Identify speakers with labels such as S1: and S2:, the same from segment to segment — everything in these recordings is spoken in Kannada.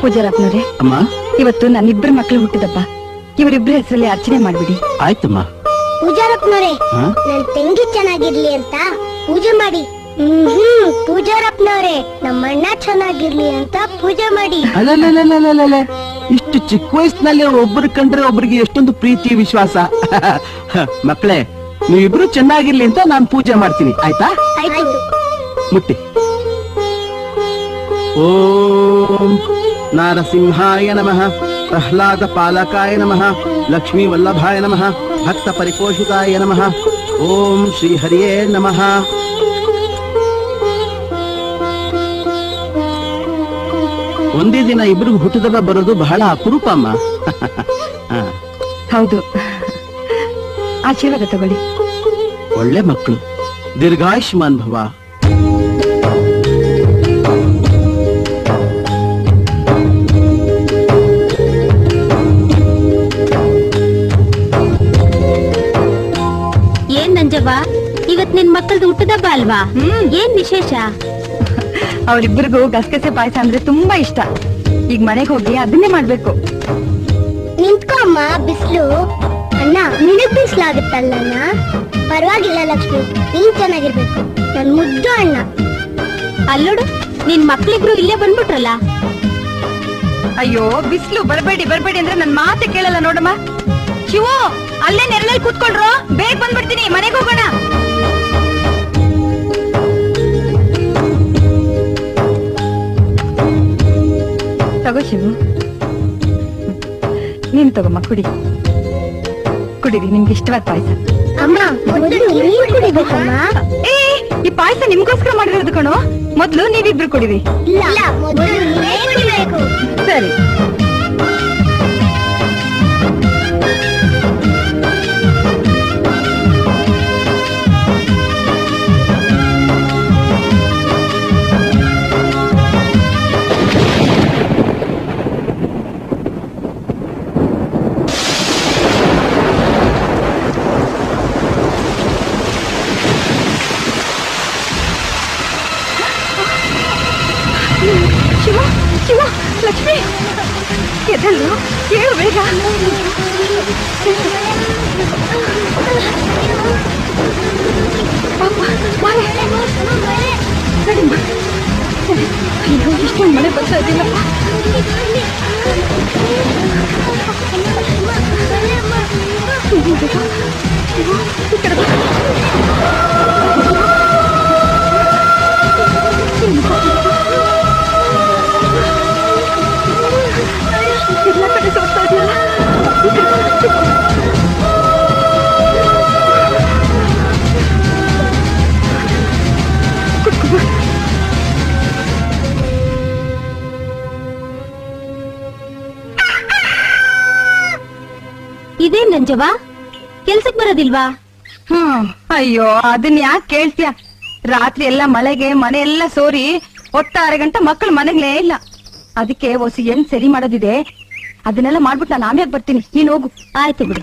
S1: ಪೂಜಾರಪ್ಪನವ್ರೆ
S2: ಅಮ್ಮ?
S1: ಇವತ್ತು ನನ್ನಿಬ್ಬರು ಮಕ್ಕಳು ಹುಟ್ಟಿದಪ್ಪ. ಇವರಿಬ್ರ ಹೆಸರಲ್ಲಿ ಅರ್ಚನೆ ಮಾಡ್ಬಿಡಿ.
S2: ಆಯ್ತಮ್ಮ.
S3: ಪೂಜಾರಪ್ಪನವ್ರೆ
S2: ಹಾ?
S3: ನನ್ ತಂಗಿ ಚೆನ್ನಾಗಿರ್ಲಿ ಅಂತ ಪೂಜೆ ಮಾಡಿ. ಹ್ಮ್ ಪೂಜಾರಪ್ಪನವ್ರೆ ನಮ್ಮ ಅಣ್ಣ ಚೆನ್ನಾಗಿರ್ಲಿ ಅಂತ ಪೂಜೆ ಮಾಡಿ.
S2: ಅಲ್ಲಲ್ಲಲ್ಲಲ್ಲಲ್ಲಲ್ಲ ಇಷ್ಟು ಚಿಕ್ಕ ವಯಸ್ಸಿನಲ್ಲಿ ಒಬ್ಬರು ಕಂಡ್ರೆ ಒಬ್ಬರಿಗೆ ಎಷ್ಟೊಂದು ಪ್ರೀತಿ ವಿಶ್ವಾಸ ಮಕ್ಕಳೇ ನೀವಿಬ್ರು ಚೆನ್ನಾಗಿರ್ಲಿ ಅಂತ ನಾನು ಪೂಜೆ ಮಾಡ್ತೀನಿ ಆಯ್ತಾ
S3: ಆಯ್ತು
S2: ಮುಟ್ಟಿ ಓಂ ನಾರಸಿಂಹಾಯ ನಮಃ ಪ್ರಹ್ಲಾದ ಪಾಲಕಾಯ ನಮಃ ಲಕ್ಷ್ಮೀ ವಲ್ಲಭಾಯ ನಮಃ ಭಕ್ತ ಪರಿಪೋಷಿತಾಯ ನಮಃ. ಓಂ ಶ್ರೀ ಹರಿಯೇ ನಮಃ. ಒಂದೇ ದಿನ ಇಬ್ಬರಿಗೂ ಹುಟ್ಟಿದವ ಬರೋದು ಬಹಳ ಅಪರೂಪ ಅಮ್ಮ. ಹಾ,
S1: ಹೌದು. ಆಶೀರ್ವಾದ ತಗೊಳ್ಳಿ.
S2: ಒಳ್ಳೆ ಮಕ್ಕಳು. ದೀರ್ಘಾಯುಷ್ಮಾನ್ ಭವ.
S4: ಏನ್ ನಂಜವ್ವ ಇವತ್ ನಿನ್ ಮಕ್ಕಳದು ಹುಟ್ಟದಬ್ಬ ಅಲ್ವಾ. ಏನ್ ವಿಶೇಷ?
S1: ಅವರಿಬ್ಬರಿಗೂ ಗಸಗಸೆ ಪಾಯಸ ಅಂದ್ರೆ ತುಂಬಾ ಇಷ್ಟ. ಈಗ ಮನೆಗೆ ಹೋಗಿ ಅದನ್ನೇ ಮಾಡ್ಬೇಕು.
S3: ನಿಂತ್ಕೊಮ್ಮ ಬಿಸ್ಲು. ಅಣ್ಣ ನಿನಗ್ ಬಿಸ್ಲಾಗುತ್ತಲ್ಲಣ್ಣ ಪರವಾಗಿಲ್ಲ ಲಕ್ಷ್ಮಿ ನೀನ್ ಚೆನ್ನಾಗಿರ್ಬೇಕು. ನನ್ ಮುದ್ದು ಅಣ್ಣ.
S4: ಅಲ್ಲೋಡು ನಿನ್ ಮಕ್ಳಿಬ್ರು ಇಲ್ಲೇ ಬಂದ್ಬಿಟ್ರಲ್ಲ?
S1: ಅಯ್ಯೋ ಬಿಸ್ಲು ಬರಬೇಡಿ ಬರಬೇಡಿ ಅಂದ್ರೆ ನನ್ ಮಾತೆ ಕೇಳಲ್ಲ ನೋಡಮ್ಮ. ಶಿವು! ಅಲ್ಲೇ ನೆರಳಲ್ಲಿ ಕೂತ್ಕೊಳ್ರು. ಬೇಗ ಬಂದ್ಬಿಡ್ತೀನಿ. ಮನೆಗೆ ಹೋಗೋಣ. ತಗೋ ಶಿವು. ನೀನ್ ತಗೋಮ್ಮ ಕುಡಿ. ಕುಡಿರಿ ನಿಮ್ಗೆ ಇಷ್ಟವಾದ ಪಾಯಸ. ಏ ಈ ಪಾಯಸ ನಿಮ್ಗೋಸ್ಕರ ಮಾಡಿರೋದು ಕಣೋ. ಮೊದ್ಲು ನೀವಿಬ್ರು ಕುಡಿರಿ. ಸರಿ. ಅಯ್ಯೋ ಇಷ್ಟೊಂದು ಮಳೆ ಬರ್ತಾ ಇದ್ದೀನಪ್ಪ ಶಿವು, ಬೇಗ. ಶಿವು, ಈ
S4: ನಂಜವ್ವ ಕೆಲ್ಸಕ್ ಬರೋದಿಲ್ವಾ?
S1: ಹ್ಮ್. ಅಯ್ಯೋ ಅದನ್ ಯಾಕೆ ಕೇಳ್ತೀಯ? ರಾತ್ರಿ ಎಲ್ಲ ಮಳೆಗೆ ಮನೆ ಎಲ್ಲ ಸೋರಿ ಒಟ್ಟಾರೆ ಗಂಟ ಮಕ್ಕಳು ಮನೆಗಳೇ ಇಲ್ಲ. ಅದಕ್ಕೆ ಹೊಸ ಏನ್ ಸರಿ ಮಾಡೋದಿದೆ? ಅದನ್ನೆಲ್ಲ ಮಾಡ್ಬಿಟ್ಟು ನಾನು ಆಮ್ಯಾಗ ಬರ್ತೀನಿ? ನೀನ್ ಹೋಗು.
S4: ಆಯ್ತು ಬಿಡು.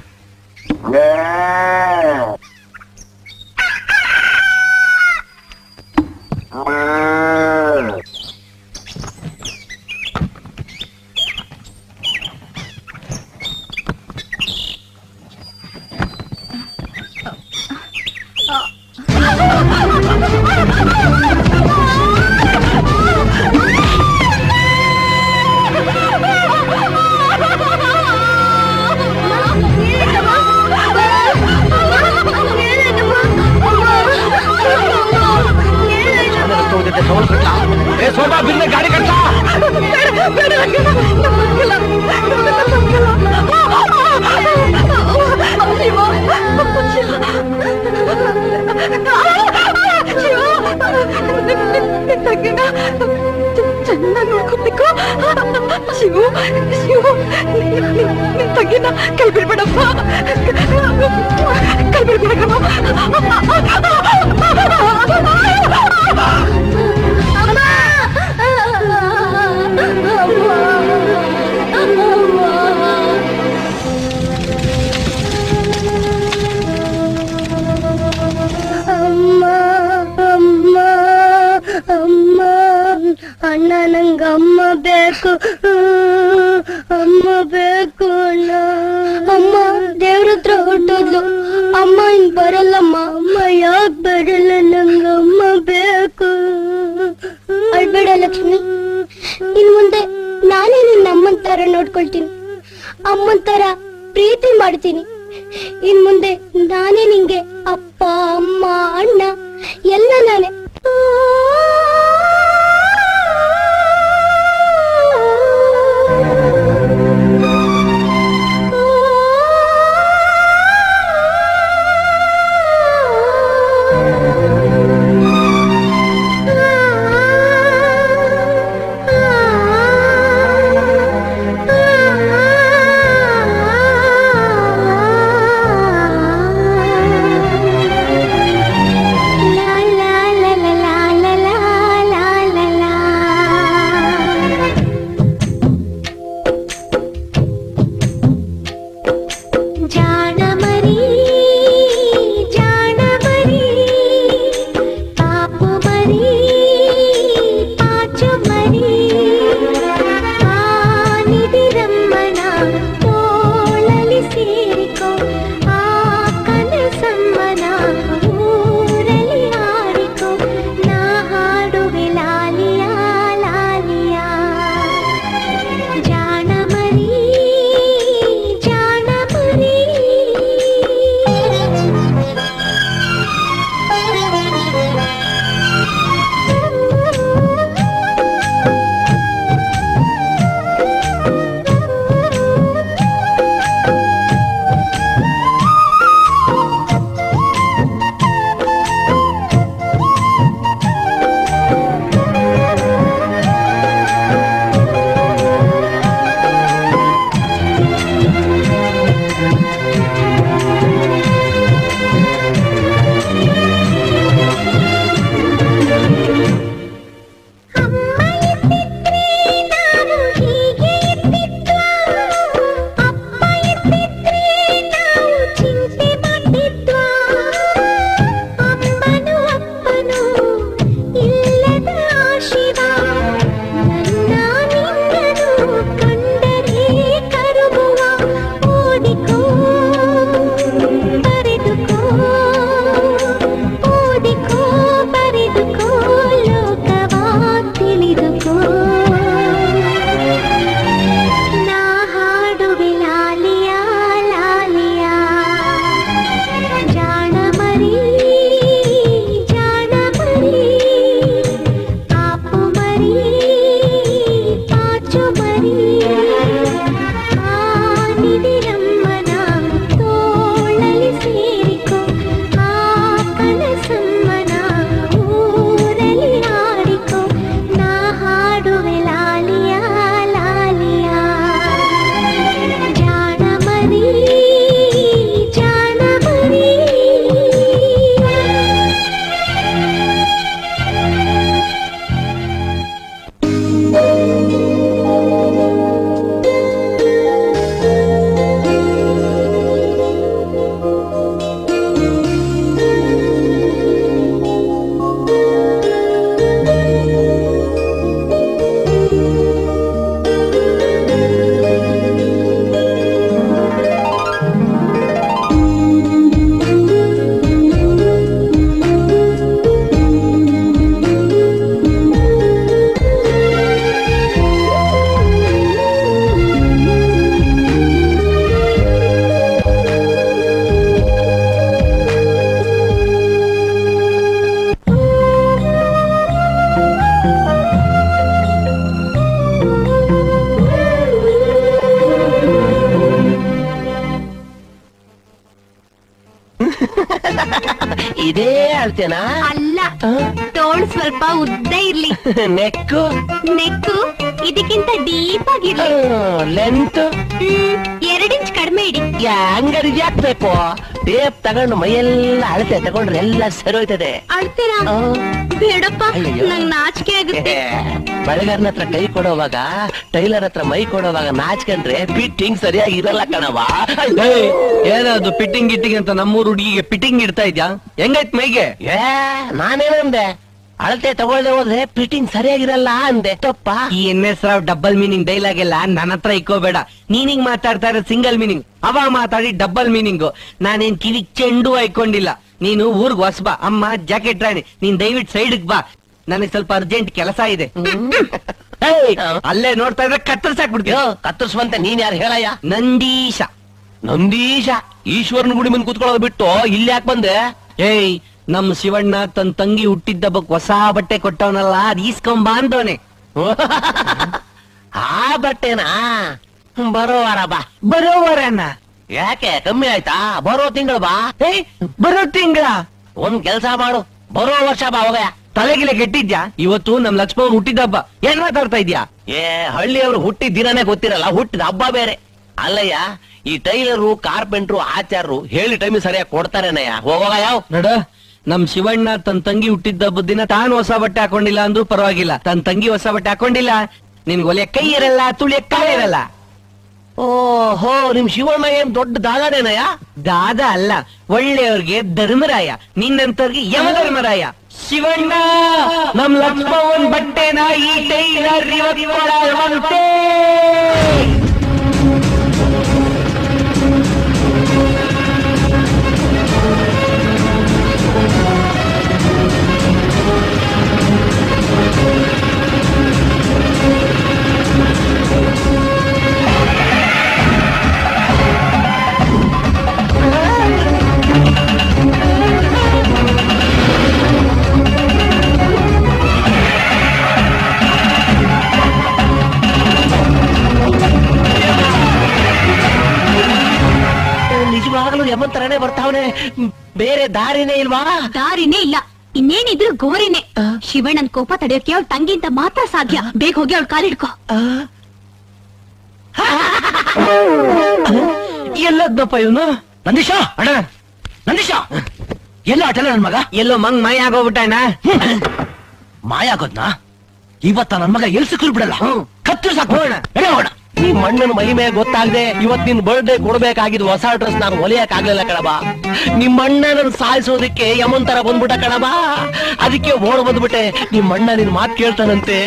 S2: ಗಾಡಿ ಕಟ್ಟ
S1: ಚೆನ್ನಾಗಿ ನೋಡ್ಕೋಬೇಕು ಶಿವು ಶಿವು ನಿನ್ ತಗ್ಗಿನ ಕೈ ಬಿಡ್ಬೇಡಪ್ಪ ಕೈ ಬಿಡ್ಬೇಡಮ್ಮ
S3: ಬೇಕು
S5: ಅಮ್ಮ ಬೇಕು ಅಮ್ಮ ದೇವ್ರತ್ರ ಹೊಟ್ಟೋದ್ಲು ಅಮ್ಮ ಇನ್ ಬರಲ್ಲಮ್ಮ ಅಮ್ಮ ಯಾಕೆ ಬರಲ್ಲ ನಂಗ ಅಮ್ಮ ಬೇಕು ಅಳ್ಬೇಡ ಲಕ್ಷ್ಮಿ ಇನ್ ಮುಂದೆ ನಾನೇ ನಿನ್ನ ಅಮ್ಮನ ತರ ನೋಡ್ಕೊಳ್ತೀನಿ ಅಮ್ಮನ ತರ ಪ್ರೀತಿ ಮಾಡ್ತೀನಿ
S6: ಅಗತ್ಯನಾ
S7: ಅಲ್ಲ. ತೋಳ್ ಸ್ವಲ್ಪ ಉದ್ದ ಇರ್ಲಿ.
S6: ನೆಕ್ಕು?
S7: ನೆಕ್ಕು ಇದಕ್ಕಿಂತ ಡೀಪ್ ಆಗಿರ್ಲಿ.
S6: ಲೆಂತ್
S7: ಎರಡಿಂಚ್ ಇಂಚ್ ಕಡಿಮೆ ಇಡಿ.
S6: ಹಂಗಡಿ ಹಾಕ್ಬೇಕು ಟೇಪ್ ತಗೊಂಡು ಮೈಯೆಲ್ಲ ಅಳತೆ ತಗೊಂಡ್ರೆ ಎಲ್ಲ ಹೋಯ್ತದೆ.
S7: ಅಳ್ತೀರಾ? ಬೇಡಪ್ಪ ನಂಗ್ ನಾಚಿಕೆ ಆಗುತ್ತೆ.
S6: ಬಳೆಗಾರನ ಹತ್ರ ಕೈ ಕೊಡೋವಾಗ ಟೈಲರ್ ಹತ್ರ ಮೈ ಕೊಡೋವಾಗ ನಾಚ್ಕೊಂಡ್ರೆ ಫಿಟ್ಟಿಂಗ್ ಸರಿಯಾಗಿ ಇರಲ್ಲ ಕಣವ
S8: ಏನದು ಫಿಟ್ಟಿಂಗ್ ಇಟ್ಟಿಂಗ್ ಅಂತ ನಮ್ಮೂರ್ ಹುಡುಗಿಗೆ ಫಿಟ್ಟಿಂಗ್ ಇಡ್ತಾ ಇದ್ಯಾ? ಹೆಂಗೈತ್ ಮೈಗೆ?
S6: ಏ ನಾನೇನಂದೆ
S9: ಅಳತೆ ತಗೊಳ್ದೆ ಹೋದ್ರೆ ಫಿಟ್ಟಿಂಗ್ ಸರಿಯಾಗಿರಲ್ಲ ಅಂದೆ. ತಪ್ಪ?
S8: ಈ N S Rao double meaning dialogue ಎಲ್ಲ ನನ್ನ ಹತ್ರ ಇಕ್ಕೋಬೇಡ. ನೀನಿಂಗ್ ಮಾತಾಡ್ತಾ ಇರೋ ಸಿಂಗಲ್ ಮೀನಿಂಗ್ ಅವ ಮಾತಾಡಿ ಡಬಲ್ ಮೀನಿಂಗ್ ನಾನೇನ್ ಕಿವಿ ಚೆಂಡು ಹಾಕೊಂಡಿಲ್ಲ ನೀನು ಊರ್ಗ್ ಹೊಸ್ಬಾ ಅಮ್ಮ ಜಾಕೆಟ್ ರಾಣಿ ನೀನ್ ದಯವಿಟ್ಟು ಸೈಡ್ಗ್ ಬಾ. ನನಗೆ ಸ್ವಲ್ಪ ಅರ್ಜೆಂಟ್ ಕೆಲಸ ಇದೆ. ಏಯ್, ಅಲ್ಲೇ ನೋಡ್ತಾ ಇದ್ರೆ ಕತ್ತರ್ಸಾಕ್ಬಿಡ್ತೀಯ
S9: ಕತ್ತರಿಸುವಂತ ನೀನ್ ಯಾರು ಹೇಳಯ್ಯ?
S8: ನಂದೀಶ.
S9: ನಂದೀಶ ಈಶ್ವರನ ಗುಡಿ ಮುಂದೆ ಕುತ್ಕೊಳ್ಳೋದು ಬಿಟ್ಟು ಇಲ್ಲಿ ಯಾಕೆ ಬಂದೆ?
S8: ಏಯ್ ನಮ್ ಶಿವಣ್ಣ ತನ್ ತಂಗಿ ಹುಟ್ಟಿದ್ದ ಬಗ್ಗೆ ಹೊಸ ಬಟ್ಟೆ ಕೊಟ್ಟವನಲ್ಲ ಅದ್ ಈಸ್ಕೊಂಬ ಅಂದವನೆ.
S9: ಆ ಬಟ್ಟೆನಾ? ಬರೋ ವಾರ ಬಾ.
S8: ಬರೋವರನ್ನ
S9: ಯಾಕೆ ಕಮ್ಮಿ ಆಯ್ತಾ? ಬರೋ ತಿಂಗಳು ಬಾ.
S8: ಏಯ್ ಬರೋ ತಿಂಗಳ?
S9: ಒಂದ್ ಕೆಲ್ಸ ಮಾಡು. ಬರೋ ವರ್ಷ ಬಾ ಹೋಗಯ್ಯ.
S8: ತಲೆಗಿಲೆ ಕೆಟ್ಟಿದ್ಯಾ? ಇವತ್ತು ನಮ್ ಹುಟ್ಟಿದ ಹಬ್ಬ ಏನ್ ಮಾತಾಡ್ತಾ ಇದ್ಯಾ?
S9: ಏ ಹಳ್ಳಿಯವರು ಹುಟ್ಟಿದ ದಿನನೇ ಗೊತ್ತಿರಲ್ಲ ಹುಟ್ಟಿದ ಹಬ್ಬ ಬೇರೆ. ಅಲ್ಲಯ್ಯ ಈ ಟೈಲರು ಕಾರ್ಪೆಂಟ್ರು ಆಚಾರರು ಹೇಳಿ ಟೈಮ್ ಸರಿಯಾಗಿ ಕೊಡ್ತಾರೇನಯ್ಯ? ಹೋಗೋಗ ಯಾವ
S8: ನಡು ನಮ್ ಶಿವಣ್ಣ ತನ್ ತಂಗಿ ಹುಟ್ಟಿದ್ದಬ್ಬ ದಿನ ತಾನು ಹೊಸ ಬಟ್ಟೆ ಹಾಕೊಂಡಿಲ್ಲ ಅಂದ್ರೂ ಪರವಾಗಿಲ್ಲ. ತನ್ ತಂಗಿ ಹೊಸ ಬಟ್ಟೆ ಹಾಕೊಂಡಿಲ್ಲ. ನಿನ್ಗೆ ಒಲೆ ಕೈ ಇರಲ್ಲ ತುಳಿಯ ಕಾಲ ಇರಲ್ಲ
S9: ಓಹೋ ನಿಮ್ ಶಿವಣ್ಣ ಏನ್ ದೊಡ್ಡ ದಾದಾನೇನಯ್ಯ?
S8: ದಾದ ಅಲ್ಲ ಒಳ್ಳೆಯವ್ರಿಗೆ ಧರ್ಮರಾಯ ನಿನ್ನಂತವ್ರಿಗೆ ಯಮಧರ್ಮರಾಯ ಶಿವಣ್ಣ ನಮ್ ಲಕ್ಷ್ಮವನ್ ಬಟ್ಟೆನ ಈ ಟೈಲರ್ ಇವತ್ತು
S9: ನಿಜವಾಗ್ಲೂ ಬರ್ತಾವನೆ. ಬೇರೆ ದಾರಿನೇ ಇಲ್ವಾ?
S7: ದಾರಿನೇ ಇಲ್ಲ. ಇನ್ನೇನಿದ್ರು ಗೋರಿನೇ. ಶಿವಣ್ಣನ್ ಕೋಪ ತಡೆಯೋಕೆ ಅವಳ ತಂಗಿಯಿಂದ ಮಾತ್ರ ಸಾಧ್ಯ. ಬೇಗ ಹೋಗಿ ಅವಳ ಕಾಲಿಡ್ಕೋ.
S8: ಎಲ್ಲದ್ನಪ್ಪ ಇವನು?
S6: ನಂದೀಶ
S8: ಅಣ್ಣ.
S6: ನಂದೀಶ. ಎಲ್ಲ ಆಟಲ್ಲ ನನ್ ಮಗ?
S8: ಎಲ್ಲೋ ಮಂಗ್ ಮೈ ಆಗೋಗ್ಬಿಟ್ಟಣ್ಣ
S6: ಮಾಯ ಆಗೋದ್ನ? ಇವತ್ತ ನನ್ ಮಗ ಎಲ್ ಸಿಕ್ಕರು ಬಿಡಲ್ಲ ಕತ್ತರು ಸಾಕು.
S8: ಹೋಗೋಣ.
S9: ಮಣ್ಣಿನ ಮಹಿಮೆ ಗೊತ್ತಾಗದೆ ಇವತ್ ನಿನ್ ಬರ್ಡೇ ಕೊಡ್ಬೇಕಾಗಿದ್ ಹೊಸ ಡ್ರೆಸ್ ನಾನು ಹೊಲಿಯಕ್ ಆಗ್ಲಿಲ್ಲ ಕಣಬಾ. ನಿಮ್ ಅಣ್ಣನ ಸಾಯಿಸೋದಕ್ಕೆ ಯಮಂತರ ಬಂದ್ಬಿಟ್ಟ ಕಣಬಾ. ಅದಕ್ಕೆ ಓಡ್ ಬಂದ್ಬಿಟ್ಟೆ. ನಿಮ್ ಅಣ್ಣ ನಿನ್ ಮಾತ್ ಕೇಳ್ತಾನಂತೆ.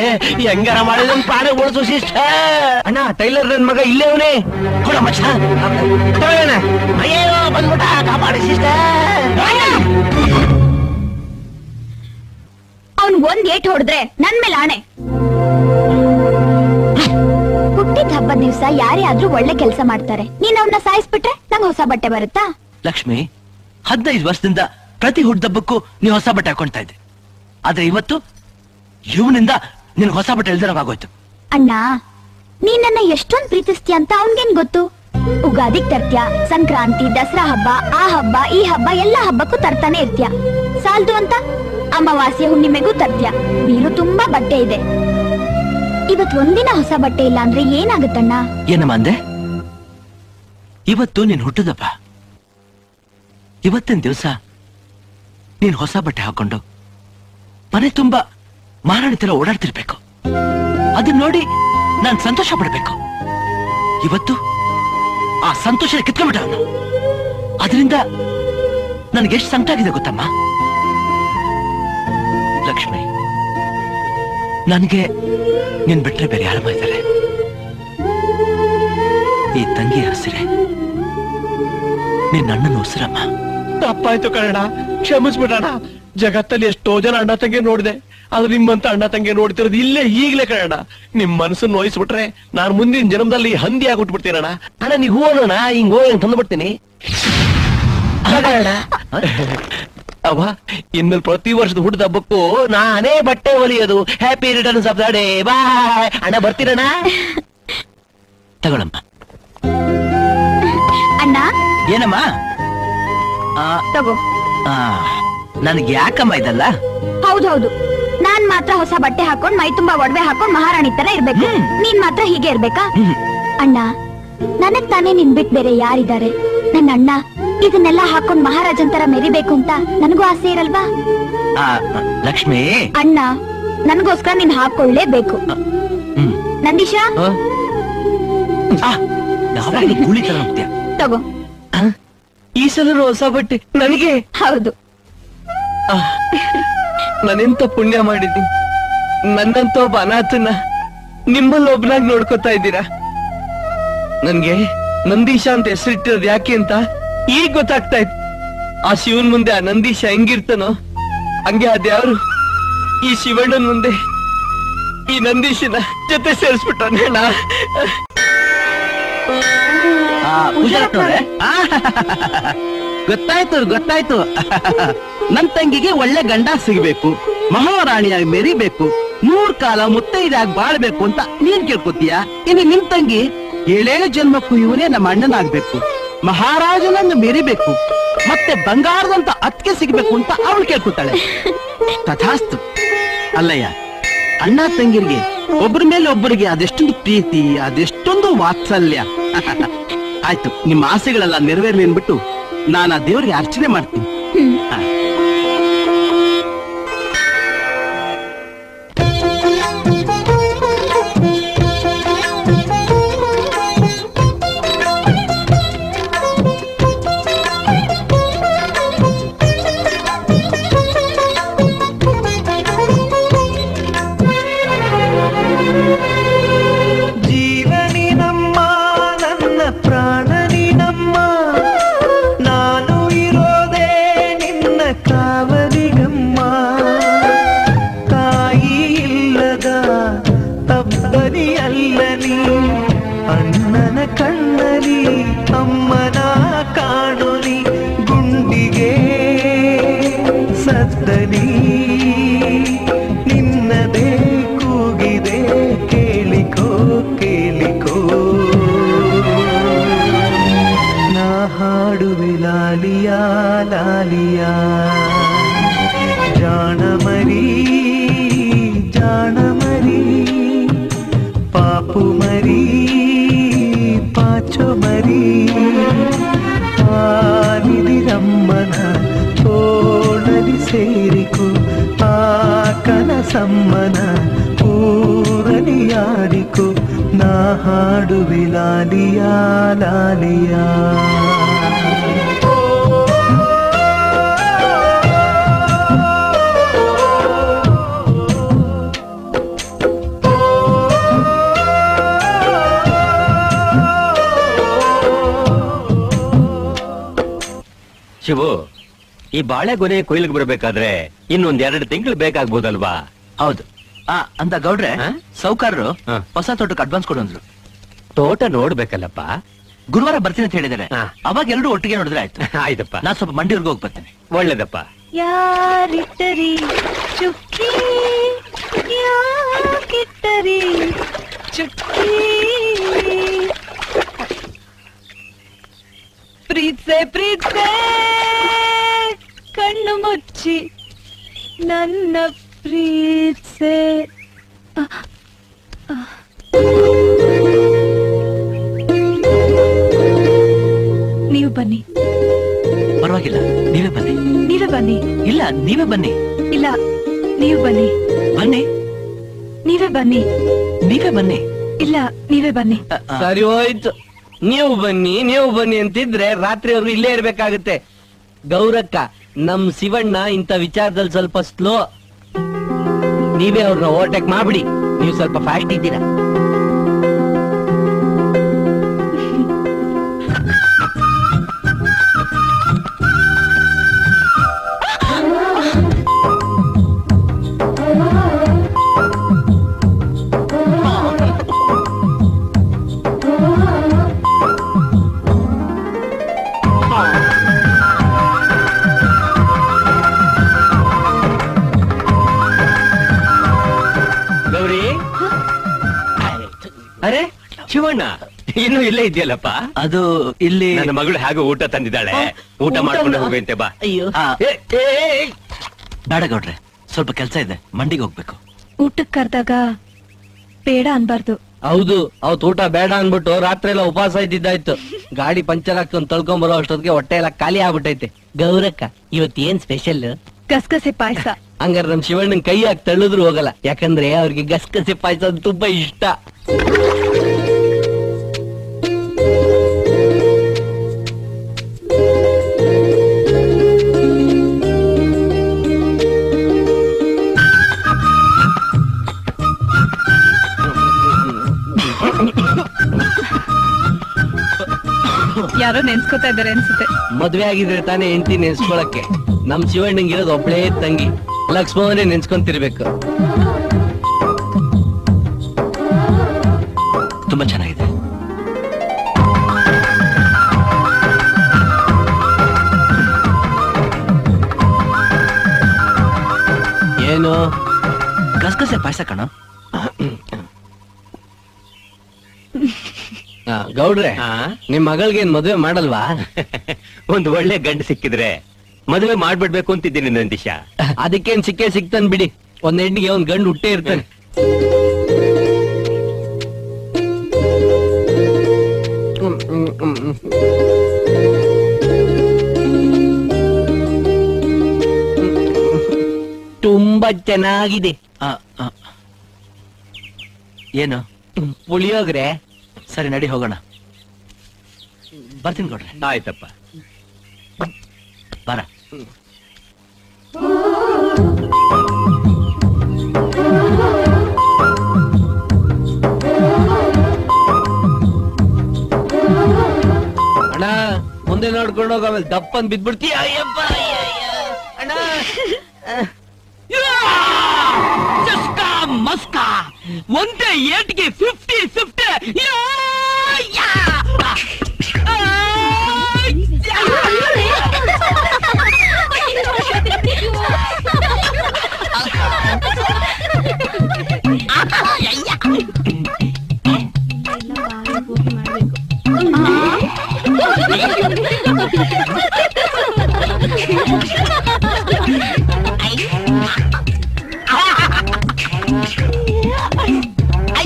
S9: ಹೆಂಗಾರ ಮಾಡಿ ನನ್ ಪ್ರಾಣ ಉಳಿಸು ಶಿಷ್ಟ.
S8: ಅಣ್ಣ ಟೈಲರ್ ನನ್ ಮಗ ಇಲ್ಲೇ ಅವನೇ.
S6: ಕೊಡ ಮಚ್ಚ.
S9: ಅಯ್ಯೋ ಬಂದ್ಬಿಟ್ಟ. ಕಾಪಾಡಿ ಶಿಷ್ಟ.
S7: ಅವ್ನ್ ಒಂದ್ ಏಟ್ ಹೊಡೆದ್ರೆ ನನ್ ಮೇಲೆ ಆಣೆ. ಹಬ್ಬದ ದಿವ್ಸ ಯಾರೇ ಆದ್ರೂ ಒಳ್ಳೆ ಕೆಲಸ ಮಾಡ್ತಾರೆ. ನೀನ್ ಅವ್ನ ಸಾಯಿಸ್ಬಿಟ್ರೆ ನಂಗೆ ಹೊಸ ಬಟ್ಟೆ ಬರುತ್ತಾ?
S6: ಲಕ್ಷ್ಮಿ ಹದಿನೈದು ವರ್ಷದಿಂದ ಪ್ರತಿ ಹುಡ್ದಬ್ಬಕ್ಕೂ ನೀ ಹೊಸ ಬಟ್ಟೆ ಹಾಕೊಳ್ತಾ ಇದ್ದೆ. ಆದ್ರೆ ಇವತ್ತು ಇವನಿಂದ ನಿನ್ ಹೊಸ ಬಟ್ಟೆ ಇಲ್ದಿರೋವಾಗೋಯ್ತು.
S7: ಅಣ್ಣ ನೀನ್ ನನ್ನ ಎಷ್ಟೊಂದ್ ಪ್ರೀತಿಸ್ತೀಯ ಅಂತ ಅವನ್ಗೇನ್ ಗೊತ್ತು? ಉಗಾದಿಗ್ ತರ್ತ್ಯ ಸಂಕ್ರಾಂತಿ ದಸರಾ ಹಬ್ಬ ಆ ಹಬ್ಬ ಈ ಹಬ್ಬ ಎಲ್ಲಾ ಹಬ್ಬಕ್ಕೂ ತರ್ತಾನೆ ಇರ್ತ್ಯ. ಸಾಲ್ದು ಅಂತ ಅಮಾವಾಸ್ಯ ಹುಣ್ಣಿಮೆಗೂ ತರ್ತ್ಯ. ಬೀರು ತುಂಬಾ ಬಟ್ಟೆ ಇದೆ. ಇವತ್ ಒಂದಿನ ಹೊಸ ಬಟ್ಟೆ ಇಲ್ಲ ಅಂದ್ರೆ ಏನಾಗುತ್ತಣ್ಣ?
S6: ಏನಮ್ಮ ಅಂದೆ? ಇವತ್ತು ನೀನ್ ಹುಟ್ಟದಪ್ಪ. ಇವತ್ತಿನ ದಿವಸ ನೀನ್ ಹೊಸ ಬಟ್ಟೆ ಹಾಕೊಂಡು ಮನೆ ತುಂಬಾ ಮಾರಾಣಿ ತರ ಓಡಾಡ್ತಿರ್ಬೇಕು. ಅದನ್ನ ನೋಡಿ ನಾನ್ ಸಂತೋಷ ಪಡ್ಬೇಕು. ಇವತ್ತು ಆ ಸಂತೋಷ ಕಿತ್ಕೊಂಡ್ಬಿಟ್ಟ ಅವನು ಅದರಿಂದ ನನ್ಗೆ ಎಷ್ಟು ಸಂಕಟ ಆಗಿದೆ ಗೊತ್ತಮ್ಮ? ಲಕ್ಷ್ಮಿ. ನನ್ಗೆ ನಿನ್ ಬಿಟ್ರೆ ಬೇರೆ ಯಾರಮ್ಮ ಇದ್ದಾರೆ ಈ ತಂಗಿ ಹಸಿರೆ. ನಿನ್ನ ಅಣ್ಣನ ಉಸಿರಮ್ಮ.
S9: ತಪ್ಪಾಯ್ತು ಕನ್ನಡ. ಕ್ಷಮಿಸ್ಬಿಡೋಣ. ಜಗತ್ತಲ್ಲಿ ಎಷ್ಟೋ ಜನ ಅಣ್ಣ ತಂಗಿ ನೋಡಿದೆ. ಆದ್ರೆ ನಿಮ್ಮಂತ ಅಣ್ಣ ತಂಗಿ ನೋಡ್ತಿರೋದು ಇಲ್ಲೇ ಈಗ್ಲೇ ಕನ್ನಡ. ನಿಮ್ ಮನಸ್ಸನ್ನು ನೋಯಿಸ್ಬಿಟ್ರೆ ನಾನು ಮುಂದಿನ ಜನ್ಮದಲ್ಲಿ ಹಂದಿ ಆಗ್ಬಿಟ್ಬಿಡ್ತೀನಣ್ಣ. ಅಣ್ಣ ನೀವು ಹೋಗೋಣ ಹಿಂಗ್ ಹೂವ ತಂದ್ಬಿಡ್ತೀನಿ ಅವ ಇನ್ನು ಪ್ರತಿ ವರ್ಷದ ಹುಟ್ಟಿದ ಹಬ್ಬಕ್ಕೂ ನಾನೇ ಬಟ್ಟೆ ಹೊಲಿಯೋದು happy returns of the day bye ಅಣ್ಣ ಬರ್ತೀರಣ್ಣ?
S6: ತಗೊಳಮ್ಮ.
S7: ಅಣ್ಣ?
S6: ಏನಮ್ಮ? ಆ,
S7: ತಗೋ.
S6: ಆ, ನನಗೆ ಯಾಕಮ್ಮ ಇದಲ್ಲ?
S7: ಹೌದೌದು ನಾನ್ ಮಾತ್ರ ಹೊಸ ಬಟ್ಟೆ ಹಾಕೊಂಡ್ ಮೈ ತುಂಬಾ ಒಡವೆ ಹಾಕೊಂಡ್ ಮಹಾರಾಣಿ ತರ ಇರ್ಬೇಕು. ನೀನ್ ಮಾತ್ರ ಹೀಗೆ ಇರ್ಬೇಕಾ? ಅಣ್ಣ ನನಗ್ ತಾನೇ ನಿನ್ ಬಿಟ್ ಬೇರೆ ಯಾರಿದ್ದಾರೆ? ನನ್ನ ಅಣ್ಣ ಇದನ್ನೆಲ್ಲ ಹಾಕೊಂಡ್ ಮಹಾರಾಜನ್ ತರ ಮೆರಿಬೇಕು ಅಂತ ನನಗೂ ಆಸೆ ಇರಲ್ವಾ?
S6: ಆ, ಲಕ್ಷ್ಮಿ.
S7: ಅಣ್ಣ ನನಗೋಸ್ಕರ ನೀನ್ ಹಾಕೊಳ್ಳೇಬೇಕು.
S6: ಹ್ಮ್.
S7: ನಂದೀಶಾ?
S6: ಆ, ಯಾವಾಗ್ಲೂ ಕೂಲಿ ತರ ಹೋಗ್ತೀಯ
S7: ತಗೋ.
S8: ಈ ಸಲ ಹೊಸ ಬಟ್ಟೆ ನನಗೆ?
S7: ಹೌದು.
S8: ನಾನೆಂತ ಪುಣ್ಯ ಮಾಡಿದ್ದೀನಿ. ನನ್ನಂತ ಒಬ್ಬ ಅನಾಥನ ನಿಮ್ಮಲ್ಲೊಬ್ನಾಗ್ ನೋಡ್ಕೊತಾ ಇದ್ದೀರಾ? ನನ್ಗೆ ನಂದೀಶ ಅಂತ ಹೆಸರಿಟ್ಟಿರೋದು ಯಾಕೆ ಅಂತ ಈಗ ಗೊತ್ತಾಗ್ತಾ ಇತ್ತು. ಆ ಶಿವನ್ ಮುಂದೆ ಆ ನಂದೀಶ ಹೆಂಗಿರ್ತಾನೋ ಹಂಗೆ ಆ ದೇವ್ರು ಈ ಶಿವಣ್ಣನ್ ಮುಂದೆ ಈ ನಂದೀಶನ ಜೊತೆ?
S10: ಆ, ಗೊತ್ತಾಯ್ತು ಗೊತ್ತಾಯ್ತು. ನನ್ ತಂಗಿಗೆ ಒಳ್ಳೆ ಗಂಡ ಸಿಗ್ಬೇಕು ಮಹಾರಾಣಿಯಾಗಿ ಮೆರಿಬೇಕು ಮೂರ್ ಕಾಲ ಮುತ್ತೈದಾಗಿ ಬಾಳ್ಬೇಕು ಅಂತ ನೀನ್ ಕೇಳ್ಕೊತೀಯ? ಇನ್ನು ನಿನ್ ತಂಗಿ ಏಳೇಳು ಜನ್ಮಕ್ಕೂ ಇವನೇ ನಮ್ಮ ಅಣ್ಣನಾಗ್ಬೇಕು. ಮಹಾರಾಜನನ್ನು ಮೆರಿಬೇಕು. ಮತ್ತೆ ಬಂಗಾರದಂತ ಅತ್ಕೆ ಸಿಗ್ಬೇಕು ಅಂತ ಅವಳು ಕೇಳ್ಕೊತಾಳೆ ತಥಾಸ್ತು. ಅಲ್ಲಯ್ಯ ಅಣ್ಣ ತಂಗಿರಿಗೆ ಒಬ್ಬರ ಮೇಲೆ ಒಬ್ಬರಿಗೆ ಅದೆಷ್ಟೊಂದು ಪ್ರೀತಿ ಅದೆಷ್ಟೊಂದು ವಾತ್ಸಲ್ಯ. ಆಯ್ತು ನಿಮ್ಮ ಆಸೆಗಳೆಲ್ಲ ನೆರವೇರ್ಲಿ ಅನ್ಬಿಟ್ಟು ನಾನು ಆ ದೇವರಿಗೆ ಅರ್ಚನೆ ಮಾಡ್ತೀನಿ.
S11: ಕನಸಮ್ಮನ ಊರಲಿಯಾಡಿಕೊ ನಾ ಹಾಡುವೆ ಲಾಲಿಯಾ, ಲಾಲಿಯ.
S12: ಶಿವು, ಈ ಬಾಳೆಗೊನೆ ಕೊಯ್ಲಿಗೆ ಬರಬೇಕಾದ್ರೆ ಇನ್ನೊಂದ್ ಎರಡು ತಿಂಗಳು ಬೇಕಾಗ್ಬೋದಲ್ವಾ?
S10: ಹೌದು. ಆ ಅಂತ ಗೌಡ್ರೆ? ಸೌಕಾರರು
S12: ಹಾ.
S10: ಹೊಸ ತೋಟಕ್ಕೆ ಅಡ್ವಾನ್ಸ್ ಕೊಡಂದ್ರು
S12: ತೋಟ ನೋಡ್ಬೇಕಲ್ಲಪ್ಪ?
S10: ಗುರುವಾರ ಬರ್ತೀನಿ ಅಂತ ಹೇಳಿದಾರೆ
S12: ಹಾ.
S10: ಅವಾಗ ಎರಡು ಒಟ್ಟಿಗೆ ನೋಡಿದ್ರೆ ಆಯ್ತು.
S12: ಆಯ್ತಪ್ಪ.
S10: ನಾ ಸ್ವಲ್ಪ ಮಂಡಿರ್ಗೆ ಹೋಗಿ ಬರ್ತೀನಿ.
S12: ಒಳ್ಳೇದಪ್ಪ.
S13: ಯಾರಿಟ್ಟರಿ ಚುಕ್ಕಿ? ಯಾಕಿಟ್ಟರಿ ಚುಕ್ಕಿ? ಪ್ರೀತ್ಸೆ ಪ್ರೀತ್ಸೆ ಕಣ್ಣು ಮುಚ್ಚಿ ನನ್ನ ಪ್ರೀತ್ಸೆ ಆ, ಆ. ನೀವು ಬನ್ನಿ.
S10: ಪರವಾಗಿಲ್ಲ ನೀವೇ ಬನ್ನಿ.
S13: ನೀವೇ ಬನ್ನಿ.
S10: ಇಲ್ಲ ನೀವೇ ಬನ್ನಿ.
S13: ಇಲ್ಲ ನೀವು ಬನ್ನಿ.
S10: ಬನ್ನಿ.
S13: ನೀವೇ ಬನ್ನಿ.
S10: ನೀವೇ ಬನ್ನಿ.
S13: ಇಲ್ಲ ನೀವೇ ಬನ್ನಿ.
S8: ಸರಿ ಹೋಯ್ತು. ನೀವು ಬನ್ನಿ ನೀವು ಬನ್ನಿ ಅಂತಿದ್ರೆ ರಾತ್ರಿವರೆಗೂ ಇಲ್ಲೇ ಇರ್ಬೇಕಾಗುತ್ತೆ. ಗೌರಕ್ಕ ನಮ್ ಶಿವಣ್ಣ ಇಂಥ ವಿಚಾರದಲ್ಲಿ ಸ್ವಲ್ಪ ಸ್ಲೋ ನೀವೇ ಅವ್ರನ್ನ ಓವರ್ಟೇಕ್ ಮಾಡ್ಬಿಡಿ. ನೀವು ಸ್ವಲ್ಪ ಫಾಸ್ಟ್ ಇದ್ದೀರಾ?
S12: ಇನ್ನು ಇಲ್ಲೇ ಇದೆಯಲ್ಲಪ್ಪ?
S10: ಅದು ಇಲ್ಲಿ
S12: ನನ್ನ ಮಗಳು ಹಾಗೆ ಊಟ ತಂದಿದ್ದಾಳೆ. ಊಟ ಮಾಡ್ಕೊಂಡು ಹೋಗುವಂತೆ ಬಾ.
S8: ಅಯ್ಯೋ.
S10: ಬೇಡ ಗೌಡ್ರೆ ಸ್ವಲ್ಪ ಕೆಲಸ ಇದೆ ಮಂಡಿಗೆ ಹೋಗ್ಬೇಕು.
S13: ಊಟಕ್ಕೆ ಕರೆದಾಗ ಬೇಡ ಅನ್ಬಾರ್ದು.
S8: ಹೌದು ಅವತ್ ಊಟ ಬೇಡ ಅನ್ಬಿಟ್ಟು ರಾತ್ರಿ ಎಲ್ಲ ಉಪವಾಸ ಇದ್ದಿದ್ದಾಯ್ತು. ಗಾಡಿ ಪಂಚರ್ ಆಗ್ತಂತ ತಳ್ಕೊಂಡ್ ಬರೋ ಅಷ್ಟೊತ್ತಿಗೆ ಹೊಟ್ಟೆ ಎಲ್ಲ ಖಾಲಿ ಆಗ್ಬಿಟ್ಟೈತೆ. ಗೌರಕ್ಕ ಇವತ್ ಏನ್ ಸ್ಪೆಷಲ್
S13: ಗಸಗಸೆ ಪಾಯಸ.
S8: ಹಂಗಾರೆ ನಮ್ ಶಿವಣ್ಣನ್ ಕೈ ಹಾಕಿ ತಳ್ಳಿದ್ರು ಹೋಗಲ್ಲ. ಯಾಕಂದ್ರೆ ಅವ್ರಿಗೆ ಗಸಗಸೆ ಪಾಯಸ ಅಂದ್ರೆ ತುಂಬಾ ಇಷ್ಟ.
S1: ಯಾರೋ ನೆನ್ಸ್ಕೊತಾ ಇದಾರೆ ಅನ್ಸುತ್ತೆ.
S8: ಮದ್ವೆ ಆಗಿದ್ರೆ ತಾನೇ ಹೆಂಡತಿ ನೆನ್ಸ್ಕೊಳಕ್ಕೆ. ನಮ್ ಶಿವಣ್ಣಂಗ್ ಇರೋದು ಒಬ್ಳೇ ತಂಗಿ. ಲಕ್ಷ್ಮಣನೇ ನೆನ್ಸ್ಕೊಂತಿರ್ಬೇಕು.
S14: ತುಂಬಾ ಚೆನ್ನಾಗಿದೆ.
S8: ಏನು?
S14: ಗಸಗಸೆ ಪಾಯಸ ಕಣ?
S8: ಗೌಡ್ರೆ ನಿಮ್ ಮಗಳ್ಗೇನ್ ಮದ್ವೆ ಮಾಡಲ್ವಾ?
S15: ಒಂದ್ ಒಳ್ಳೆ ಗಂಡ ಸಿಕ್ಕಿದ್ರೆ ಮದುವೆ ಮಾಡ್ಬಿಡ್ಬೇಕು ಅಂತಿದ್ದೀನಿ ನಂದಿಶ.
S8: ಅದಕ್ಕೇನ್ ಸಿಕ್ಕೇ ಸಿಕ್ತಾನ್ ಬಿಡಿ. ಒಂದ್ ಹೆಣ್ಣಿಗೆ ಒಂದ್ ಗಂಡು ಹುಟ್ಟೇ ಇರ್ತಾನೆ. ತುಂಬಾ ಚೆನ್ನಾಗಿದೆ.
S14: ಏನು?
S8: ಪುಳಿಯೋಗ್ರೆ.
S14: ಸರಿ ನಡಿ ಹೋಗೋಣ. ಬರ್ತೀನಿ ಕೊಡ್ರಿ.
S15: ಆಯ್ತಪ್ಪ.
S14: ಬರ.
S8: ಅಣ್ಣ ಮುಂದೆ ನೋಡ್ಕೊಂಡು ಹೋಗ ಆಮೇಲೆ ದಪ್ಪನ್ ಬಿದ್ಬಿಡ್ತೀಯ? ಅಯ್ಯಪ್ಪ ಅಯ್ಯ, ಅಯ್ಯ. ಅಣ್ಣ
S14: ಮಸ್ಕ. ಒಂದೇ ಏಟ್ಗೆ ಫಿಫ್ಟಿ ಫಿಫ್ಟಿ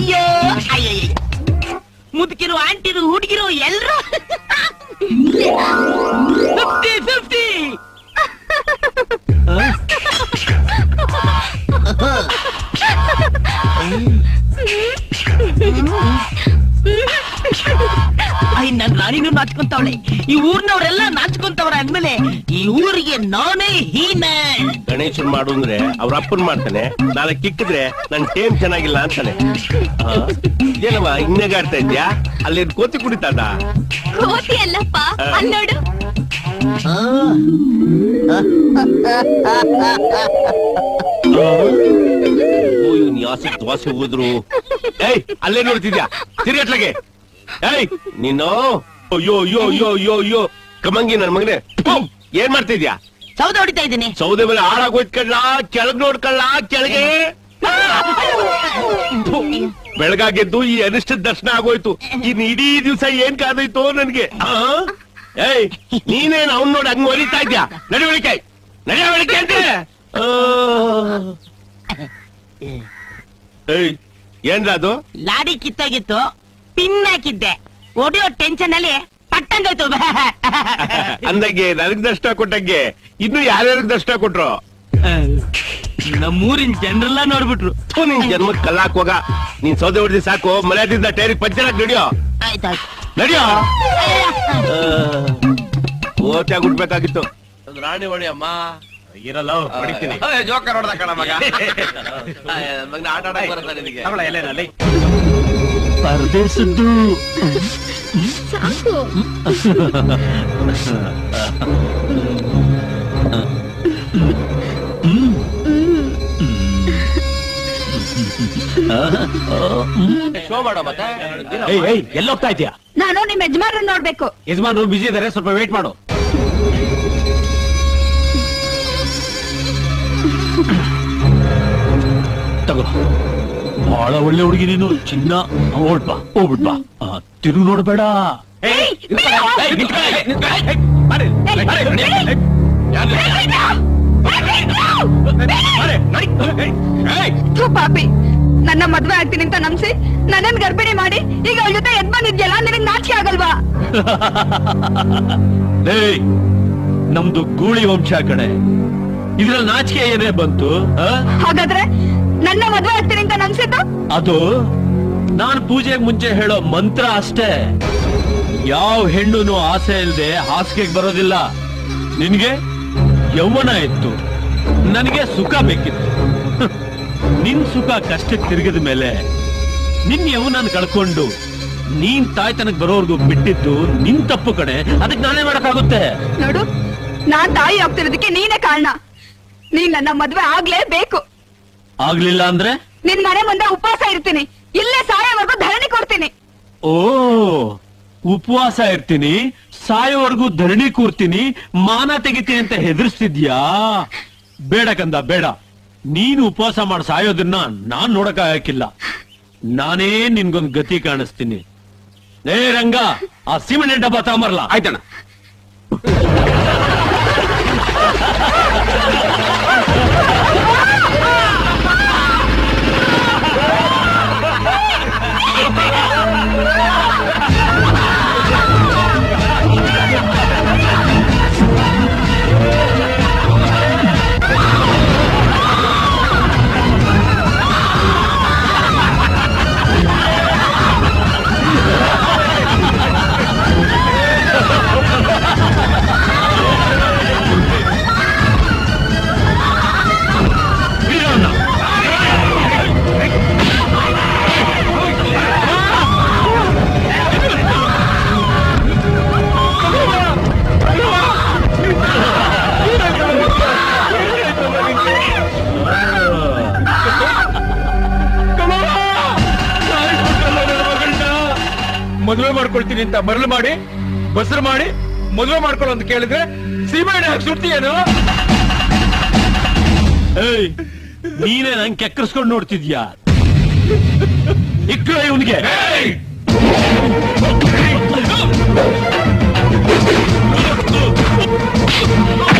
S16: ಅಯ್ಯೋ ಅಯ್ಯಯ್ಯ ಮುದುಕಿರು ಆಂಟಿರು ಹುಡುಗಿರು ಎಲ್ರು ಫಿಫ್ಟಿ ಫಿಫ್ಟಿ ಐ ನನ್ ರಾಣಿನೂ ನಾಚ್ಕೊಂತವಳೆ. ಈ ಊರ್ನವ್ರೆಲ್ಲ ನಾಚ್ಕೊಂತವ್ರ ಅಂದ್ಮೇಲೆ ಈ ಊರಿಗೆ ನಾನೇ ಹೀನ
S15: ಗಣೇಶನ್ ಮಾಡು ಅಂದ್ರೆ ಅವ್ರ ಅಪ್ಪನ್ ಮಾಡ್ತಾನೆ. ನಾಳೆ ಕಿಕ್ಕಿದ್ರೆ ನನ್ ಟೇಮ್ ಚೆನ್ನಾಗಿಲ್ಲ ಅಂತಾನೆ. ಆ, ಏನವ್ವ ಹಿಂಗಾಡ್ತಾ ಇದ್ಯಾ? ಅಲ್ಲಿ ಕೋತಿ ಕುಡಿತಾದ?
S17: ಕೋತಿ ಅಲ್ಲಪ್ಪ ಅಲ್ಲೋಡು
S15: ಇವನ್ ಯಾಸಿ ದ್ವಾಸೆ ಹೋದ್ರು. ಏಯ್ ಅಲ್ಲೇ ನೋಡ್ತಿದ್ಯಾ? ತಿರ್ಗಟ್ಲಗೆ ಏಯ್! ನೀನು? ಅಯ್ಯೋ ಅಯ್ಯೋ ಅಯ್ಯೋ ಅಯ್ಯೋ ಅಯ್ಯೋ ಕಮಂಗಿ ನನ್ ಮಗನೇ. ಥು, ಏನ್ ಮಾಡ್ತಿದ್ಯಾ?
S16: ಸೌದೆ ಹೊಡಿತಾ ಇದ್ದೀನಿ.
S15: ಸೌದೆ ಮೇಲೆ ಹಾಳಾಗೋಯ್ತ್ ಕಳ್ಳ ಕೆಳಗ್ ನೋಡ್ಕಳ್ಳ ಕೆಳಗೆ. ಥು, ಬೆಳಗಾಗೆದ್ದು ಈ ಅನಿಷ್ಟ ದರ್ಶನ ಆಗೋಯ್ತು. ಇನ್ ಇಡೀ ದಿವ್ಸ ಏನ್ ಕಾದೋಯ್ತು ನನ್ಗೆ? ಆ? ಏಯ್ ನೀನೇನ್ ಅವ್ನ್ ನೋಡಿ ಹಂಗ್ ಹೊಲಿತಾ ಇದ್ಯಾ? ನಡವಳಿಕೆ ನಡವಳಿಕೆ ಅಂತೆ. ಆ. ಏಯ್ ಏನ್ರ ಅದು?
S16: ಲಾಡಿ ಕಿತ್ತೋಗಿತ್ತು. ಪಿನ್ ಹಾಕಿದ್ದೆ ಒಡೆಯೋ ಟೆನ್ಷನ್ ಅಲ್ಲಿ ಪಟ್ಟಂಗಾಯ್ತು
S15: ಅಂದಂಗೆ ನನಗ್ ದಷ್ಟ ಕೊಟ್ಟಂಗೆ. ಇನ್ನು ಯಾರ್ಯಾರಿಗೆ ದಷ್ಟ ಕೊಟ್ರು?
S14: ನಮ್ಮೂರಿನ ಜನರೆಲ್ಲ ನೋಡ್ಬಿಟ್ರು.
S15: ಥು, ನಿನ್ ಜನ್ಮಕ್ ಕಲ್ಲಾಕ್ ಹೋಗ ನೀನ್ ಸೌದೆ ಹೊಡೆದಿ ಸಾಕು ಮರ್ಯಾದಿಂದ ಟೈರಿಗೆ ಹಾಕಿ ನಡಿಯೋ.
S16: ಆಯ್ತಾಯ್ತು.
S15: ನಡಿಯೋ. ಓಟೆ ಆಗ್ಬಿಡ್ಬೇಕಾಗಿತ್ತು
S12: ರಾಣಿ ಹೊಡಿ ಅಮ್ಮ
S15: ಇರಲ್ಲ ಹೊಡಿತೀನಿ.
S12: ಜೋಕರ್ ಹೊಡೆದ ಕಣ ಮಗ. ಮಗನ ಆಟ ಆಡಕ್ ಬರಲ್ಲ ನಿನಗೆ.
S15: ಎಲೆನಲ್ಲಿ
S14: ಪರದೇಶದ್ದು.
S12: ಶೋ ಮಾಡೋ ಮತ್ತೆ.
S15: ಎಲ್ಲೋಗ್ತಾ ಇದ್ಯಾ?
S1: ನಾನು ನಿಮ್ ಯಜಮಾನ್ರನ್ನ ನೋಡ್ಬೇಕು.
S15: ಯಜಮಾನ್ರು ಬಿಸಿ ಇದಾರೆ ಸ್ವಲ್ಪ ವೇಟ್ ಮಾಡು.
S14: ತಗೋ ಬಹಳ ಒಳ್ಳೆ ಹುಡುಗಿ ನೀನು ಚಿನ್ನ ಹೋಗ್ಬಿಟ್ ಬಾ ಹೋಗ್ಬಿಟ್ ಬಾ ಆ, ತಿರುಗಿ ನೋಡ್ಬೇಡ
S1: ಪಾಪಿ ನನ್ನ ಮದ್ವೆ ಆಗ್ತೀನಿ ಅಂತ ನಂಬಿಸಿ ನನ್ನನ್ ಗರ್ಭಿಣಿ ಮಾಡಿ ಈಗ ಅವಳ ಜೊತೆ ಎದ್ ಬಂದಿದ್ಯಲ್ಲ ನಿನಗ್ ನಾಚಿಕೆ ಆಗಲ್ವಾ
S14: ನಮ್ದು ಗೂಳಿ ವಂಶ ಕಡೆ ಇದ್ರಲ್ಲಿ ನಾಚಿಕೆ ಏನೇ ಬಂತು?
S1: ಹಾಗಾದ್ರೆ ನನ್ನ ಮದುವೆ ಆಗ್ತೀನಿ ಅಂತ ನಂಬಿಸಿದ್ದು
S14: ಅದು ನಾನು ಪೂಜೆಗೆ ಮುಂಚೆ ಹೇಳೋ ಮಂತ್ರ ಅಷ್ಟೇ. ಯಾವ ಹೆಣ್ಣುನು ಆಸೆ ಇಲ್ಲದೆ ಹಾಸಿಗೆಗೆ ಬರೋದಿಲ್ಲ. ನಿನ್ಗೆ ಯೌವನ ಇತ್ತು. ನನಗೆ ಸುಖ ಬೇಕಿತ್ತು. ನಿನ್ ಸುಖ ಕಷ್ಟಕ್ಕೆ ತಿರುಗಿದ ಮೇಲೆ ನಿನ್ ಯೌವನ ಕಳ್ಕೊಂಡು ನೀನ್ ತಾಯ್ತನಕ್ ಬರೋರ್ಗು ಬಿಟ್ಟಿದ್ದು ನಿನ್ ತಪ್ಪು ಕಡೆ ಅದಕ್ಕೆ ನಾನೇ ಮಾಡಕ್ಕಾಗುತ್ತೆ.
S1: ನೋಡು ನಾನ್ ತಾಯಿ ಆಗ್ತಿರೋದಕ್ಕೆ ನೀನೇ ಕಾರಣ. ನೀನ್ ನನ್ನ ಮದ್ವೆ ಆಗ್ಲೇಬೇಕು.
S14: ಆಗ್ಲಿಲ್ಲ ಅಂದ್ರೆ?
S1: ನಿನ್ ಮನೆ ಮುಂದೆ ಉಪವಾಸ ಇರ್ತೀನಿ. ಇಲ್ಲೇ ಸಾಯೋವರೆಗೂ ಧರಣಿ ಕೊಡ್ತೀನಿ
S14: ಓ ಉಪವಾಸ ಇರ್ತೀನಿ ಸಾಯೋವರೆಗೂ ಧರಣಿ ಕೂರ್ತೀನಿ ಮಾನ ತೆಗಿತೀನಿ ಅಂತ ಹೆದರ್ಸ್ತಿದ್ಯಾ? ಬೇಡ ಕಂದ ಬೇಡ. ನೀನು ಉಪವಾಸ ಮಾಡಿ ಸಾಯೋದನ್ನ ನಾನ್ ನೋಡಕ್ ಆಗಕ್ಕಿಲ್ಲ ನಾನೇ ನಿನ್ಗೊಂದ್ ಗತಿ ಕಾಣಿಸ್ತೀನಿ. ಏ ರಂಗ ಆ ಸಿಮೆಂಟ್ ಡಬ್ಬ ತಾಂಬರ್ಲ
S18: ಆಯ್ತಣ್ಣ.
S19: ಮದುವೆ ಮಾಡ್ಕೊಳ್ತೀನಿ ಅಂತ ಮರಳು ಮಾಡಿ ಬಸರು ಮಾಡಿ ಮದುವೆ ಮಾಡ್ಕೊಳ್ಳೋ ಅಂತ ಕೇಳಿದ್ರೆ ಸೀಮೆಣ್ಣೆ ಹಾಕಿ ಸುಡ್ತೀಯೇನು
S14: ಏಯ್ ನೀನೇ ನಂಗೆ ಕೆಕ್ಕರ್ಸ್ಕೊಂಡು ನೋಡ್ತಿದ್ಯಾ? ಇಕ್ಕಳ ಇವನಿಗೆ.
S20: ಕಮಲಮ್ಮ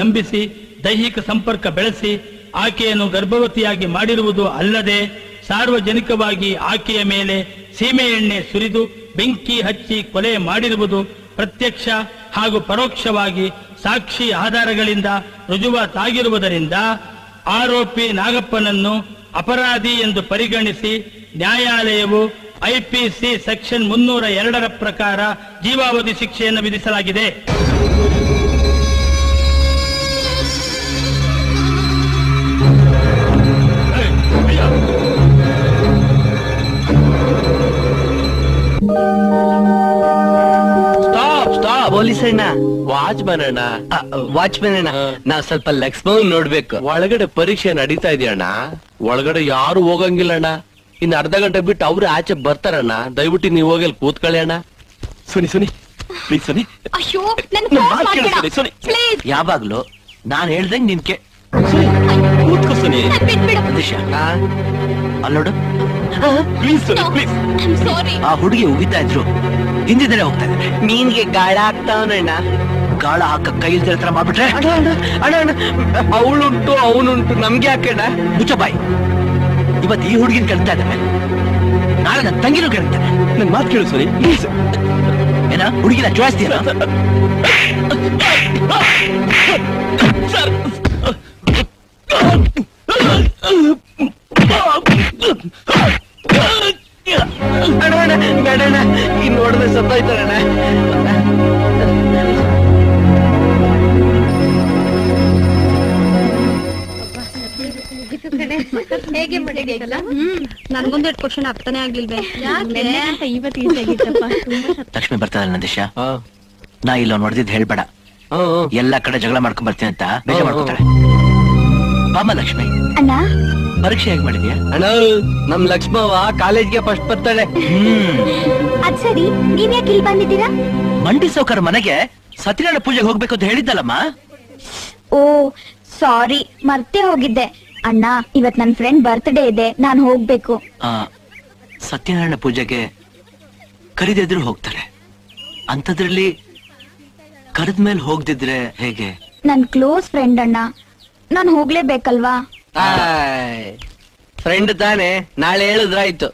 S20: ನಂಬಿಸಿ, ದೈಹಿಕ ಸಂಪರ್ಕ ಬೆಳೆಸಿ, ಆಕೆಯನ್ನು ಗರ್ಭವತಿಯಾಗಿ ಮಾಡಿರುವುದು ಅಲ್ಲದೆ, ಸಾರ್ವಜನಿಕವಾಗಿ ಆಕೆಯ ಮೇಲೆ ಸೀಮೆ ಎಣ್ಣೆ ಸುರಿದು, ಬೆಂಕಿ ಹಚ್ಚಿ ಕೊಲೆ ಮಾಡಿರುವುದು ಪ್ರತ್ಯಕ್ಷ ಹಾಗೂ ಪರೋಕ್ಷವಾಗಿ ಸಾಕ್ಷಿ ಆಧಾರಗಳಿಂದ ರುಜುವಾತಾಗಿರುವುದರಿಂದ ಆರೋಪಿ ನಾಗಪ್ಪನನ್ನು ಅಪರಾಧಿ ಎಂದು ಪರಿಗಣಿಸಿ ನ್ಯಾಯಾಲಯವು ಐಪಿಸಿ ಸೆಕ್ಷನ್ ಮುನ್ನೂರ ಎರಡರ ಪ್ರಕಾರ ಜೀವಾವಧಿ ಶಿಕ್ಷೆಯನ್ನು ವಿಧಿಸಲಾಗಿದೆ.
S8: ಅಣ್ಣ.
S14: ವಾಚ್ಮನ್ ಅಣ್ಣ.
S8: ವಾಚ್ಮನ್ ಅಣ್ಣ. ನಾವ್ ಸ್ವಲ್ಪ ಲಕ್ಷ್ಮಣ ನೋಡ್ಬೇಕು.
S14: ಒಳಗಡೆ ಪರೀಕ್ಷೆ ನಡೀತಾ ಇದೆಯಣ್ಣ ಒಳಗಡೆ ಯಾರು ಹೋಗಂಗಿಲ್ಲ ಅಣ್ಣ. ಇನ್ನು ಅರ್ಧ ಗಂಟೆ ಬಿಟ್ಟು ಅವ್ರು ಆಚೆ ಬರ್ತಾರಣ್ಣ. ದಯವಿಟ್ಟು ನೀವು ಹೋಗಿ ಅಲ್ಲಿ ಕೂತ್ಕೊಳ್ಳಿ ಅಣ್ಣ. ಸುನಿ ಸುನಿ. ಪ್ಲೀಸ್ ಸುನಿ.
S21: ಅಯ್ಯೋ ನನ್
S14: ನನ್
S21: ಫೋನ್ ಮಾಡ್ಬೇಡ.
S14: ಸುನಿ.
S21: ಪ್ಲೀಸ್
S6: ಯಾವಾಗ್ಲೂ ನಾನ್ ಹೇಳ್ದಂಗ್ ನಿನ್ ಕೇ
S21: ಅಯ್ಯೋ
S6: ಕೂತ್ಕೋ ಸುನಿ. ಅಲ್ಲೋಡು.
S8: ಪ್ಲೀಸ್ ಪ್ಲೀಸ್
S6: ಆ ಹುಡುಗಿ ಉಗಿತಾ ಇದ್ರು. ಹಿಂದಿದ್ರೆ ಹೋಗ್ತಾ ಇದ್ದೇನೆ.
S8: ಮೀನ್ಗೆ ಗಾಳ ಆಗ್ತಾವನಣ್ಣ
S6: ಗಾಳ ಹಾಕ ಕೈ ಹತ್ರ ಮಾಡ್ಬಿಟ್ರೆ?
S8: ಅಣ್ಣ ಅಣ್ಣ ಅಣ್ಣ ಅವಳುಂಟು ಅವನುಂಟು ನಮ್ಗೆ ಹಾಕಣ್ಣ
S6: ಮುಚ್ಚ ಬಾಯ್. ಇವತ್ತು ಈ ಹುಡುಗಿನ ಕೇಳ್ತಾ ಇದ್ದಾನೆ. ನಾಳೆ ನನ್ನ ತಂಗಿನೂ ಕೇಳ್ತಾನೆ
S8: ನನ್ ಮಾತು ಕೇಳು ಸರಿ. ಪ್ಲೀಸ್.
S6: ಏನ ಹುಡುಗಿನ ಜೋಯಿಸ್ತೀಯ
S8: ಅಣ್ಣ ಅಣ್ಣ ಬೇಡಣ್ಣ. ಇನ್ ನೋಡಿದ್ರೆ ಸತ್ತೋಯ್ತಾರಣ್ಣ
S5: ಹೇಗೆ ಮಾಡಿದೆ ನನ್ಗೊಂದೆರಡು ಕ್ವಶನ್ ಅರ್ಥನೇ ಆಗ್ಲಿಲ್ವೇ? ಇವತ್ತು
S6: ಲಕ್ಷ್ಮಿ ಬರ್ತಾಳೆ ನಂದೀಶ. ನಾ ಇಲ್ಲ ನೋಡ್ದಿದ್ ಹೇಳ್ಬೇಡ. ಎಲ್ಲಾ ಕಡೆ ಜಗಳ ಮಾಡ್ಕೊಂಡ್ ಬರ್ತೀನಿ ಅಂತ ಬೇಜಾರ್ ಮಾಡ್ಕೊತಾಳೆ. ಬಾಮ ಲಕ್ಷ್ಮಿ.
S7: ಅಣ್ಣ
S6: ಪರೀಕ್ಷೆ ಹೇಗ್ ಮಾಡಿದ್ಯಾ?
S8: ಅಣ್ಣ ನಮ್ ಲಕ್ಷ್ಮವ ಕಾಲೇಜ್ಗೆ ಫಸ್ಟ್ ಬರ್ತಾಳೆ.
S6: ಹ್ಮ್.
S7: ಅದ್ ಸರಿ ನೀವ್ ಯಾಕೆ ಇಲ್ಲಿ ಬಂದಿದ್ದೀರಾ?
S6: ಮಂಡಿ ಸೌಕರ್ ಮನೆಗೆ ಸತ್ಯನಾರಾಯಣ ಪೂಜೆಗೆ ಹೋಗ್ಬೇಕು ಅಂತ ಹೇಳಿದ್ದಲ್ಲಮ್ಮ?
S7: ಓ ಸಾರಿ ಮರ್ತೇ ಹೋಗಿದ್ದೆ. ಅಣ್ಣ ಇವತ್ ನನ್ ಫ್ರೆಂಡ್ ಬರ್ತ್ಡೇ ಇದೆ ನಾನ್ ಹೋಗ್ಬೇಕು.
S6: ಆ, ಸತ್ಯನಾರಾಯಣ ಪೂಜೆಗೆ ಕರಿದಿದ್ರು ಹೋಗ್ತಾರೆ ಅಂತದ್ರಲ್ಲಿ ಕರೆದ್ಮೇಲೆ ಹೋಗ್ದಿದ್ರೆ ಹೇಗೆ?
S7: ನನ್ ಕ್ಲೋಸ್ ಫ್ರೆಂಡ್ ಅಣ್ಣ. ನಾನ್ ಹೋಗ್ಲೇಬೇಕಲ್ವಾ?
S8: ಫ್ರೆಂಡ್ ತಾನೆ ನಾಳೆ ಹೇಳಿದ್ರಾಯ್ತು.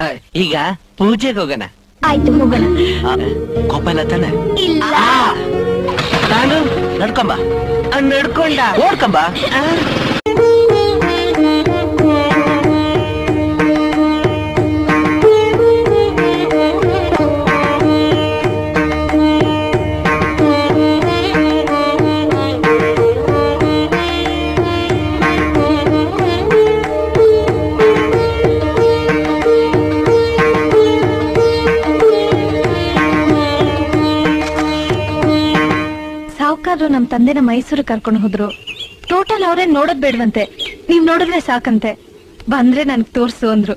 S8: ಆ, ಈಗ ಪೂಜೆಗೆ ಹೋಗೋಣ.
S7: ಆಯ್ತು ಹೋಗೋಣ.
S6: ಆ, ತಾನೆ?
S7: ಇಲ್ಲ.
S8: ನಾನು
S6: ನಡ್ಕೊಂಬ.
S8: ಆ, ನಡ್ಕೊಂಡ.
S6: ಓಡ್ಕೊಂಬ.
S13: ನಮ್ ತಂದೆನ ಮೈಸೂರು ಕರ್ಕೊಂಡು ಹೋದ್ರು. ಟೋಟಲ್ ಅವ್ರೇ ನೋಡೋದ್ ಬೇಡವಂತೆ. ನೀವ್ ನೋಡಿದ್ರೆ ಸಾಕಂತೆ. ಬಂದ್ರೆ ನನ್ಗೆ ತೋರ್ಸು ಅಂದ್ರು.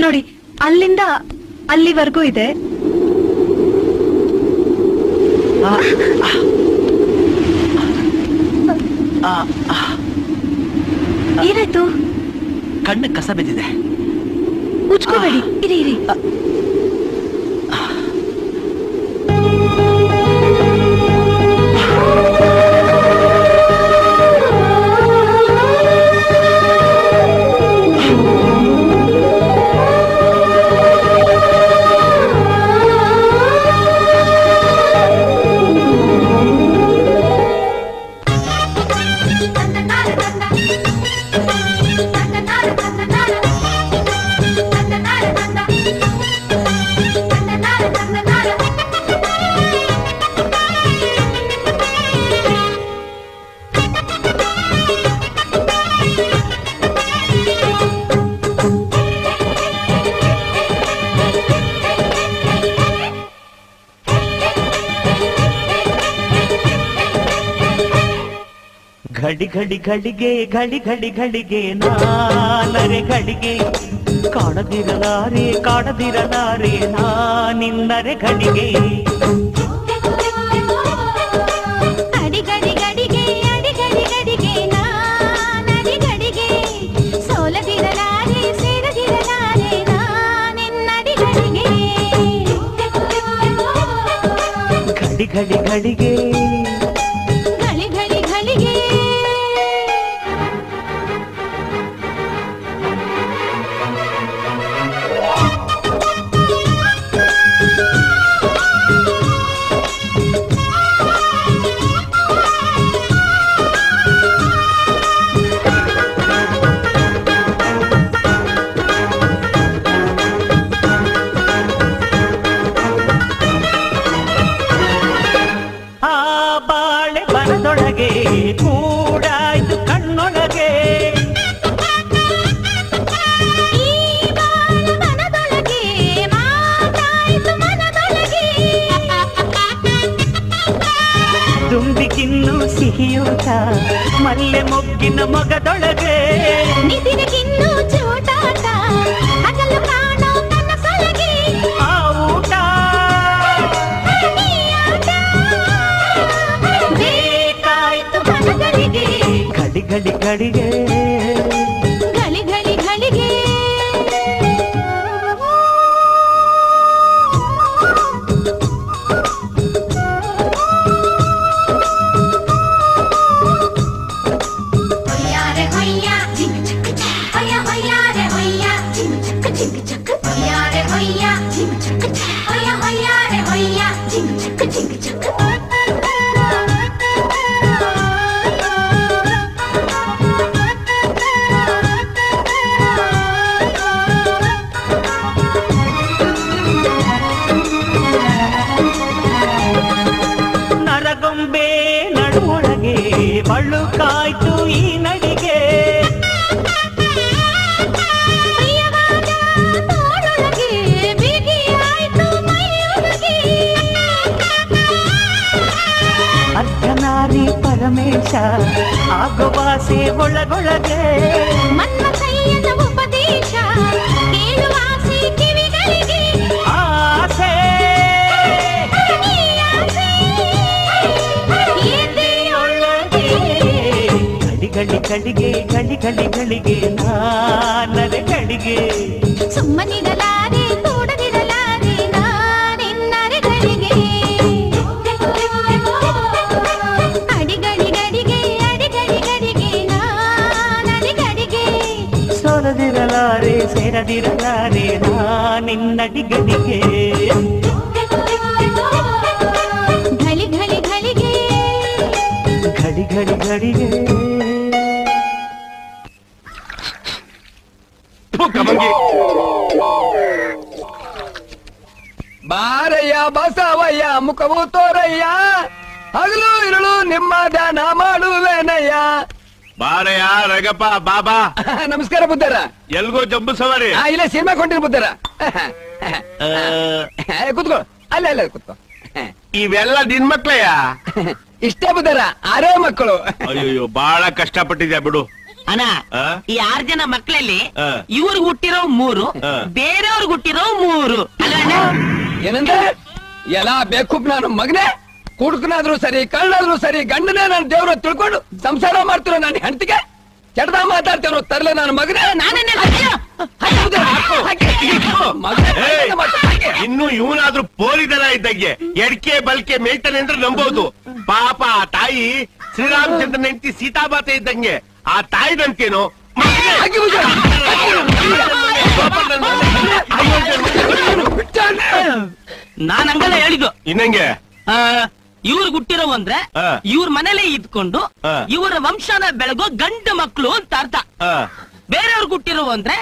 S13: ನೋಡಿ ಅಲ್ಲಿಂದ ಅಲ್ಲಿವರೆಗೂ ಇದೆ. ಏನಾಯ್ತು?
S6: ಕಣ್ಣು ಕಸ ಬಿದ್ದಿದೆ.
S13: ಮುಚ್ಕೋಬೇಡಿ ಇರಿ ಇರಿ.
S22: ಘಡಿ ಘಡಿ ಘಡಿಗೆ ಘಡಿ ಘಡಿ ಘಡಿಗೆ ನಾನರೆ ಘಡಿಗೆ ಕಾಣದಿರಲಾರೆ ಕಾಣದಿರಲಾರೆ ನಾನಿನ್ನರೆ ಘಡಿಗೆ
S7: ಅಡಿ ಗಡಿ ಗಡಿಗೆ
S22: ಮೊಗ್ಗಿನ ಮೊಗದೊಳಗೆ
S23: ಬಾರಯ್ಯ
S15: ರಗಪ್ಪ ಬಾಬಾ
S23: ನಮಸ್ಕಾರ ಬುದ್ಧರ.
S15: ಎಲ್ಗೋ ಜಂಬು ಸವಾರಿ.
S23: ಆ, ಇಲ್ಲೇ ಸಿನಿಮಾ ಕೊಂಡಿರ ಬುದ್ಧರ. ಕುತ್ಕೋ. ಅಲ್ಲ ಅಲ್ಲ ಕುತ್ಕೋ.
S15: ಇವೆಲ್ಲ ನಿನ್ ಮಕ್ಳಯ್ಯ?
S23: ಇಷ್ಟೇ ಬುದ್ಧರ ಆರೇ ಮಕ್ಕಳು.
S15: ಅಯ್ಯೋ ಬಹಳ ಕಷ್ಟಪಟ್ಟಿದ್ಯಾ ಬಿಡು.
S16: ಅಣ್ಣ
S15: ಆ?
S16: ಈ ಆರ್ ಜನ ಮಕ್ಕಳಲ್ಲಿ
S15: ಆ.
S16: ಇವ್ರಿಗೆ ಹುಟ್ಟಿರೋ ಮೂರು
S15: ಆ.
S16: ಬೇರೆಯವ್ರಿಗೆ ಹುಟ್ಟಿರೋ ಮೂರು. ಅಲ್ಲ ಅಣ್ಣ?
S23: ಏನಂದ್ರೆ ಎಲ್ಲ ಬೇಕು ನಾನು ಮಗನೇ. ಕುಡುಕನಾದ್ರೂ ಸರಿ ಕಳ್ಳಾದ್ರೂ ಸರಿ ಗಂಡನೇ ನಾನು ದೇವ್ರ ತಿಳ್ಕೊಂಡು ಸಂಸಾರ ಮಾಡ್ತಿರೋ ನಾನು ಹೆಂಡತಿಗೆ? ಕೆಟ್ಟದ ಮಾತಾಡ್ತಿರೋ ತರಲೆ ನಾನು ಮಗನೇ? ನಾನೇ
S15: ಇನ್ನು ಇವನಾದ್ರೂ ಪೋಲಿದನ ಇದ್ದಂಗೆ ಎಡ್ಕೆ ಬಲ್ಕೆ ಮೇಯ್ತಾನೆ ಅಂದ್ರೆ ನಂಬೋದು. ಪಾಪ ಆ ತಾಯಿ ಶ್ರೀರಾಮಚಂದ್ರ ನೆಂಟಿ ಸೀತಾಮಾತೆ ಇದ್ದಂಗೆ ಆ
S23: ತಾಯಿ
S15: ನಂತೇನು. ನಾನ್
S16: ಹಂಗಲ್ಲ ಹೇಳಿದ್ದು.
S15: ಇನ್ನಂಗೆ?
S16: ಇವ್ರಿಗೆ ಹುಟ್ಟಿರೋ ಅಂದ್ರೆ. ಇವ್ರ ಮನೇಲೆ ಇದ್ಕೊಂಡು ಇವರ ವಂಶನ ಬೆಳಗೋ ಗಂಡು ಮಕ್ಕಳು ಅಂತ ಅರ್ಥ. ಬೇರೆಯವ್ರಿಗೆ ಹುಟ್ಟಿರೋ ಅಂದ್ರೆ.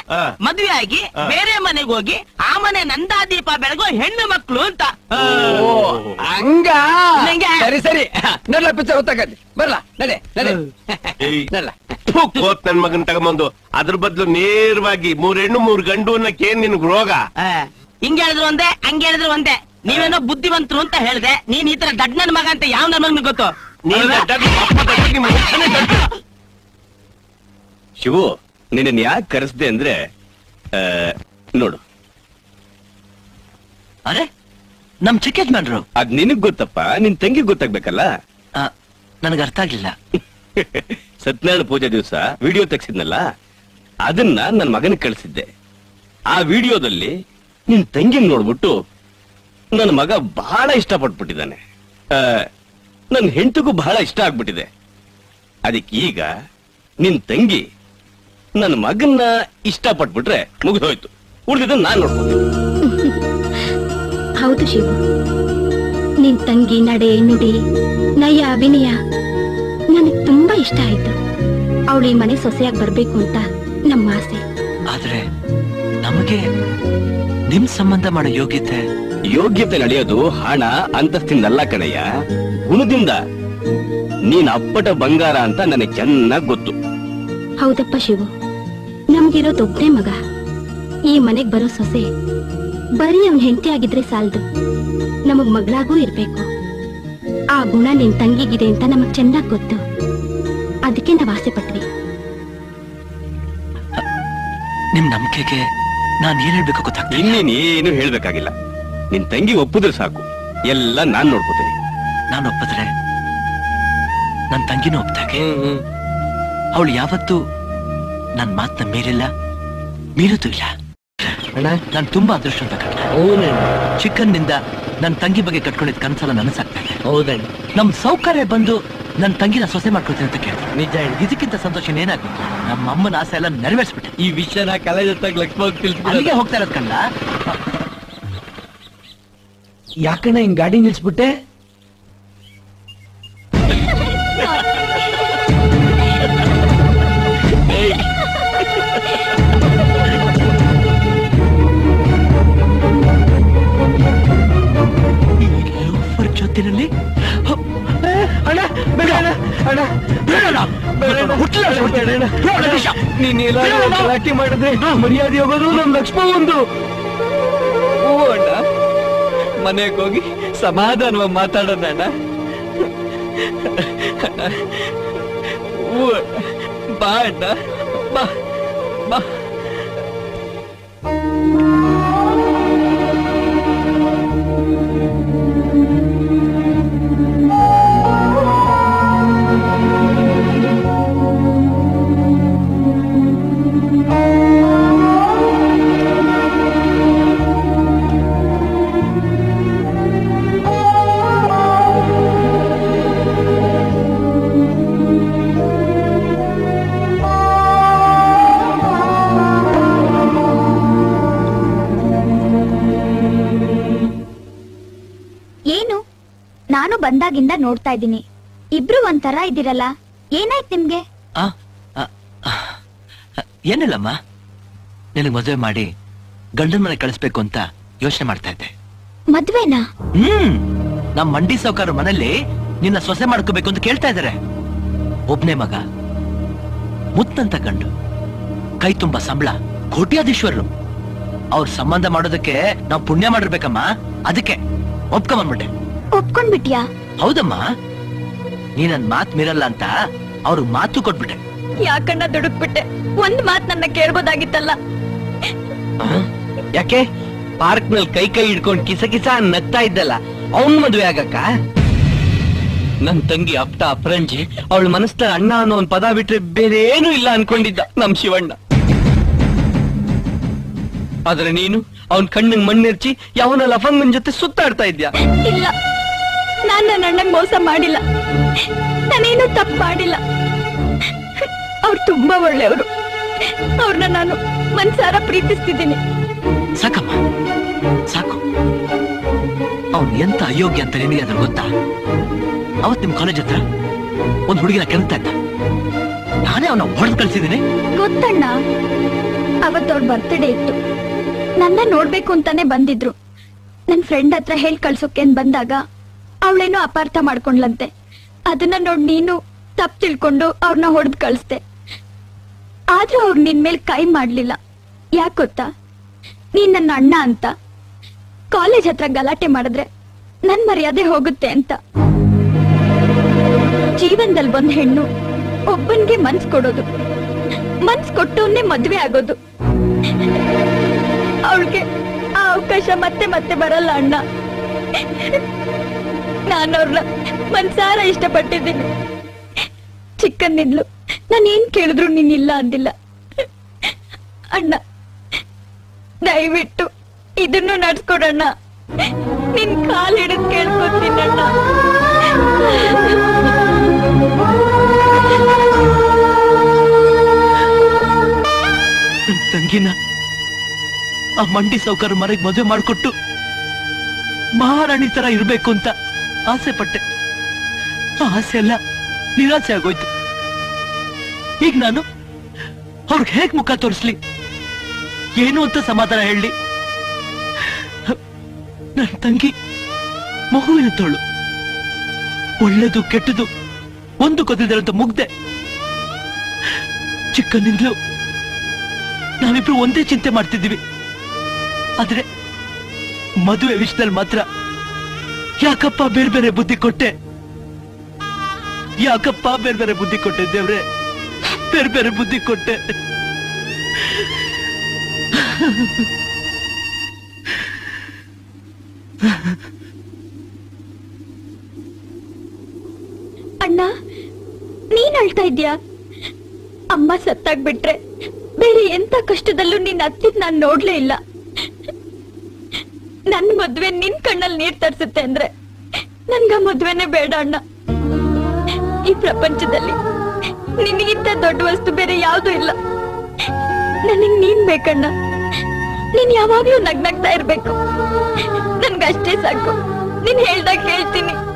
S16: ಮದ್ವೆ ಆಗಿ ಬೇರೆ ಮನೆಗೆ ಹೋಗಿ ಆ ಮನೆ ನಂದಾದೀಪ ಬೆಳಗೋ ಹೆಣ್ಣು ಮಕ್ಕಳು ಅಂತ.
S23: ಹಂಗ?
S16: ನಂಗೆ.
S23: ಸರಿ ಸರಿ. ನಡ್ಲ ಪಿಕ್ಚರ್ ಗೊತ್ತಾಗತ್ತೆ ಬರ್ಲಾ ನಡೆ ನಡೆ. ನಡ್ಲ.
S15: ಕೋತ್ ನನ್ ಮಗನ್ ತಗೊಂಬಂದು. ಅದ್ರ ಬದಲು ನೇರವಾಗಿ ಮೂರ್ ಹೆಣ್ಣು ಮೂರ್ ಗಂಡು ಅನ್ನಕ್ಕೇನ್ ನಿನ್ಗ್ ರೋಗ?
S16: ಹಿಂಗ ಹಿಂಗ್ ಹೇಳಿದ್ರು ಒಂದೇ ಹಂಗೇಳಿದ್ರು ಹೇಳಿದ್ರು ಒಂದೇ. ನೀವೇನೋ ಬುದ್ಧಿವಂತರು ಅಂತ ಹೇಳ್ದೆ. ನೀನ್ ಈ ತರ ದಡ್ ನನ್ ಮಗ ಅಂತ ಯಾವ ನನ್ ಮಗನಿಗೆ ಗೊತ್ತು.
S12: ಶಿವು ನಿನ್ನ ಯಾಕೆ ಕರೆಸ್ದೆ ಅಂದ್ರೆ ಆ, ನೋಡು.
S6: ಅರೆ ನಮ್ ಚಿಕ್ಕ ಯಜಮಾನ್ರು
S12: ಅದ್ ನಿನಗ್ ಗೊತ್ತಪ್ಪ ನಿನ್ ತಂಗಿ ಗೊತ್ತಾಗ್ಬೇಕಲ್ಲ?
S6: ನನಗೆ ಅರ್ಥ ಆಗ್ಲಿಲ್ಲ.
S12: ಸತ್ಯನಾರಾಯಣ ಪೂಜೆ ದಿವಸ ವಿಡಿಯೋ ತೆಗ್ಸಿದ್ನಲ್ಲ ಅದನ್ನ ನನ್ ಮಗನಿಗೆ ಕಳಿಸಿದ್ದೆ. ಆ ವಿಡಿಯೋದಲ್ಲಿ ನಿನ್ ತಂಗಿನ ನೋಡ್ಬಿಟ್ಟು ನನ್ನ ಮಗ ಬಹಳ ಇಷ್ಟಪಟ್ಬಿಟ್ಟಿದ್ದಾನೆ. ನನ್ನ ನನ್ ಹೆಂಡತಿಗೂ ಬಹಳ ಇಷ್ಟ ಆಗ್ಬಿಟ್ಟಿದೆ. ಅದಕ್ಕೆ ಈಗ ನಿನ್ ತಂಗಿ ನನ್ನ ಮಗನ್ನ ಇಷ್ಟಪಟ್ಬಿಟ್ರೆ ಮುಗಿದೋಯ್ತು. ಉಳಿದಿದ್ದ ನಾನ್ ನೋಡ್ಕೊತೀನಿ.
S4: ಹೌದು ಶಿವ. ನಿನ್ ತಂಗಿ ನಡೆ ನುಡಿ ನಯ ಅಭಿನಯ ನನಗ್ ತುಂಬಾ ಇಷ್ಟ ಆಯ್ತು. ಅವಳು ಈ ಮನೆ ಸೊಸೆಯಾಗಿ ಬರ್ಬೇಕು ಅಂತ ನಮ್ಮ ಆಸೆ.
S6: ಆದ್ರೆ ನಮಗೆ ನಿಮ್ ಸಂಬಂಧ ಮಾಡೋ ಯೋಗ್ಯತೆ?
S12: ಯೋಗ್ಯತೆ ನಡೆಯೋದು ಹಣ ಅಂತಸ್ತಿಂದಲ್ಲ ಕಣಯ್ಯ. ಗುಣದಿಂದ. ನೀನ್ ಅಪ್ಪಟ ಬಂಗಾರ ಅಂತ ನನಗೆ ಚೆನ್ನಾಗ್ ಗೊತ್ತು.
S4: ಹೌದಪ್ಪ ಶಿವು. ನಮ್ಗಿರೋದೊಬ್ನೇ ಮಗ. ಈ ಮನೆಗ್ ಬರೋ ಸೊಸೆ ಬರೀ ಅವನ್ ಹೆಂಡತಿ ಆಗಿದ್ರೆ ಸಾಲದು. ನಮಗ್ ಮಗಳಾಗೂ ಇರ್ಬೇಕು. ಆ ಗುಣ ನಿನ್ ತಂಗಿಗಿದೆ ಅಂತ ನಮಗ್ ಚೆನ್ನಾಗ್ ಗೊತ್ತು. ಅದಕ್ಕೆ ನಾವ್ ಆಸೆ ಪಟ್ವಿ.
S6: ನಿಮ್ ನಂಬಿಕೆಗೆ ನಾನ್ ಏನ್ ಹೇಳ್ಬೇಕು ಗೊತ್ತಾಗ್ತದೆ
S12: ಇನ್ನೇನ್ ಏನು ಹೇಳ್ಬೇಕಾಗಿಲ್ಲ. ನಿನ್ ತಂಗಿ ಒಪ್ಪಿದ್ರೆ ಸಾಕು. ಎಲ್ಲ ನಾನ್ ನೋಡ್ಕೋತೀನಿ.
S6: ನಾನು ಒಪ್ಪಿದ್ರೆ ನನ್ ತಂಗಿನೂ ಒಪ್ತಾಗೆ ಅವಳು ಯಾವತ್ತೂ ನನ್ ಮಾತನ್ನ ಮೀರಿಲ್ಲ ಮೀರುತ್ತೂ ಇಲ್ಲ. ನಾನು ತುಂಬಾ ಅದೃಷ್ಟ ಚಿಕ್ಕನ್ನಿಂದ ನನ್ ತಂಗಿ ಬಗ್ಗೆ ಕಟ್ಕೊಂಡಿದ್ ಕನಸಲ್ಲ ನನಸಾಗ್ತಾ ಇದೆ.
S8: ಹೌದಣ್ಣ.
S6: ನಮ್ ಸೌಕರ್ಯ ಬಂದು ನನ್ ತಂಗಿನ ಸೊಸೆ ಮಾಡ್ಕೊಳ್ತೀನಿ ಅಂತ ಕೇಳಿದ್ರು ನಿಜ ಹೇಳಿ ಇದಕ್ಕಿಂತ ಸಂತೋಷ ಏನಾಗುತ್ತೆ ನಮ್ಮ ಅಮ್ಮನ ಆಸೆ ಎಲ್ಲ ನೆರವೇರಿಸ್ಬಿಟ್ಟೆ.
S8: ಈ ವಿಷಯನ ಕಾಲೇಜ್ ಲಕ್ಷ್ಮ
S6: ಅಲ್ಲಿಗೆ ಹೋಗ್ತಾ ಇರೋದ್ ಕಂಡ
S8: ಯಾಕಣ್ಣ ಹಿಂಗ್ ಗಾಡಿ ನಿಲ್ಸ್ಬಿಟ್ಟೆ?
S6: ಲೋಫರ್ ಜೊತೆನಲ್ಲಿ
S8: ಅಣ್ಣ ಬೇಡ ಅಣ್ಣ. ಅಣ್ಣ ಬೇಡ ಅಣ್ಣ. ಬೇಡ ಅಣ್ಣ. ಹುಟ್ಲ ಬೇಡ ಅಣ್ಣ. ನೀನ್ ಏನಾದ್ರು ಗಲಾಟೆ ಮಾಡಿದ್ರೆ ಮರ್ಯಾದೆ ಹೋಗೋದು ನಮ್ ಲಕ್ಷ್ಮ ಒಂದು. ಹ್ಞೂ ಅಣ್ಣ. ಮನೆಗೆ ಹೋಗಿ ಸಮಾಧಾನವಾಗಿ ಮಾತಾಡೋಣ ಅಣ್ಣ. ಓ ಅಣ್ಣ. ಬಾ ಅಣ್ಣ. ಬಾ ಬಾ.
S7: ಏನು? ನಾನು ಬಂದಾಗಿಂದ ನೋಡ್ತಾ ಇದ್ದೀನಿ. ಇಬ್ರು ಒಂಥರ ಇದ್ದೀರಲ್ಲ ಏನಾಯ್ತು ನಿಮ್ಗೆ?
S6: ಆ, ಆ, ಆ, ಏನಿಲ್ಲಮ್ಮ. ನಿನಗ್ ಮದುವೆ ಮಾಡಿ ಗಂಡನ ಮನೆ ಕಳಿಸ್ಬೇಕು ಅಂತ ಯೋಚನೆ ಮಾಡ್ತಾ ಇದ್ದೆ.
S7: ಮದ್ವೆನಾ?
S6: ಹ್ಮ್ ನಮ್ ಮಂಡಿ ಸಾವುಕಾರ ಮನೆಯಲ್ಲಿ ನಿನ್ನ ಸೊಸೆ ಮಾಡ್ಕೋಬೇಕು ಅಂತ ಕೇಳ್ತಾ ಇದಾರೆ. ಒಬ್ನೇ ಮಗ ಮುತ್ತಂತ ಗಂಡು ಕೈ ತುಂಬಾ ಸಂಬಳ ಕೋಟ್ಯಾಧೀಶ್ವರರು. ಅವ್ರ ಸಂಬಂಧ ಮಾಡೋದಕ್ಕೆ ನಾವು ಪುಣ್ಯ ಮಾಡಿರ್ಬೇಕಮ್ಮ. ಅದಕ್ಕೆ. ಒಪ್ಕೊಂಬಂದ್ಬಿಟ್ಟೆ
S7: ಒಪ್ಕೊಂಡ್ಬಿಟ್ಯಾ?
S6: ಹೌದಮ್ಮ. ನೀ ನನ್ ಮಾತ್ ಮೀರಲ್ಲ ಅಂತ ಅವ್ರು ಮಾತು ಕೊಟ್ಬಿಟ್ಟೆ.
S24: ಯಾಕಣ್ಣ ದುಡುಕ್ಬಿಟ್ಟೆ? ಒಂದ್ ಮಾತ್ ನನ್ನ ಕೇಳ್ಬೋದಾಗಿತ್ತಲ್ಲ?
S8: ಯಾಕೆ? ಪಾರ್ಕ್ನಲ್ಲಿ ಕೈ ಕೈ ಹಿಡ್ಕೊಂಡ್ ಕಿಸ ಕಿಸ ನಗ್ತಾ ಇದ್ದಲ್ಲ ಅವನ್ ಮದ್ವೆ ಆಗಕ್ಕ? ನನ್ ತಂಗಿ ಅಪ್ಪ ಅಪರಂಜಿ ಅವಳ ಮನಸ್ತ ಅಣ್ಣ ಅನ್ನೋ ಒಂದ್ ಪದ ಬಿಟ್ರೆ ಬೇರೆ ಏನು ಇಲ್ಲ ಅನ್ಕೊಂಡಿದ್ದ ನಮ್ ಶಿವಣ್ಣ. ಆದ್ರೆ ನೀನು? ಅವನ್ ಕಣ್ಣಿಗೆ ಮಣ್ಣೆರ್ಚಿ ಯಾವನ ಲಫಂಗನ್ ಜೊತೆ ಸುತ್ತಾಡ್ತಾ ಇದ್ಯಾ?
S24: ಇಲ್ಲ. ನಾನ್ ನನ್ನ ಅಣ್ಣಂಗ್ ಮೋಸ ಮಾಡಿಲ್ಲ. ನಾನೇನು ತಪ್ಪು ಮಾಡಿಲ್ಲ. ಅವ್ರು ತುಂಬಾ ಒಳ್ಳೆಯವರು. ಅವ್ರನ್ನ ನಾನು ಮನ್ಸಾರ ಪ್ರೀತಿಸ್ತಿದ್ದೀನಿ.
S6: ಸಾಕಮ್ಮ. ಸಾಕು. ಅವ್ನು ಎಂತ ಅಯೋಗ್ಯ ಅಂತ ನಿನಗೆ ಅದ್ರ ಗೊತ್ತಾ? ಅವತ್ ನಿಮ್ ಕಾಲೇಜ್ ಹತ್ರ ಒಂದ್ ಹುಡುಗಿನ ಕೆಂತ ಇದ್ದ. ನಾನೇ ಅವನ ಹೊಡೆದು ಕಳ್ಸಿದ್ದೀನಿ.
S24: ಗೊತ್ತಣ್ಣ. ಅವತ್ತವ್ರ ಬರ್ತ್ಡೇ ಇತ್ತು. ನನ್ನ ನೋಡ್ಬೇಕು ಅಂತಾನೆ ಬಂದಿದ್ರು. ನನ್ ಫ್ರೆಂಡ್ ಹತ್ರ ಹೇಳ್ ಕಳ್ಸೋಕೆ ಬಂದಾಗ ಅವಳೇನೋ ಅಪಾರ್ಥ ಮಾಡ್ಕೊಂಡ್ಲಂತೆ ಅದನ್ನ ನೋಡ್ ನೀನು ತಪ್ ತಿಳ್ಕೊಂಡು ಅವ್ರನ್ನ ಹೊಡೆದ್ ಕಳಿಸ್ದೆ. ಆದ್ರೂ ಅವ್ರು ನಿನ್ ಮೇಲೆ ಕೈ ಮಾಡ್ಲಿಲ್ಲ. ಯಾಕೆ ಗೊತ್ತಾ? ನೀನ್ ನನ್ನ ಅಣ್ಣ ಅಂತ. ಕಾಲೇಜ್ ಹತ್ರ ಗಲಾಟೆ ಮಾಡಿದ್ರೆ ನನ್ ಮರ್ಯಾದೆ ಹೋಗುತ್ತೆ ಅಂತ. ಜೀವನದಲ್ಲಿ ಬಂದ ಹೆಣ್ಣು ಒಬ್ಬನ್ಗೆ ಮನ್ಸ್ ಕೊಡೋದು. ಮನ್ಸ್ ಕೊಟ್ಟವನ್ನೇ ಮದ್ವೆ ಆಗೋದು. ಅವಳಿಗೆ ಆ ಅವಕಾಶ ಮತ್ತೆ ಮತ್ತೆ ಬರಲ್ಲ, ಅಣ್ಣ. ನಾನು ಅವ್ರನ್ನ ಮನ್ಸಾರ ಇಷ್ಟಪಟ್ಟಿದ್ದೀನಿ. ಚಿಕ್ಕಂದಿನ್ಲು ನಾನು ಕೇಳಿದ್ರು ನೀನಿಲ್ಲ ಅಂದಿಲ್ಲ. ಅಣ್ಣ, ದಯವಿಟ್ಟು ಇದನ್ನು ನಡ್ಸ್ಕೊಡಣ್ಣ ನಿನ್ ಕಾಲ್ ಹಿಡಿದ್ ಕೇಳ್ಕೊತೀನಣ್ಣ
S6: ತಂಗಿನ ಆ ಮಂಡಿ ಸೌಕರ್ ಮನೆಗೆ ಮದುವೆ ಮಾಡಿಕೊಟ್ಟು ಮಹಾರಾಣಿ ತರ ಇರ್ಬೇಕು ಅಂತ ಆಸೆ ಪಟ್ಟೆ. ಆಸೆ ಎಲ್ಲ ನಿರಾಸೆ ಆಗೋಯ್ತು. ಈಗ ನಾನು ಅವ್ರಿಗೆ ಹೇಗ್ ಮುಖ ತೋರಿಸ್ಲಿ? ಏನು ಅಂತ ಸಮಾಧಾನ ಹೇಳಿ. ನನ್ನ ತಂಗಿ ಮಗುವಿನ ತೋಳು. ಒಳ್ಳೇದು ಕೆಟ್ಟದು ಒಂದು ಅಂತ ಮುಗ್ದೆ. ಚಿಕ್ಕನಿಂದಲೂ ನಾವಿಬ್ರು ಒಂದೇ ಚಿಂತೆ ಮಾಡ್ತಿದ್ದೀವಿ. ಆದ್ರೆ ಮದುವೆ ವಿಷಯದಲ್ಲಿ ಮಾತ್ರ ಯಾಕಪ್ಪ ಬೇರೆ ಬೇರೆ ಬುದ್ಧಿ ಕೊಟ್ಟೆ? ಯಾಕಪ್ಪ ಬೇರೆ ಬೇರೆ ಬುದ್ಧಿ ಕೊಟ್ಟೆ ದೇವ್ರೆ? ಬೇರೆ ಬೇರೆ ಬುದ್ಧಿ ಕೊಟ್ಟೆ.
S24: ಅಣ್ಣ, ನೀನ್ ಅಳ್ತಾ ಇದ್ಯಾ ಅಮ್ಮ ಸತ್ತಾಗ್ಬಿಟ್ರೆ ಬೇರೆ ಎಂತ ಕಷ್ಟದಲ್ಲೂ ನಿನ್ನ ಅತ್ತಿದ್ ನಾನ್ ನೋಡ್ಲೇ ಇಲ್ಲ. ನನ್ ಮದ್ವೆ ನಿನ್ ಕಣ್ಣಲ್ಲಿ ನೀರ್ ತರ್ಸುತ್ತೆ ಅಂದ್ರೆ ನನ್ಗ ಮದ್ವೆನೆ ಬೇಡ ಅಣ್ಣ.
S7: ಈ ಪ್ರಪಂಚದಲ್ಲಿ ನಿನಗಿಂತ ದೊಡ್ಡ ವಸ್ತು ಬೇರೆ ಯಾವ್ದು ಇಲ್ಲ. ನನಗ್ ನೀನ್ ಬೇಕಣ್ಣ. ನೀನ್ ಯಾವಾಗ್ಲೂ ನಗ್ನಗ್ತಾ ಇರ್ಬೇಕು. ನನ್ಗಷ್ಟೇ ಸಾಕು. ನೀನ್ ಹೇಳ್ದಾಗ ಕೇಳ್ತೀನಿ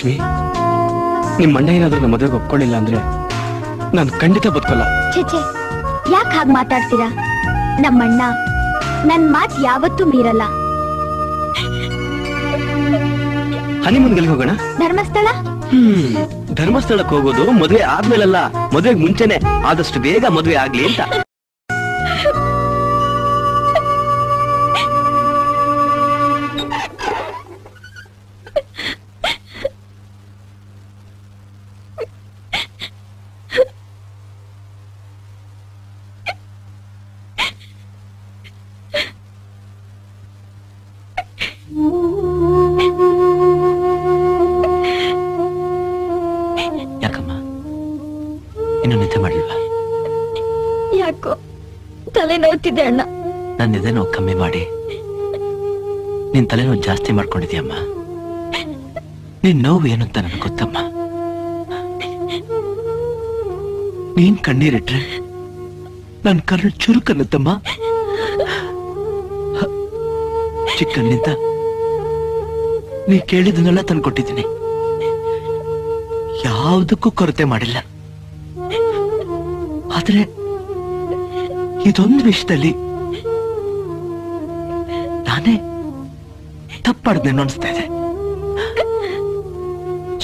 S21: ಲಕ್ಷ್ಮಿ ನಿಮ್ ಮಂಡ ಏನಾದ್ರೂ ನಮ್ಮ ಮದುವೆಗೆ ಒಪ್ಕೊಳ್ಳಿಲ್ಲ ಅಂದ್ರೆ ನಾನು ಖಂಡಿತ ಬದುಕಲ್ಲ.
S7: ಛೇ ಯಾಕೆ ಹಾಗೆ ಮಾತಾಡ್ತೀರಾ? ನಮ್ಮಣ್ಣ ನನ್ ಮಾತ್ ಯಾವತ್ತೂ ಮೀರಲ್ಲ.
S25: ಹನಿಮೂನ್ ಗಲ್ಲಿಗೆ ಹೋಗೋಣ?
S7: ಧರ್ಮಸ್ಥಳ?
S25: ಹ್ಮ್ ಧರ್ಮಸ್ಥಳಕ್ಕೆ ಹೋಗೋದು ಮದುವೆ ಆದ್ಮೇಲಲ್ಲ ಮದುವೆಗೆ ಮುಂಚೆನೆ ಆದಷ್ಟು ಬೇಗ ಮದುವೆ ಆಗ್ಲಿ ಅಂತ.
S7: ನೋವ್ತಿದೆ ಅಣ್ಣ.
S6: ನನ್ನ ಎದೆ ನೋವು ಕಮ್ಮಿ ಮಾಡಿ. ನಿನ್ ತಲೆನೋವು ಜಾಸ್ತಿ ಮಾಡ್ಕೊಂಡಿದ್ಯಮ್ಮ. ನಿನ್ ನೋವು ಏನು ಅಂತ ನನಗೆ ಗೊತ್ತಮ್ಮ. ನೀನ್ ಕಣ್ಣೀರಿಟ್ರೆ ನನ್ ಕಣ್ಣು ಚುರುಕನ್ನುತ್ತಮ್ಮ. ಚಿಕ್ಕನ್ನಿಂದ ನೀ ಕೇಳಿದನ್ನೆಲ್ಲ ತಂದ್ಕೊಟ್ಟಿದ್ದೀನಿ. ಯಾವುದಕ್ಕೂ ಕೊರತೆ ಮಾಡಿಲ್ಲ. ಆದ್ರೆ ಇದೊಂದು ವಿಷಯದಲ್ಲಿ ನಾನೇ ತಪ್ಪಾಡ್ದೇನೋ ಅನಿಸ್ತಾ ಇದೆ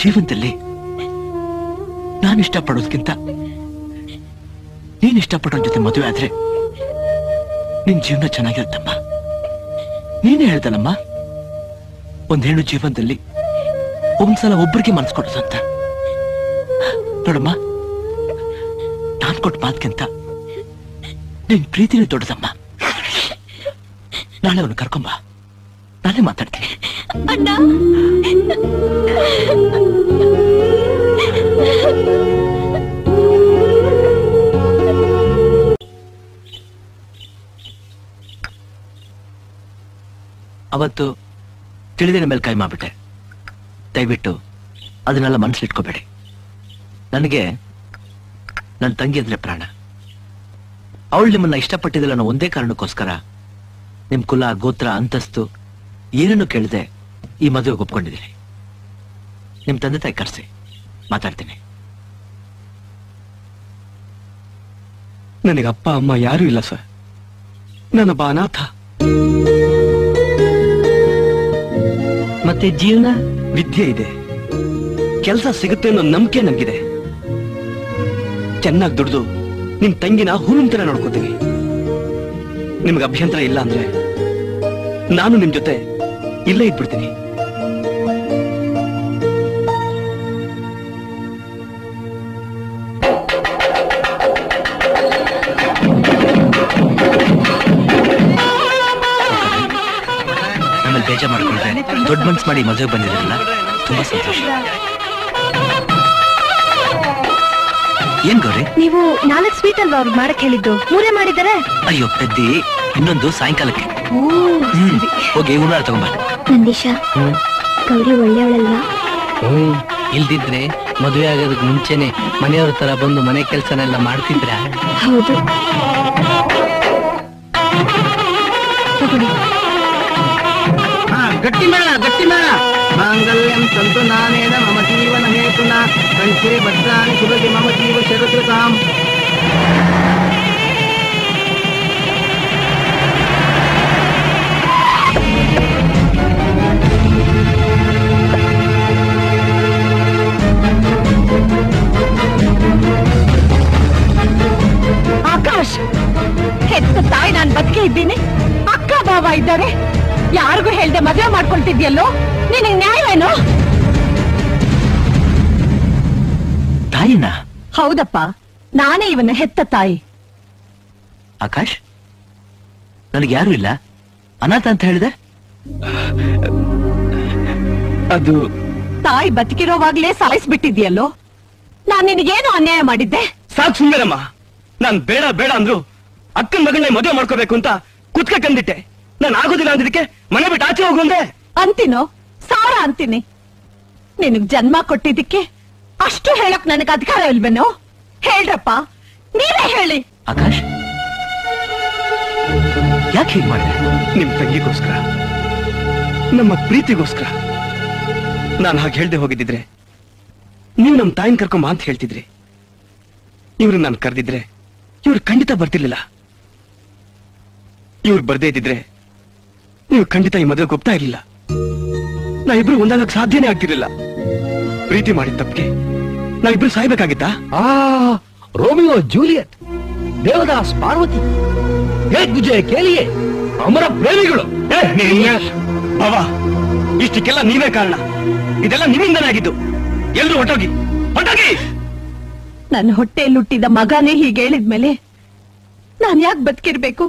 S6: ಜೀವನದಲ್ಲಿ ನಾನು ಇಷ್ಟಪಡೋದ್ಕಿಂತ ನೀನ್ ಇಷ್ಟಪಡೋ ಜೊತೆ ಮದುವೆ ಆದ್ರೆ ನಿನ್ ಜೀವನ ಚೆನ್ನಾಗಿರುತ್ತಮ್ಮ. ನೀನೇ ಹೇಳ್ದಲ್ಲಮ್ಮ, ಒಂದ್ ಹೆಣ್ಣು ಜೀವನದಲ್ಲಿ ಒಂದ್ಸಲ ಒಬ್ಬರಿಗೆ ಮನ್ಸು ಅಂತ. ನೋಡಮ್ಮ, ನಾನ್ ಕೊಟ್ಟ ಮಾತ್ಕಿಂತ ನಿನ್ ಪ್ರೀತಿನೇ ದೊಡ್ಡದಮ್ಮ. ನಾಳೆ ಅವನು ಕರ್ಕೊಂಬ. ನಾನೇ ಮಾತಾಡ್ತೀನಿ.
S7: ಅಣ್ಣ.
S6: ಅವತ್ತು ತಿಳಿದಿನ ಮೇಲೆ ಕೈ ಮಾಡ್ಬಿಟ್ಟೆ. ದಯವಿಟ್ಟು ಅದನ್ನೆಲ್ಲ ಮನಸ್ಸಿಟ್ಕೋಬೇಡಿ ನನಗೆ ನನ್ನ ತಂಗಿ ಅಂದ್ರೆ ಪ್ರಾಣ. ಅವಳು ನಿಮ್ಮನ್ನ ಇಷ್ಟಪಟ್ಟಿದ್ದಿಲ್ಲ ಅನ್ನೋ ಒಂದೇ ಕಾರಣಕ್ಕೋಸ್ಕರ ನಿಮ್ ಕುಲ ಗೋತ್ರ ಅಂತಸ್ತು ಏನನ್ನು ಕೇಳದೆ ಈ ಮದುವೆಗೆ ಒಪ್ಕೊಂಡಿದ್ದೀನಿ. ನಿಮ್ ತಂದೆ ತಾಯಿ ಕರೆಸಿ ಮಾತಾಡ್ತೀನಿ.
S21: ನನಗೆ ಅಪ್ಪ ಅಮ್ಮ ಯಾರು ಇಲ್ಲ ಸರ್. ನಾನೊಬ್ಬ ಅನಾಥ.
S25: ಮತ್ತೆ ಜೀವನ?
S21: ವಿದ್ಯೆ ಇದೆ.
S25: ಕೆಲಸ ಸಿಗುತ್ತೆ ಅನ್ನೋ ನಂಬಿಕೆ ನಂಗಿದೆ
S21: ಚೆನ್ನಾಗಿ ದುಡ್ದು ನಿಮ್ ತಂಗಿನ ಹೂವಿನ ನೋಡ್ಕೋತೀನಿ ನಿಮ್ಗೆ ಅಭ್ಯಂತರ ಇಲ್ಲ ಅಂದ್ರೆ ನಾನು ನಿಮ್ ಜೊತೆ ಇಲ್ಲೇ ಇದ್ಬಿಡ್ತೀನಿ.
S6: ನಮ್ಮಲ್ಲಿ ಬೇಜಾರು ಮಾಡ್ಕೊಂಡ್ರೆ ದೊಡ್ಡ ಮನ್ಸ್ ಮಾಡಿ ಮದುವೆ ಬಂದಿದ್ರಲ್ಲ ತುಂಬಾ ಸಂತೋಷ. ಏನ್ ಗೌರಿ?
S13: ನೀವು ನಾಲ್ಕು ಸ್ವೀಟ್ ಅಲ್ವಾ ಅವ್ರು ಮಾಡಕ್ ಹೇಳಿದ್ದು? ಮೂರೇ ಮಾಡಿದ್ದಾರೆ?
S6: ಅಯ್ಯೋ ಪೆದ್ದಿ ಇನ್ನೊಂದು ಸಾಯಂಕಾಲಕ್ಕೆ. ಹ್ಮ್ ಹೋಗಿ ಹೂನಾರ ತಗೊಂಬ
S7: ನಂದೀಶ ಗೌರಿ ಒಳ್ಳೆಯವಳಲ್ವಾ?
S8: ಹ್ಮ್ ಇಲ್ದಿದ್ರೆ ಮದುವೆ ಆಗೋದಕ್ಕೆ ಮುಂಚೆನೆ ಮನೆಯವ್ರ ತರ ಬಂದು ಮನೆ ಕೆಲಸನೆಲ್ಲ ಮಾಡ್ತಿದ್ರ?
S7: ಹೌದು.
S26: ಗಟ್ಟಿ ಮೇಳ ಗಟ್ಟಿ ಮೇಳ. ಮಾಂಗಲ್ಯಂ ಸಂತು ನಾನೇನ ಮಮ ಜೀವನ ಹೇತುನ ಕಂಠೆ ಭದ್ರಾಣಿ ಶುಭಗೆ ಮಮ ಜೀವ ಶರತೃತಾಂ
S13: ಆಕಾಶ್ ಹೆತ್ತ ತಾಯಿ ನಾನ್ ಬದುಕೆ ಇದ್ದೀನಿ ಅಕ್ಕ ಬಾವ ಇದ್ದಾರೆ ಯಾರಿಗೂ ಹೇಳ್ದೆ ಮದುವೆ ಮಾಡ್ಕೊಳ್ತಿದ್ಯಲ್ಲೋ ನಿನಗೆ ನ್ಯಾಯವೇನು?
S6: ತಾಯಿನ?
S13: ಹೌದಪ್ಪ ನಾನೇ ಇವನ ಹೆತ್ತ ತಾಯಿ.
S6: ಆಕಾಶ್ ನನಗೆ ಯಾರು ಇಲ್ಲ. ಅನಾಥ ಅಂತ ಹೇಳಿದೆ? ಅದು
S27: ತಾಯಿ ಬದುಕಿರೋವಾಗ್ಲೇ ಸಾಯಿಸ್ಬಿಟ್ಟಿದ್ಯಲ್ಲೋ? ನಾನ್ ನಿನಗೇನು ಅನ್ಯಾಯ ಮಾಡಿದ್ದೆ?
S21: ಸಾಕ್ ಸುಂದರಮ್ಮ. ನಾನ್ ಬೇಡ ಬೇಡ ಅಂದ್ರು ಅಕ್ಕನ ಮಗಳನ್ನೇ ಮದುವೆ ಮಾಡ್ಕೋಬೇಕು ಅಂತ ಕುತ್ಕ ಕಂದಿಟ್ಟೆ. ನಾನು ಆಗೋದಿಲ್ಲ ಅಂದಿದ್ದಕ್ಕೆ ಮನೆ ಬಿಟ್ಟು ಆಚೆ ಹೋಗುಂದೆ
S27: ಅಂತೀನೋ? ಸಾರ ಅಂತೀನಿ ನಿನಗ್ ಜನ್ಮ ಕೊಟ್ಟಿದ್ದಕ್ಕೆ ಅಷ್ಟು ಹೇಳಕ್ ನನಗ್ ಅಧಿಕಾರ ಇಲ್ವೇನೋ? ಹೇಳ್ರಪ್ಪ. ನೀವೇ ಹೇಳಿ.
S6: ಆಕಾಶ್ ಯಾಕೆ ಹೀಗ್ ಮಾಡಿದೆ?
S21: ನಿಮ್ ತಂಗಿಗೋಸ್ಕರ. ನಮ್ಮ ಪ್ರೀತಿಗೋಸ್ಕರ. ನಾನು ಹಾಗೆ ಹೇಳ್ದೆ ಹೋಗಿದ್ದಿದ್ರೆ ನೀವು ನಮ್ ತಾಯಿನ ಕರ್ಕೊಂಬ ಅಂತ ಹೇಳ್ತಿದ್ರಿ. ಇವ್ರು ನಾನು ಕರೆದಿದ್ರೆ ಇವ್ರು ಖಂಡಿತ ಬರ್ತಿರ್ಲಿಲ್ಲ. ಇವ್ರು ಬರ್ದೇ ಇದ್ದಿದ್ರೆ ನೀವು ಖಂಡಿತ ಈ ಮದುವೆಗೆ ಒಪ್ತಾ ಇರ್ಲಿಲ್ಲ. ನಾ ಇಬ್ರು ಒಂದಾಗಕ್ ಸಾಧ್ಯನೇ ಆಗ್ತಿರ್ಲಿಲ್ಲ. ಪ್ರೀತಿ ಮಾಡಿದ ತಪ್ಪಿಗೆ ನಾ ಇಬ್ರು ಸಾಯ್ಬೇಕಾಗಿತ್ತಾ?
S26: ಆ ರೋಮಿಯೋ ಜೂಲಿಯಟ್ ದೇವದಾಸ್ ಪಾರ್ವತಿ ಹೇಗ್ ವಿಜಯ ಕೇಳಿಯೇ ಅಮರ ಪ್ರೇಮಿಗಳು.
S21: ಭಾವ ಇಷ್ಟಕ್ಕೆಲ್ಲ ನೀವೇ ಕಾರಣ. ಇದೆಲ್ಲ ನಿಮ್ಮಿಂದನೇ ಆಗಿದ್ದು ಎಲ್ರು ಹೊಟ್ಟೋಗಿ ಹೊಟ್ಟೋಗಿ
S27: ನನ್ನ ಹೊಟ್ಟೆಯಲ್ಲಿ ಹುಟ್ಟಿದ ಮಗನೇ ಹೀಗೆ ಹೇಳಿದ್ಮೇಲೆ ನಾನ್ ಯಾಕೆ ಬದುಕಿರ್ಬೇಕು?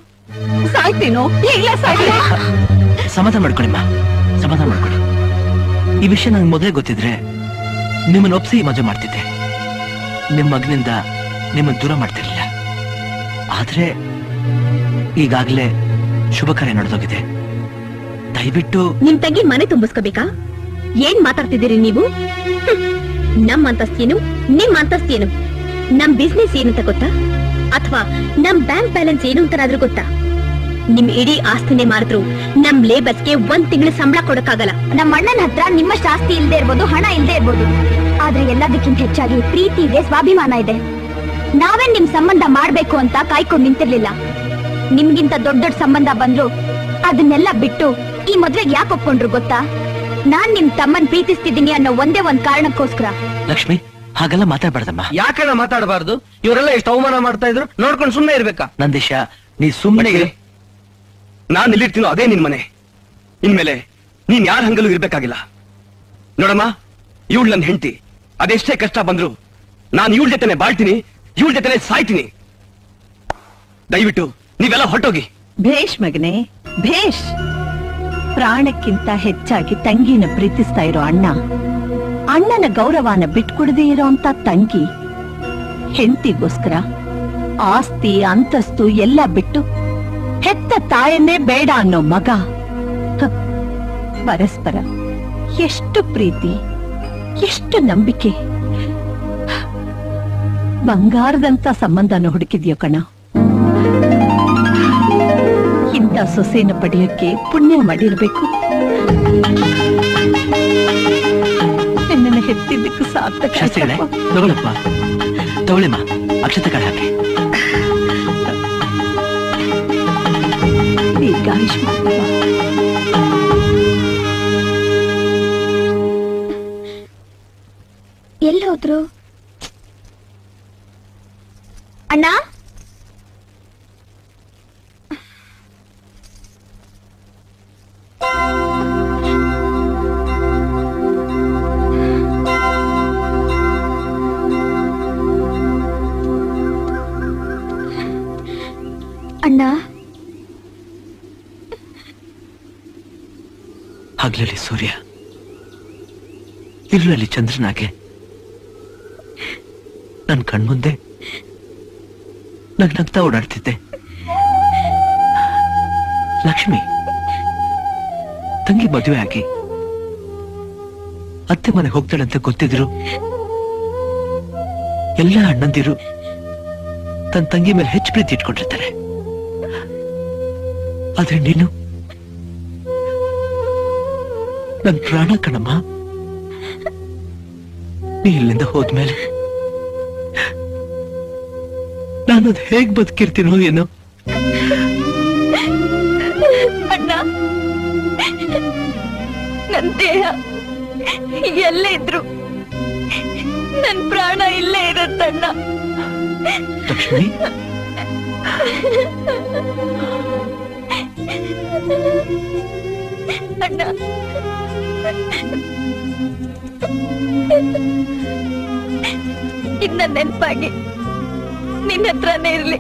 S27: ಸಾಯ್ತೀನೋ? ಈಗಲೇ ಸಾಯ್ತೀನಿ?
S6: ಸಮಾಧಾನ ಮಾಡ್ಕೊಳ್ಳಿಮ್ಮ ಸಮಾಧಾನ ಮಾಡ್ಕೊಳ್ಳಿ ಈ ವಿಷಯ ನಂಗೆ ಮೊದಲೇ ಗೊತ್ತಿದ್ರೆ ನಿಮ್ಮನ್ನು ಒಪ್ಸಿ ಮಜಾ ಮಾಡ್ತಿದ್ದೆ. ನಿಮ್ಮ ಮಗನಿಂದ ನಿಮ್ಮನ್ನು ದೂರ ಮಾಡ್ತಿರ್ಲಿಲ್ಲ. ಆದ್ರೆ ಈಗಾಗ್ಲೇ ಶುಭ ಕಾರ್ಯ ನಡೆದೋಗಿದೆ. ದಯವಿಟ್ಟು
S7: ನಿಮ್ ತಂಗಿ ಮನೆ ತುಂಬಿಸ್ಕೋಬೇಕಾ? ಏನ್ ಮಾತಾಡ್ತಿದ್ದೀರಿ ನೀವು? ನಮ್ಮ ನಮ್ ಅಂತಸ್ತೇನು ನಿಮ್ ಅಂತಸ್ತೇನು ನಮ್ ಬಿಸ್ನೆಸ್ ಏನು ಅಂತ ಗೊತ್ತಾ? ಅಥವಾ ನಮ್ ಬ್ಯಾಂಕ್ ಬ್ಯಾಲೆನ್ಸ್ ಏನು ಅಂತನಾದ್ರೂ ಗೊತ್ತಾ? ನಿಮ್ ಇಡೀ ಆಸ್ತಿನೇ ಮಾರಿದ್ರು. ನಮ್ ಲೇಬರ್ಸ್ಗೆ ಒಂದ್ ತಿಂಗಳ ಸಂಬಳ ಕೊಡಕ್ಕಾಗಲ್ಲ. ನಮ್ಮ ಅಣ್ಣನ ಹತ್ರ ನಿಮ್ಮಷ್ಟು ಆಸ್ತಿ ಇಲ್ದೇ ಇರ್ಬೋದು ಹಣ ಇಲ್ದೇ ಇರ್ಬೋದು. ಆದ್ರೆ ಎಲ್ಲದಕ್ಕಿಂತ ಹೆಚ್ಚಾಗಿ ಪ್ರೀತಿ ಇದೆ ಸ್ವಾಭಿಮಾನ ಇದೆ. ನಾವೇ ನಿಮ್ ಸಂಬಂಧ ಮಾಡ್ಬೇಕು ಅಂತ ಕಾಯ್ಕೊಂಡ್ ನಿಂತಿರ್ಲಿಲ್ಲ. ನಿಮ್ಗಿಂತ ದೊಡ್ಡ ದೊಡ್ಡ ಸಂಬಂಧ ಬಂದ್ರು ಅದನ್ನೆಲ್ಲ ಬಿಟ್ಟು ಈ ಮದ್ವೆಗೆ ಯಾಕೆ ಒಪ್ಕೊಂಡ್ರು ಗೊತ್ತಾ? ನಾನ್ ನಿಮ್ ತಮ್ಮನ್ ಪ್ರೀತಿಸ್ತಿದ್ದೀನಿ ಅನ್ನೋ ಒಂದೇ ಒಂದ್ ಕಾರಣಕ್ಕೋಸ್ಕರ.
S6: ಲಕ್ಷ್ಮಿ ಹಾಗೆಲ್ಲ ಮಾತಾಡ್ಬಾರ್ದಮ್ಮ.
S8: ಯಾಕಣ್ಣ ಮಾತಾಡಬಾರ್ದು? ಇವರೆಲ್ಲ ಎಷ್ಟು ಅವಮಾನ ಮಾಡ್ತಾ ಇದ್ರು ನೋಡ್ಕೊಂಡು ಸುಮ್ಮನೆ ಇರ್ಬೇಕಾ?
S6: ನಂದೀಶ ನೀ ಸುಮ್ಮನೆ
S21: ನಾನ್ ಇಲ್ಲಿರ್ತೀನೋ ಅದೇ ನಿನ್ ಮನೆ. ಇನ್ಮೇಲೆ ನೀನ್ ಯಾರ ಹಂಗಲ್ಲೂ ಇರ್ಬೇಕಾಗಿಲ್ಲ. ನೋಡಮ್ಮ, ಇವಳು ನನ್ನ ಹೆಂಡತಿ. ಅದೆಷ್ಟೇ ಕಷ್ಟ ಬಂದ್ರು ನಾನು ಇವಳ ಜೊತೆನೆ ಬಾಳ್ತೀನಿ, ಇವಳ ಜೊತೆನೆ ಸಾಯ್ತೀನಿ. ದಯವಿಟ್ಟು ನೀವೆಲ್ಲ ಹೊರಟೋಗಿ.
S27: ಭೇಷ್ ಮಗನೆ, ಭೇಷ್! ಪ್ರಾಣಕ್ಕಿಂತ ಹೆಚ್ಚಾಗಿ ತಂಗಿನ ಪ್ರೀತಿಸ್ತಾ ಇರೋ ಅಣ್ಣ. ಅಣ್ಣನ ಗೌರವನ ಬಿಟ್ಕೊಡದೇ ಇರೋಂತ ತಂಗಿ. ಹೆಂಡತಿಗೋಸ್ಕರ ಆಸ್ತಿ, ಅಂತಸ್ತು ಎಲ್ಲ ಬಿಟ್ಟು ಹೆತ್ತ ತಾಯನ್ನೇ ಬೇಡ ಅನ್ನೋ ಮಗ. ಪರಸ್ಪರ ಎಷ್ಟು ಪ್ರೀತಿ ಎಷ್ಟು ನಂಬಿಕೆ. ಬಂಗಾರದಂತ ಸಂಬಂಧನ ಹುಡುಕಿದ್ಯೋ ಕಣ. ಇಂಥ ಸೊಸೆನ ಪಡೆಯೋಕೆ ಪುಣ್ಯ ಮಾಡಿರ್ಬೇಕು. ನಿನ್ನನ್ನು ಹೆತ್ತಿದ್ದಕ್ಕೂ ಸಾರ್ಥಕ.
S6: ತಗೊಳಪ್ಪ ಅಕ್ಷತೆ ಕಡೆ ಹಾಕಿ.
S27: ಭವ.
S7: ಎಲ್ಲಿ ಹೋದ್ರು? ಅಣ್ಣ? ಅಣ್ಣ?
S6: ಹಗ್ಲಲ್ಲಿ ಸೂರ್ಯ. ಇರ್ಲಲ್ಲಿ ಚಂದ್ರನಾಗೆ. ನನ್ ಕಣ್ಮುಂದೆ ನಗ್ನಗ್ತಾ ಓಡಾಡ್ತಿದ್ದೆ. ಲಕ್ಷ್ಮಿ, ತಂಗಿ ಮದುವೆ ಆಗಿ. ಅತ್ತೆ ಮನೆಗೆ ಅಂತ ಗೊತ್ತಿದ್ರು. ಎಲ್ಲ ಅಣ್ಣಂದಿರು ತನ್ನ ತಂಗಿ ಮೇಲೆ ಹೆಚ್ಚು ಪ್ರೀತಿ ಇಟ್ಕೊಂಡಿರ್ತಾರೆ. ಆದ್ರೆ ನೀನು ನನ್ ಪ್ರಾಣ ಕಣಮ್ಮ. ನೀ ಇಲ್ಲಿಂದ ಹೋದ್ಮೇಲೆ ನಾನು ಅದ್ ಹೇಗ್ ಬದುಕಿರ್ತೀನೋ ಏನೋ.
S7: ಅಣ್ಣ ನನ್ ದೇಹ ಎಲ್ಲೇ ಇದ್ರು ನನ್ ಪ್ರಾಣ ಇಲ್ಲೇ ಇರತ್ತಣ್ಣ
S6: ಲಕ್ಷ್ಮಿ.
S7: ಅಣ್ಣ ಇನ್ನ ನೆನಪಾಗಿ ನಿನ್ನ ಹತ್ರನೇ ಇರ್ಲಿ.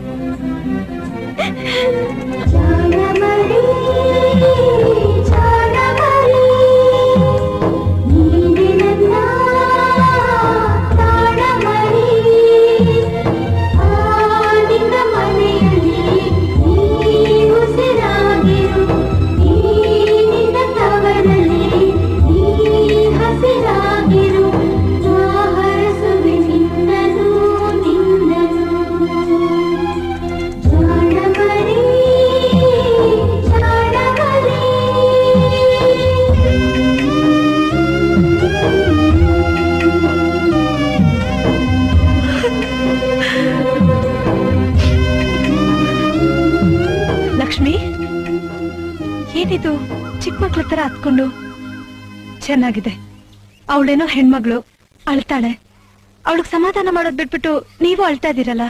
S27: ತರ ಹತ್ಕೊಂಡು ಚೆನ್ನಾಗಿದೆ. ಅವಳೇನೋ ಹೆಣ್ಮಗಳು ಅಳ್ತಾಳೆ. ಅವಳಿಗೆ ಸಮಾಧಾನ ಮಾಡೋದ್ ಬಿಟ್ಬಿಟ್ಟು ನೀವು ಅಳ್ತಾ ಇದ್ದೀರಲ್ಲ?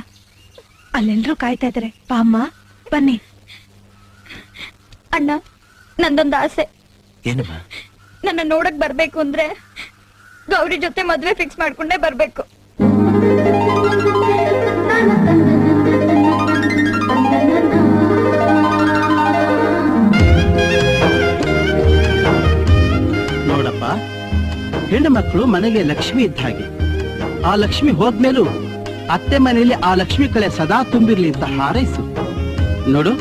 S27: ಅಲ್ಲೆಲ್ರೂ ಕಾಯ್ತಾ ಇದಾರೆ. ಪಾಮ್ಮ ಅಮ್ಮ ಬನ್ನಿ.
S7: ಅಣ್ಣ ನಂದೊಂದು ಆಸೆ.
S6: ಏನಮ್ಮ?
S7: ನನ್ನ ನೋಡಕ್ ಬರ್ಬೇಕು ಅಂದ್ರೆ ಗೌರಿ ಜೊತೆ ಮದ್ವೆ ಫಿಕ್ಸ್ ಮಾಡ್ಕೊಂಡೇ ಬರ್ಬೇಕು.
S26: ಹೆಣ್ಣು ಮಕ್ಕಳು ಮನೆಗೆ ಲಕ್ಷ್ಮಿ ಇದ್ದ ಹಾಗೆ. ಆ ಲಕ್ಷ್ಮಿ ಹೋದ್ಮೇಲೂ ಅತ್ತೆ ಮನೆಯಲ್ಲಿ ಆ ಲಕ್ಷ್ಮಿ ಕಳೆ ಸದಾ ತುಂಬಿರ್ಲಿ ಅಂತ ಹಾರೈಸು. ನೋಡು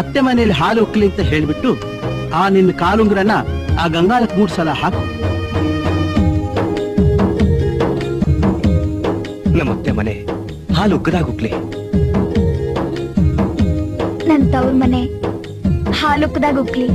S26: ಅತ್ತೆ ಮನೆಯಲ್ಲಿ ಹಾಲು ಉಕ್ಲಿ ಅಂತ ಹೇಳ್ಬಿಟ್ಟು ಆ ನಿನ್ನ ಕಾಲುಂಗ್ರನ ಆ ಗಂಗಾಳ ಮೂರ್ ಸಲ ಹಾಕು.
S21: ನಮ್ಮತ್ತೆ ಮನೆ ಹಾಲು ಉಕ್ಕದಾಗುಕ್ಲಿ
S7: ನನ್ ತವ್ರ ಮನೆ ಹಾಲುಕ್ಕದಾಗ ಉಕ್ಲಿ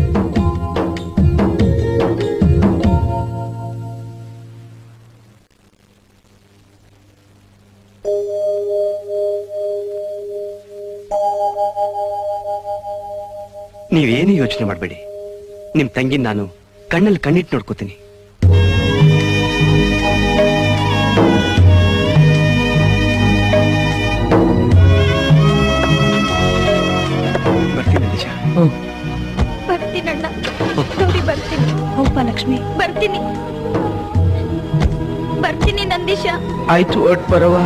S21: ಯೋಚನೆ ಮಾಡಬೇಡಿ. ನಿಮ್ ತಂಗಿ ನಾನು ಕಣ್ಣಲ್ಲಿ ಕಣ್ಣಿಟ್ಟು ನೋಡ್ಕೋತೀನಿ. ಬರ್ತೀನಿ ನಿಜ.
S7: ಬರ್ತೀನಣ್ಣ ಬರ್ತೀನಿ
S27: ಲಕ್ಷ್ಮಿ?
S7: ಬರ್ತೀನಿ. ಬರ್ತೀನಿ ನಂದೀಶ.
S26: ಆಯ್ತು ಒಟ್ ಬರವ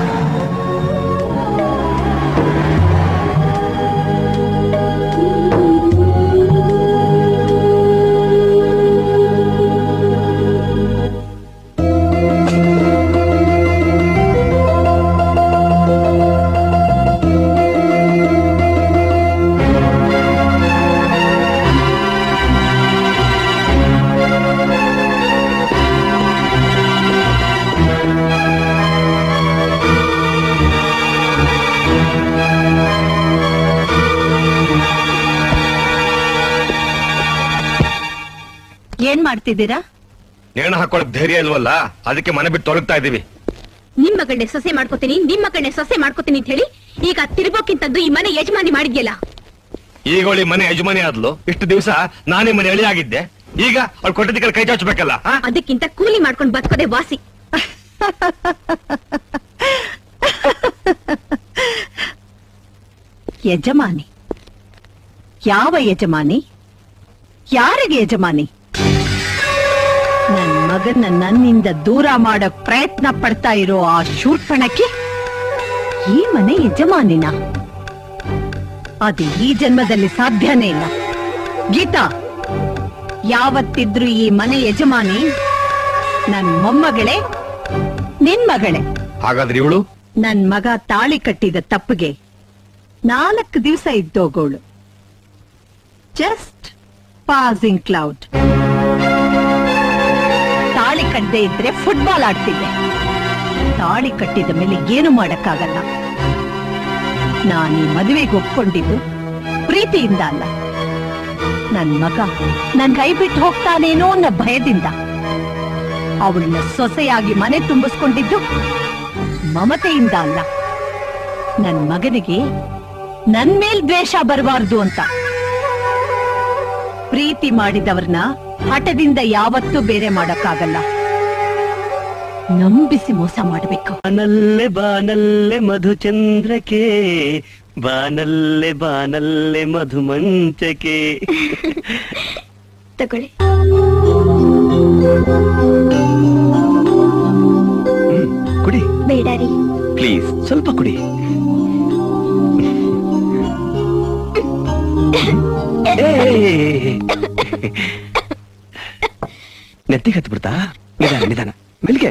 S27: ಮಾಡ್ತಿದ್ದೀರಾ?
S12: ನೇಣ ಹಾಕೊಳ್ಳಕ್ ಧೈರ್ಯ ಇಲ್ವಲ್ಲ? ಅದಕ್ಕೆ ಮನೆ ಬಿಟ್ಟು ತೊಲಗ್ತಾ ಇದೀವಿ.
S28: ನಿಮ್ಮ ಮಗಳನ್ನೇ ಸೊಸೆ ಮಾಡ್ಕೋತೀನಿ ನಿಮ್ಮ ಮಗಳನ್ನೇ ಸೊಸೆ ಮಾಡ್ಕೋತೀನಿ ಅಂತ ಹೇಳಿ ಈಗ ತಿರುಗೋಕ್ಕಿಂತದ್ದು ಈ ಮನೆ ಯಜಮಾನಿ ಮಾಡಿದ್ಯಲ್ಲ?
S12: ಈಗೋಳಿ ಮನೆ ಯಜಮಾನಿ ಆದ್ಲು. ಇಷ್ಟು ದಿವಸ ನಾನೇ ಮನೆ ಹಳಿ ಆಗಿದ್ದೆ ಈಗ ಅವ್ಳು ಕೊಟ್ಟಿದ್ದಕ್ಕೆ ಕೈ ಚಾಚಬೇಕಲ್ಲ
S28: ಅದಕ್ಕಿಂತ ಕೂಲಿ ಮಾಡ್ಕೊಂಡು ಬದುಕೋದೆ ವಾಸಿ.
S27: ಯಜಮಾನಿ. ಯಾವ ಯಜಮಾನಿ? ಯಾರಿಗೆ ಯಜಮಾನಿ? ಮಗನ ನನ್ನಿಂದ ದೂರ ಮಾಡಕ್ ಪ್ರಯತ್ನ ಪಡ್ತಾ ಇರೋ ಆ ಶೂರ್ಪಣಕ್ಕೆ ಈ ಮನೆ ಯಜಮಾನಿನ? ಅದು ಈ ಜನ್ಮದಲ್ಲಿ ಸಾಧ್ಯನೇ ಇಲ್ಲ. ಗೀತಾ ಯಾವತ್ತಿದ್ರು ಈ ಮನೆ ಯಜಮಾನಿ ನನ್ ಮೊಮ್ಮಗಳೇ ನಿನ್ ಮಗಳೇ.
S12: ಹಾಗಾದ್ರೆ ಇವಳು?
S27: ನನ್ ಮಗ ತಾಳಿ ಕಟ್ಟಿದ ತಪ್ಪಿಗೆ ನಾಲ್ಕು ದಿವಸ ಇದ್ದೋಗೋಳು. ಜಸ್ಟ್ ಪಾಸಿಂಗ್ ಕ್ಲೌಡ್ ತಾಳಿ ಕಟ್ಟದೆ ಇದ್ರೆ ಫುಟ್ಬಾಲ್ ಆಡ್ತಿದ್ದೆ. ತಾಳಿ ಕಟ್ಟಿದ ಮೇಲೆ ಏನು ಮಾಡಕ್ಕಾಗಲ್ಲ. ನಾನು ಮದುವೆಗೆ ಒಪ್ಕೊಂಡಿದ್ದು ಪ್ರೀತಿಯಿಂದ ಅಲ್ಲ. ನನ್ ಮಗ ನನ್ ಕೈ ಬಿಟ್ಟು ಹೋಗ್ತಾನೇನೋ ಅನ್ನೋ ಭಯದಿಂದ. ಅವಳನ್ನ ಸೊಸೆಯಾಗಿ ಮನೆ ತುಂಬಿಸ್ಕೊಂಡಿದ್ದು ಮಮತೆಯಿಂದ ಅಲ್ಲ. ನನ್ ಮಗನಿಗೆ ನನ್ ಮೇಲ್ ದ್ವೇಷ ಬರಬಾರ್ದು ಅಂತ. ಪ್ರೀತಿ ಮಾಡಿದವ್ರನ್ನ ಹಠದಿಂದ ಯಾವತ್ತೂ ಬೇರೆ ಮಾಡಕ್ಕಾಗಲ್ಲ. ನಂಬಿಸಿ ಮೋಸ ಮಾಡಬೇಕು.
S21: ಬಾನಲ್ಲೆ ಬಾನಲ್ಲೆ ಮಧುಚಂದ್ರಕ್ಕೆ ಬಾನಲ್ಲೆ ಬಾನಲ್ಲೆ ಮಧುಮಂಚಕ್ಕೆ
S7: ತಗೊಳ್ಳಿ.
S21: ಕುಡಿ.
S7: ಬೇಡ ರೀ.
S21: ಪ್ಲೀಸ್ ಸ್ವಲ್ಪ ಕುಡಿ. ನೆತ್ತಿಗೆ ಹತ್ತು ಬಿಡ್ತಾ? ನಿಧಾನ ನಿಧಾನ. ಮೆಲ್ಗೆ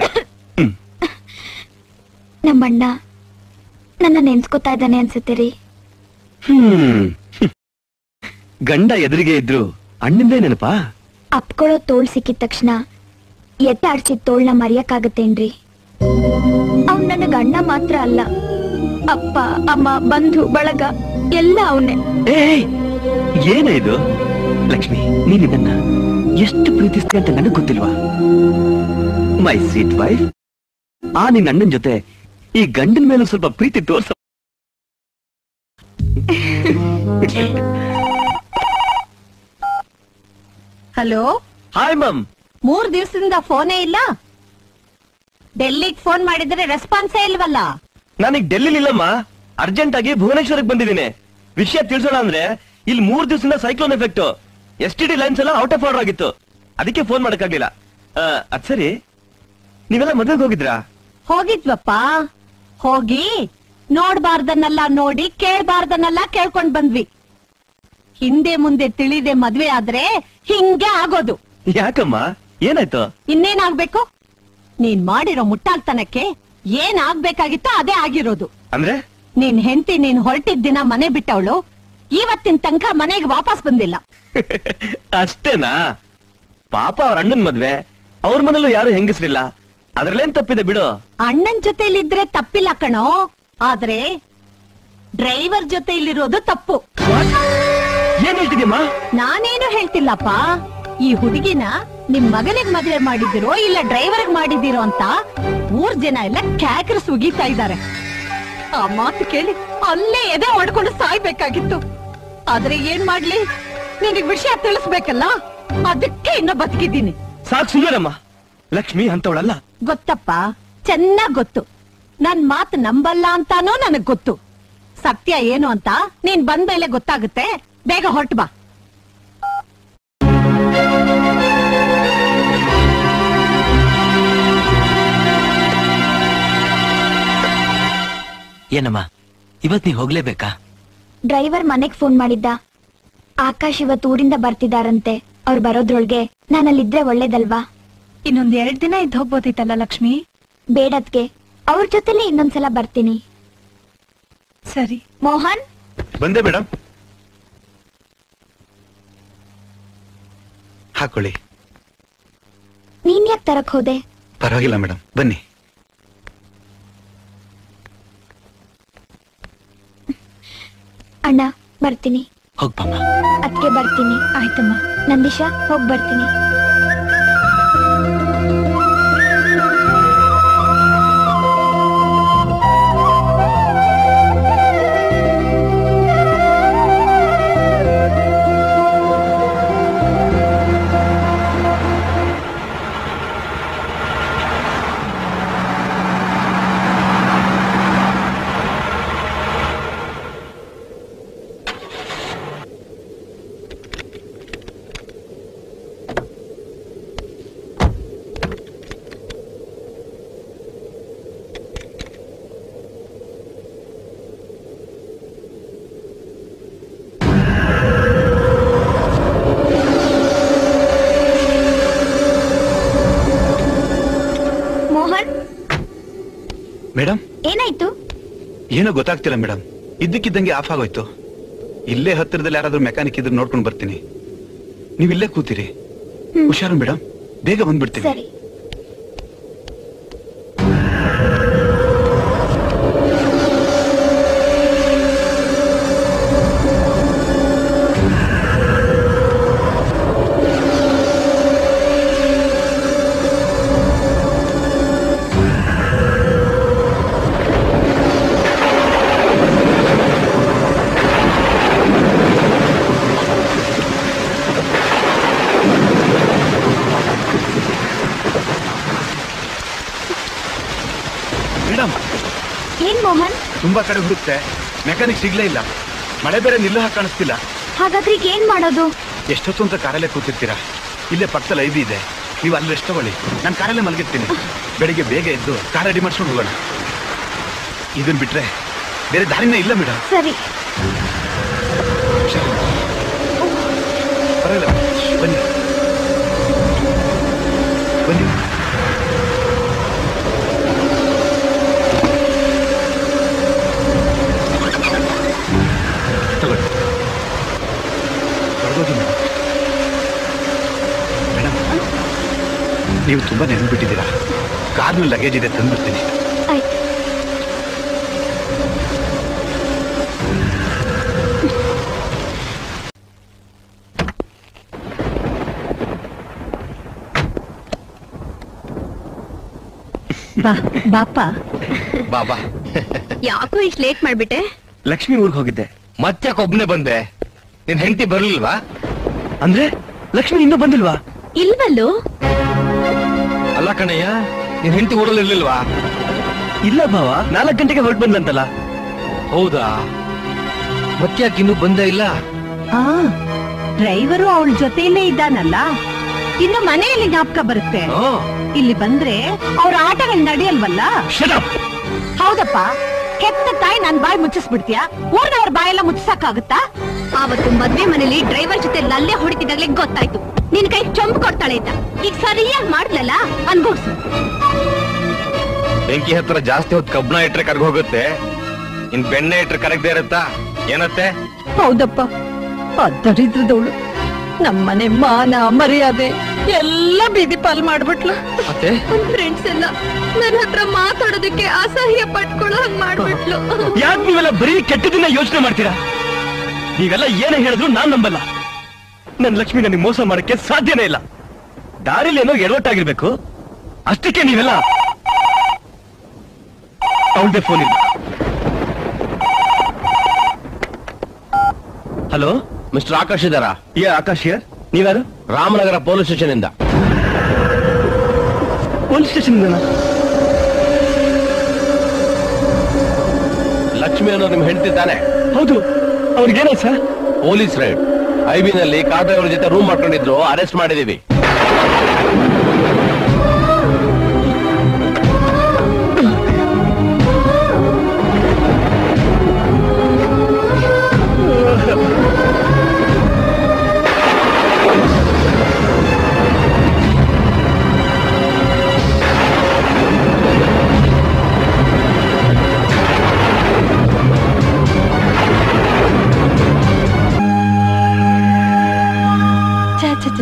S7: ನಮ್ಮಣ್ಣ ನನ್ನ ನೆನ್ಸ್ಕೊತಾ ಇದ್ದಾನೆ ಅನ್ಸುತ್ತೆ ರೀ
S21: ಹ್ಮ್. ಗಂಡ ಎದುರಿಗೆ ಇದ್ರು ಅಣ್ಣಿಂದೇ ನೆನಪಾ?
S7: ಅಪ್ಕೊಳ್ಳೋ ತೋಳ್ ಸಿಕ್ಕಿದ ತಕ್ಷಣ ಎತ್ತ ಆಡ್ಸಿದ ತೋಳ್ನ ಮರೆಯಕ್ಕಾಗತ್ತೇನ್ರಿ. ಅವ್ನ್ ನನ್ನ ಗಂಡ ಮಾತ್ರ ಅಲ್ಲ ಅಪ್ಪ ಅಮ್ಮ ಬಂಧು ಬಳಗ ಎಲ್ಲ ಅವನೇ.
S21: ಏಯ್ ಏನೇ ಇದು? ಲಕ್ಷ್ಮಿ ನೀನು ಇದನ್ನ ಎಷ್ಟು ಪ್ರೀತಿಸ್ತೀಯ ಅಂತ ನನಗೆ ಗೊತ್ತಿಲ್ವಾ? ಮೈ ಸ್ವೀಟ್ ವೈಫ್ ಆ ನಿನ್ನ ಅಣ್ಣನ ಜೊತೆ ಈ ಗಂಡನ ಮೇಲೆ ಸ್ವಲ್ಪ ಪ್ರೀತಿ ತೋರ್ಸ.
S27: ಹಲೋ
S21: ಹಾಯ್ ಮಮ್
S27: ಮೂರ್ ದಿವಸದಿಂದ ಫೋನೇ ಇಲ್ಲ. ಡೆಲ್ಲಿಗ್ ಫೋನ್ ಮಾಡಿದ್ರೆ ರೆಸ್ಪಾನ್ಸೇ ಇಲ್ವಲ್ಲ?
S21: ನನಗ್ ಡೆಲ್ಲಿ ಇಲ್ಲಮ್ಮ ಅರ್ಜೆಂಟ್ ಆಗಿ ಭುವನೇಶ್ವರಕ್ಕೆ ಬಂದಿದ್ದೀನಿ. ವಿಷಯ ತಿಳಿಸೋಣ ಅಂದ್ರೆ ಇಲ್ಲಿ ಮೂರ್ ದಿವಸದಿಂದ cyclone effect S T D lines ಎಲ್ಲ ಔಟ್ ಆಫ್ ಆರ್ಡರ್ ಆಗಿತ್ತು. ಅದಕ್ಕೆ ಫೋನ್ ಮಾಡಕ್ಕಾಗ್ಲಿಲ್ಲ. ಅದ್ ಸರಿ. ನೀವೆಲ್ಲ ಮದ್ವೆಗೆ ಹೋಗಿದ್ರಾ?
S27: ಹೋಗಿದ್ವಪ್ಪ. ಹೋಗಿ ನೋಡ್ಬಾರ್ದನ್ನೆಲ್ಲ ನೋಡಿ ಕೇಳ್ಬಾರ್ದನ್ನೆಲ್ಲ ಕೇಳ್ಕೊಂಡ್ ಬಂದ್ವಿ. ಹಿಂದೆ ಮುಂದೆ ತಿಳಿದೆ ಮದ್ವೆ ಆದ್ರೆ ಹಿಂಗೆ ಆಗೋದು.
S21: ಯಾಕಮ್ಮ? ಏನಾಯ್ತು?
S27: ಇನ್ನೇನಾಗ್ಬೇಕು? ನೀನ್ ಮಾಡಿರೋ ಮುಟ್ಟಾಳ್ತನಕ್ಕೆ ಏನ್ ಆಗ್ಬೇಕಾಗಿತ್ತೋ ಅದೇ ಆಗಿರೋದು.
S21: ಅಂದ್ರೆ?
S27: ನೀನ್ ಹೆಂಡತಿ ನೀನ್ ಹೊರಟಿದ್ ದಿನ ಮನೆ ಬಿಟ್ಟವಳು ಇವತ್ತಿನ ತನಕ ಮನೆಗೆ ವಾಪಸ್ ಬಂದಿಲ್ಲ.
S21: ಅಷ್ಟೇನಾ? ಪಾಪ ಅವ್ರ ಅಣ್ಣನ್ ಮದ್ವೆ. ಅವ್ರ ಮನೇಲೂ ಯಾರು ಹೆಂಗಸ್ರಿಲ್ಲ. ಅದ್ರಲ್ಲೇನ್ ತಪ್ಪಿದೆ ಬಿಡು.
S27: ಅಣ್ಣನ್ ಜೊತೆಲಿದ್ರೆ ತಪ್ಪಿಲ್ಲ ಕಣೋ. ಆದ್ರೆ ಡ್ರೈವರ್ ಜೊತೆಲಿರೋದು ತಪ್ಪು.
S21: ಏನ್ ಹೇಳ್ತಿದ್ಯಮ್ಮ
S27: ನಾನೇನು ಹೇಳ್ತಿಲ್ಲಪ್ಪ. ಈ ಹುಡುಗಿನ ನಿಮ್ ಮಗನಿಗ್ ಮದ್ವೆ ಮಾಡಿದಿರೋ ಇಲ್ಲ ಡ್ರೈವರ್ಗ್ ಮಾಡಿದಿರೋ ಅಂತ ಮೂರ್ ಜನ ಎಲ್ಲ ಕ್ಯಾಕರ್ ಸುಗೀತಾ ಇದ್ದಾರೆ. ಆ ಮಾತು ಕೇಳಿ ಅಲ್ಲೇ ಎದೆ ಮಾಡ್ಕೊಂಡು ಸಾಯ್ಬೇಕಾಗಿತ್ತು. ಆದ್ರೆ ಏನ್ ಮಾಡ್ಲಿ? ನಿನಗ್ ವಿಷಯ ತಿಳಿಸ್ಬೇಕಲ್ಲ? ಅದಕ್ಕೆ ಇನ್ನ ಬದುಕಿದ್ದೀನಿ.
S21: ಸಾಕ್ ಸುಮ್ಮನಮ್ಮ ಲಕ್ಷ್ಮಿ ಅಂತವಳಲ್ಲ
S27: ಗೊತ್ತಪ್ಪ ಚೆನ್ನಾಗ್ ಗೊತ್ತು. ನನ್ ಮಾತು ನಂಬಲ್ಲ ಅಂತಾನೂ ನನಗ್ ಗೊತ್ತು. ಸತ್ಯ ಏನು ಅಂತ ನೀನ್ ಬಂದ್ಮೇಲೆ ಗೊತ್ತಾಗುತ್ತೆ. ಬೇಗ ಹೊರಟು ಬಾ.
S6: ಏನಮ್ಮ ಇವತ್ ನೀ ಹೋಗ್ಲೇಬೇಕಾ?
S7: ಡ್ರೈವರ್ ಮನೆಗ್ ಫೋನ್ ಮಾಡಿದ್ದ. ಆಕಾಶ್ ಇವತ್ತು ಊರಿಂದ ಬರ್ತಿದಾರಂತೆ. ಅವ್ರು ಬರೋದ್ರೊಳಗೆ ನಾನಲ್ಲಿದ್ರೆ ಒಳ್ಳೇದಲ್ವಾ?
S27: ಇನ್ನೊಂದ್ ಎರಡ್ ದಿನ ಇದ್ ಹೋಗ್ಬೋದಿತ್ತಲ್ಲ ಲಕ್ಷ್ಮಿ?
S7: ಬೇಡದ್ಗೆ ಅವ್ರ ಜೊತೆಲೆ ಇನ್ನೊಂದ್ಸಲ ಬರ್ತೀನಿ.
S27: ಸರಿ.
S7: ಮೋಹನ್?
S29: ಬಂದೆ ಮೇಡಮ್ ಹಾಕೊಳ್ಳಿ.
S7: ನೀನ್ ಯಾಕೆ ತರಕ್ ಹೋದೆ?
S29: ಪರವಾಗಿಲ್ಲ ಮೇಡಮ್ ಬನ್ನಿ.
S7: ಅಣ್ಣ ಬರ್ತೀನಿ.
S6: ಹೋಗ್ಬಮ್ಮ.
S7: ಅದಕ್ಕೆ ಬರ್ತೀನಿ. ಆಯ್ತಮ್ಮ. ನಂದಿಶಾ ಹೋಗ್ ಬರ್ತೀನಿ.
S29: ಏನೋ ಗೊತ್ತಾಗ್ತಿಲ್ಲ ಮೇಡಮ್. ಇದ್ದಕ್ಕಿದ್ದಂಗೆ ಆಫ್ ಆಗೋಯ್ತು. ಇಲ್ಲೇ ಹತ್ತಿರದಲ್ಲಿ ಯಾರಾದ್ರೂ ಮೆಕ್ಯಾನಿಕ್ ಇದ್ರೆ ನೋಡ್ಕೊಂಡು ಬರ್ತೀನಿ. ನೀವು ಇಲ್ಲೇ ಕೂತಿರಿ ಹುಷಾರು ಮೇಡಮ್. ಬೇಗ ಬಂದ್ಬಿಡ್ತೀನಿ. ತುಂಬಾ ಕಡೆ ಹುಡುಕ್ತೆ. ಮೆಕ್ಯಾನಿಕ್ ಸಿಗ್ಲೇ ಇಲ್ಲ. ಮಳೆ ಬೇರೆ ನಿಲ್ಲೋ ಹಾಗೆ ಕಾಣಿಸ್ತಿಲ್ಲ.
S7: ಹಾಗಾದ್ರೆ ಈಗ ಏನ್ ಮಾಡೋದು?
S29: ಎಷ್ಟೊತ್ತು ಅಂತ ಕಾರಲ್ಲೇ ಕೂತಿರ್ತೀರಾ? ಇಲ್ಲೇ ಪಕ್ಕದಲ್ಲಿ ಲೈಬ್ರಿ ಇದೆ. ನೀವು ಅಲ್ಲಿ ರೆಸ್ಟ್ ತಗೊಳ್ಳಿ. ನಾನು ಕಾರಲ್ಲೇ ಮಲಗಿರ್ತೀನಿ. ಬೆಳಿಗ್ಗೆ ಬೇಗ ಎದ್ದು ಕಾರ್ ರೆಡಿ ಮಾಡ್ಸ್ಕೊಂಡು ಹೋಗೋಣ. ಇದನ್ ಬಿಟ್ರೆ ಬೇರೆ ದಾರಿನೇ ಇಲ್ಲ ಮೇಡಮ್
S7: ಸರಿ.
S29: ಪರವಾಗಿಲ್ಲ. ಬನ್ನಿ ತಗೊಳ್ಳಿ ಹೊರಗೋಗಿ ಮೇಡಮ್ ಮೇಡಮ್ ನೀವು ತುಂಬಾ ನೆನ್ಬಿಟ್ಟಿದ್ದೀರಾ ಕಾರ್ನಲ್ಲಿ ಲಗೇಜ್ ಇದೆ ತಂದ್ಬಿಡ್ತೀನಿ.
S27: ಬಾ ಬಾಪ
S21: ಬಾಬಾ
S28: ಯಾಕೋ ಇಷ್ಟು ಲೇಟ್ ಮಾಡ್ಬಿಟ್ಟೆ?
S21: ಲಕ್ಷ್ಮಿ ಊರ್ಗ್ ಹೋಗಿದ್ದೆ.
S12: ಮತ್ತೆ ಒಬ್ನೇ ಬಂದೆ. ನಿನ್ ಹೆಂಡತಿ ಬರ್ಲಿಲ್ವಾ?
S21: ಅಂದ್ರೆ ಲಕ್ಷ್ಮಿ ಇನ್ನೂ ಬಂದಿಲ್ವಾ?
S28: ಇಲ್ವಲ್ಲೋ?
S21: ಅಲ್ಲ ಕಣಯ್ಯ ನೀನ್ ಹೆಂಡತಿ ಊರಲ್ಲಿ ಇರ್ಲಿಲ್ವಾ ಇಲ್ಲ ಭಾವ ನಾಲ್ಕು ಗಂಟೆಗೆ ಹೊರಟು ಬಂದಂತಲ್ಲ ಹೌದಾ? ಮತ್ತೆ ಇನ್ನು ಇನ್ನೂ ಬಂದೇ ಇಲ್ಲ?
S27: ಆ ಡ್ರೈವರು ಅವಳ ಜೊತೆಯಲ್ಲೇ ಇದ್ದಾನಲ್ಲ? ಇನ್ನು ಮನೆಯಲ್ಲಿ ಜ್ಞಾಪಕ ಬರುತ್ತೆ. ಇಲ್ಲಿ ಬಂದ್ರೆ ಅವ್ರ ಆಟಗಳು ನಡೆಯಲ್ವಲ್ಲ? ಹೌದಪ್ಪ. ಕೆತ್ತ ತಾಯಿ ನನ್ ಬಾಯಿ ಮುಚ್ಚಿಸ್ಬಿಡ್ತೀಯಾ? ಊರ್ನವ್ರ ಬಾಯೆಲ್ಲ ಮುಚ್ಚಿಸಕ್ಕಾಗುತ್ತಾ?
S28: ಆವತ್ತು ಮದ್ವೆ ಮನೇಲಿ ಡ್ರೈವರ್ ಜೊತೆ ಲಲ್ಲೆ ಹೊಡಿತಿದ್ದಾಗ್ಲೇ ಗೊತ್ತಾಯ್ತು. ನಿನ್ ಕೈ ಚೊಂಬ್ ಕೊಡ್ತಾಳೆ ಅಂತ. ಈಗ ಸರಿಯಾಗಿ ಮಾಡ್ಲಲ್ಲ? ಅನ್ಭವ್ಸು.
S21: ಬೆಂಕಿ ಹತ್ರ ಜಾಸ್ತಿ ಹೊತ್ತು ಕಬ್ಬಣ ಇಟ್ರೆ ಕರ್ಗೋಗುತ್ತೆ ಇನ್ ಬೆಣ್ಣೆ ಇಟ್ರೆ ಕರಗದೆ ಇರುತ್ತಾ? ಏನತ್ತೆ?
S27: ಹೌದಪ್ಪ. ಆ ದರಿದ್ರದವಳು. ನಮ್ಮನೆ ಮಾನ ಮರ್ಯಾದೆ ಎಲ್ಲ ಬೀದಿ ಪಾಲ್ ಮಾಡ್ಬಿಟ್ಲು.
S21: ಮತ್ತೆ?
S28: ನನ್ ಫ್ರೆಂಡ್ಸ್ ಎಲ್ಲ ನನ್ನ ಹತ್ರ ಮಾತಾಡೋದಕ್ಕೆ ಅಸಹ್ಯ ಪಟ್ಕೊಳ್ಳೋ ಹಂಗ್ ಮಾಡ್ಬಿಟ್ಲು.
S21: ಯಾಕೆ ನೀವೆಲ್ಲ ಬರೀ ಕೆಟ್ಟದನ್ನ ಯೋಚನೆ ಮಾಡ್ತೀರಾ? ನೀವೆಲ್ಲ ಏನೇ ಹೇಳಿದ್ರು ನಾನ್ ನಂಬಲ್ಲ. ನನ್ ಲಕ್ಷ್ಮಿ ನನಗೆ ಮೋಸ ಮಾಡಕ್ಕೆ ಸಾಧ್ಯನೇ ಇಲ್ಲ. ದಾರಿಲಿ ಏನೋ ಎಡವಟ್ಟಾಗಿರ್ಬೇಕು. ಅಷ್ಟಕ್ಕೆ ನೀವೆಲ್ಲ ಅವಳದೇ ಫೋನ್ ಇಲ್ಲ. ಹಲೋ
S12: ಮಿಸ್ಟರ್ ಆಕಾಶ್ ಇದ್ದಾರಾ
S21: ಏ ಆಕಾಶ್ ಯಾರ್ ನೀವ್ಯಾರು?
S12: ರಾಮನಗರ ಪೊಲೀಸ್ ಸ್ಟೇಷನ್ ಇಂದ
S21: ಪೊಲೀಸ್ ಸ್ಟೇಷನ್
S12: ಲಕ್ಷ್ಮಿ ಅನ್ನೋ ನಿಮ್ ಹೆಂಡತಿ ತಾನೆ.
S21: ಹೌದು. ಅವ್ರಿಗೇನ ಸರ್?
S12: Police raid. ಐಬಿನಲ್ಲಿ ನಲ್ಲಿ ಅವರ ಜೊತೆ ರೂಮ್ ಮಾಡ್ಕೊಂಡಿದ್ರು ಅರೆಸ್ಟ್ ಮಾಡಿದೀವಿ.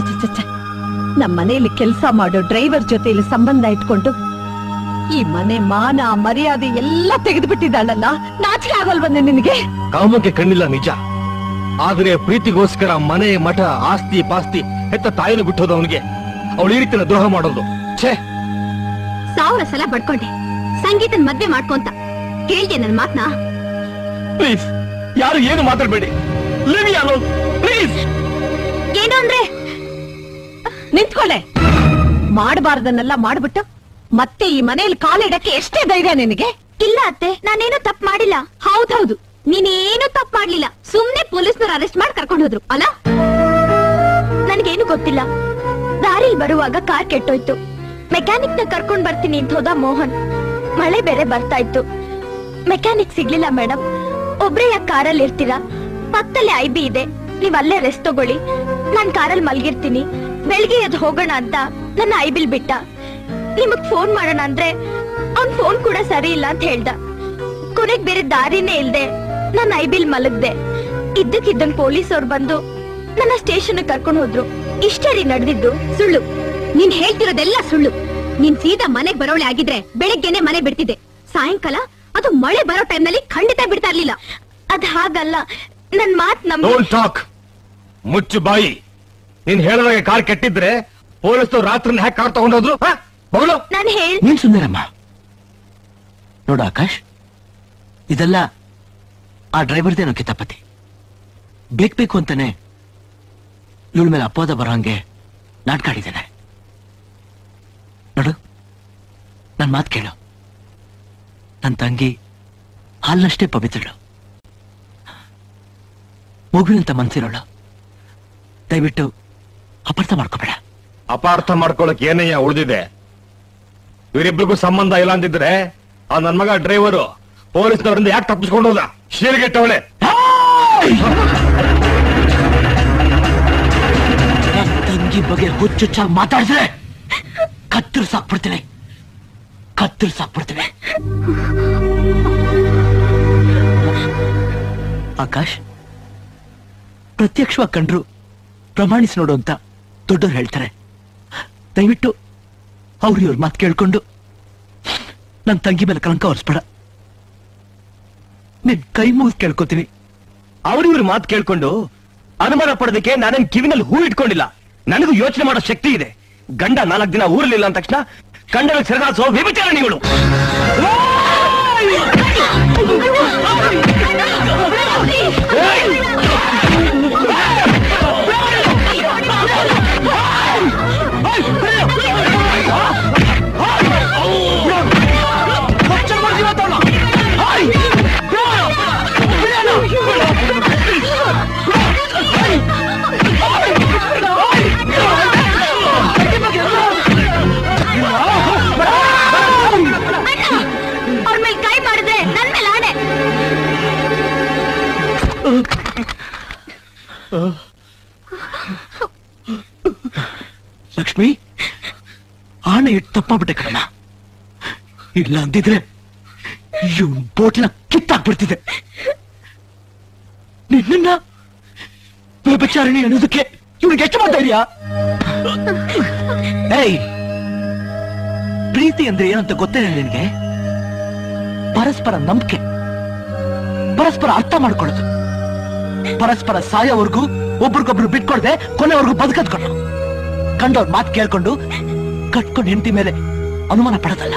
S27: ಛ, ಛ, ಛ, ಛ, ಛ, ಛ. ನಮ್ ಮನೆಯಲ್ಲಿ ಕೆಲಸ ಮಾಡೋ ಡ್ರೈವರ್ ಜೊತೆಲಿ ಸಂಬಂಧ ಇಟ್ಕೊಂಡು ಈ ಮನೆ ಮಾನ ಮರ್ಯಾದೆ ಎಲ್ಲ ತೆಗೆದು ಬಿಟ್ಟಿದ್ದಾಳಲ್ಲ ನಾಚಿಕೆ ಆಗಲ್ವನ್ನೆ ನಿನಗೆ?
S12: ಕಾಮಕ್ಕೆ ಕಣ್ಣಿಲ್ಲ ನಿಜ. ಆದ್ರೆ ಪ್ರೀತಿಗೋಸ್ಕರ ಮನೆ ಮಠ ಆಸ್ತಿ ಪಾಸ್ತಿ ಹೆತ್ತ ತಾಯಿನ ಬಿಟ್ಟೋದು ಅವನಿಗೆ. ಅವಳು ಈ ರೀತಿನ ದ್ರೋಹ ಮಾಡೋದು. ಛೇ!
S28: ಸಾವಿರ ಸಲ ಬಡ್ಕೊಂಡೆ. ಸಂಗೀತನ್ ಮದ್ವೆ ಮಾಡ್ಕೊಂತ ಕೇಳಿದೆ ನನ್ನ ಮಾತನ?
S21: ಪ್ಲೀಸ್ ಯಾರು ಏನು ಮಾತಾಡಬೇಡಿ. ಪ್ಲೀಸ್!
S28: ಏನು ಅಂದ್ರೆ
S27: ನಿಂತ್ಕೊಳ್ಳೆ. ಮಾಡಬಾರ್ದನ್ನೆಲ್ಲ ಮಾಡ್ಬಿಟ್ಟು ಮತ್ತೆ ಈ ಮನೆಯಲ್ಲಿ ಕಾಲಿಡಕ್ಕೆ ಎಷ್ಟೇ ಧೈರ್ಯ ನಿನಗೆ?
S28: ಇಲ್ಲ ಅತ್ತೆ ನಾನೇನು ತಪ್ಪು ಮಾಡಿಲ್ಲ. ಹೌದೌದು. ನೀನೇನು ತಪ್ಪು ಮಾಡ್ಲಿಲ್ಲ. ಸುಮ್ನೆ ಪೊಲೀಸ್ನವ್ರು ಅರೆಸ್ಟ್ ಮಾಡಿ ಕರ್ಕೊಂಡು ಹೋದ್ರು ಅಲ್ಲ? ನನಗೇನು ಗೊತ್ತಿಲ್ಲ. ದಾರಿಲ್ ಬರುವಾಗ ಕಾರ್ ಕೆಟ್ಟೋಯ್ತು. ಮೆಕ್ಯಾನಿಕ್ನ ಕರ್ಕೊಂಡ್ ಬರ್ತೀನಿ ಅಂತ ಹೋದ ಮೋಹನ್. ಮಳೆ ಬೇರೆ ಬರ್ತಾ ಇತ್ತು. ಮೆಕ್ಯಾನಿಕ್ ಸಿಗ್ಲಿಲ್ಲ ಮೇಡಮ್ ಒಬ್ರೇ ಯಾಕೆ ಕಾರಲ್ಲಿ ಇರ್ತೀರಾ ಪಕ್ಕದಲ್ಲಿ ಐ ಬಿ ಇದೆ. ನೀವ್ ಅಲ್ಲೇ ರೆಸ್ಟ್ ತಗೊಳ್ಳಿ. ನಾನ್ ಕಾರಲ್ಲಿ ಮಲ್ಗಿರ್ತೀನಿ. ಬೆಳಿಗ್ಗೆ ಎದ್ದು ಹೋಗೋಣ ಅಂತ ನನ್ನ ಐಬಿಲ್ ಬಿಲ್ ಬಿಟ್ಟ. ನಿಮಗ್ ಫೋನ್ ಮಾಡೋಣ ಅಂದ್ರೆ ಅವ್ನ್ ಫೋನ್ ಕೂಡ ಸರಿ ಇಲ್ಲ ಅಂತ ಹೇಳ್ದ. ಕೊನೆಗ್ ಬೇರೆ ದಾರಿನೇ ಇಲ್ದೆ ನನ್ನ ಐಬಿಲ್ ಮಲಗ್ದೆ. ಇದ್ದಕ್ಕಿದ್ದಂಗ್ ಪೊಲೀಸ್ ಅವ್ರು ಬಂದು ನನ್ನ ಸ್ಟೇಷನ್ ಕರ್ಕೊಂಡು ಹೋದ್ರು. ಇಷ್ಟೇ ರೀ ನಡೆದಿದ್ದು. ಸುಳ್ಳು. ನೀನ್ ಹೇಳ್ತಿರೋದೆಲ್ಲ ಸುಳ್ಳು. ನೀನ್ ಸೀದಾ ಮನೆಗ್ ಬರೋಳೆ ಆಗಿದ್ರೆ ಬೆಳಗ್ಗೆನೆ ಮನೆ ಬಿಡ್ತಿದ್ದೆ. ಸಾಯಂಕಾಲ ಅದು ಮಳೆ ಬರೋ ಟೈಮ್ನಲ್ಲಿ ಖಂಡಿತ ಬಿಡ್ತಾ ಇರ್ಲಿಲ್ಲ. ಅದ್ ಹಾಗಲ್ಲ. ನನ್ ಮಾತ್ ನಮ್
S12: ಡೋಂಟ್ ಟಾಕ್ ಮುಚ್ಚು ಬಾಯಿ. ನೀನ್ ಹೇಳಿದಾಗ ಕಾರ್ ಕೆಟ್ಟಿದ್ರೆ ಪೊಲೀಸರು ರಾತ್ರಿ ಹ್ಯಾಕ್ ಕಾರ್ ತಗೊಂಡೋದ್ರು? ಬಗಳು
S28: ನಾನ್ ಹೇಳ್
S6: ನೀನ್ ಸುಂದರಮ್ಮ. ನೋಡು ಆಕಾಶ್ ಇದೆಲ್ಲ ಆ ಡ್ರೈವರ್ದೇನೋ ಕಿತಾಪತಿ. ಬೇಕ್ ಬೇಕು ಅಂತಾನೆ ಇವಳ ಮೇಲೆ ಅಪವಾದ ಬರೋ ಹಂಗೆ ನಾಟಕ ಆಡಿದ್ದೇನೆ ನೋಡು ನನ್ ಮಾತು ಕೇಳು. ನನ್ನ ತಂಗಿ ಹಾಲಷ್ಟೇ ಪವಿತ್ರಳು. ಮಗುವಿನಂತ ಮನ್ಸಿರೋಳು. ದಯವಿಟ್ಟು ಅಪಾರ್ಥ ಮಾಡ್ಕೋಬೇಡ.
S12: ಅಪಾರ್ಥ ಮಾಡ್ಕೊಳಕ್ ಏನಯ್ಯ ಉಳಿದಿದೆ? ಇವರಿಬ್ರಿಗೂ ಸಂಬಂಧ ಇಲ್ಲ ಅಂದಿದ್ರೆ ಆ ನನ್ ಮಗ ಡ್ರೈವರು ಪೊಲೀಸ್ನವರಿಂದ ಯಾಕೆ ತಪ್ಪಿಸ್ಕೊಂಡು ಹೋದ? ಶೀರ್ಗೆಟ್ಟವಳೆ
S6: ತಂಗಿ ಬಗ್ಗೆ ಹುಚ್ಚುಚ್ಚಾಗಿ ಮಾತಾಡಿದ್ರೆ ಕತ್ತರ್ ಸಾಕ್ಬಿಡ್ತೀನಿ. ಸಾಕ್ ಸಾಕ್ಬಿಡ್ತೀನಿ. ಆಕಾಶ್ ಪ್ರತ್ಯಕ್ಷವಾಗಿ ಕಂಡ್ರು ಪ್ರಮಾಣಿಸಿ ನೋಡು ಅಂತ. ದೊಡ್ಡವ್ರು ಹೇಳ್ತಾರೆ. ದಯವಿಟ್ಟು ಅವ್ರು ಇವ್ರ ಮಾತು ಕೇಳ್ಕೊಂಡು ನನ್ನ ತಂಗಿ ಮೇಲೆ ಕಲಂಕ ಹೊರಿಸ್ಬೇಡ ನಿನ್ ಕೈ ಮುಗಿದು ಕೇಳ್ಕೊತೀನಿ.
S21: ಅವ್ರಿವ್ರ ಮಾತು ಕೇಳ್ಕೊಂಡು ಅನುಮಾನ ಪಡೋದಕ್ಕೆ ನಾನೇನ್ ಕಿವಿನಲ್ಲಿ ಹೂ ಇಟ್ಕೊಂಡಿಲ್ಲ. ನನಗೂ ಯೋಚನೆ ಮಾಡೋ ಶಕ್ತಿ ಇದೆ. ಗಂಡ ನಾಲ್ಕು ದಿನ ಊರಲಿಲ್ಲ ಅಂದ ತಕ್ಷಣ ಗಂಡನ ಸೆರಗಾಸೋ ವ್ಯಭಿಚಾರಣಿಗಳು
S30: Hey!
S6: ಲಕ್ಷ್ಮಿ ಆಣೆ ಇಟ್ಟು ತಪ್ಪಾಗ್ಬಿಟ್ಟೆ ಕಣ ಇಲ್ಲ ಅಂದಿದ್ರೆ ಇವನ್ ಬೋಟ್ನ ಕಿತ್ತಾಕ್ಬಿಡ್ತಿದೆ ನಿನ್ನ ವ್ಯಭಚಾರಣೆ ಅನ್ನೋದಕ್ಕೆ ಇವ್ನಿಗೆ ಎಷ್ಟು ಮಾತಾಡಿಯಾ ಏಯ್, ಪ್ರೀತಿ ಅಂದ್ರೆ ಏನಂತ ಗೊತ್ತೇ ನಿನ್ಗೆ. ಪರಸ್ಪರ ನಂಬಿಕೆ, ಪರಸ್ಪರ ಅರ್ಥ ಮಾಡ್ಕೊಳ್ಳೋದು. ಪರಸ್ಪರ ಸಾಯೋವರೆಗೂ ಒಬ್ರಿಗೊಬ್ರು ಬಿಟ್ಕೊಡ್ದೆ ಕೊನೆವರೆಗೂ ಬದುಕದ್ಕೊಂಡು ಕಂಡವ್ರ ಮಾತು ಕೇಳ್ಕೊಂಡು ಕಟ್ಕೊಂಡು ಹೆಂಡತಿ ಮೇಲೆ ಅನುಮಾನ ಪಡೋದಲ್ಲ.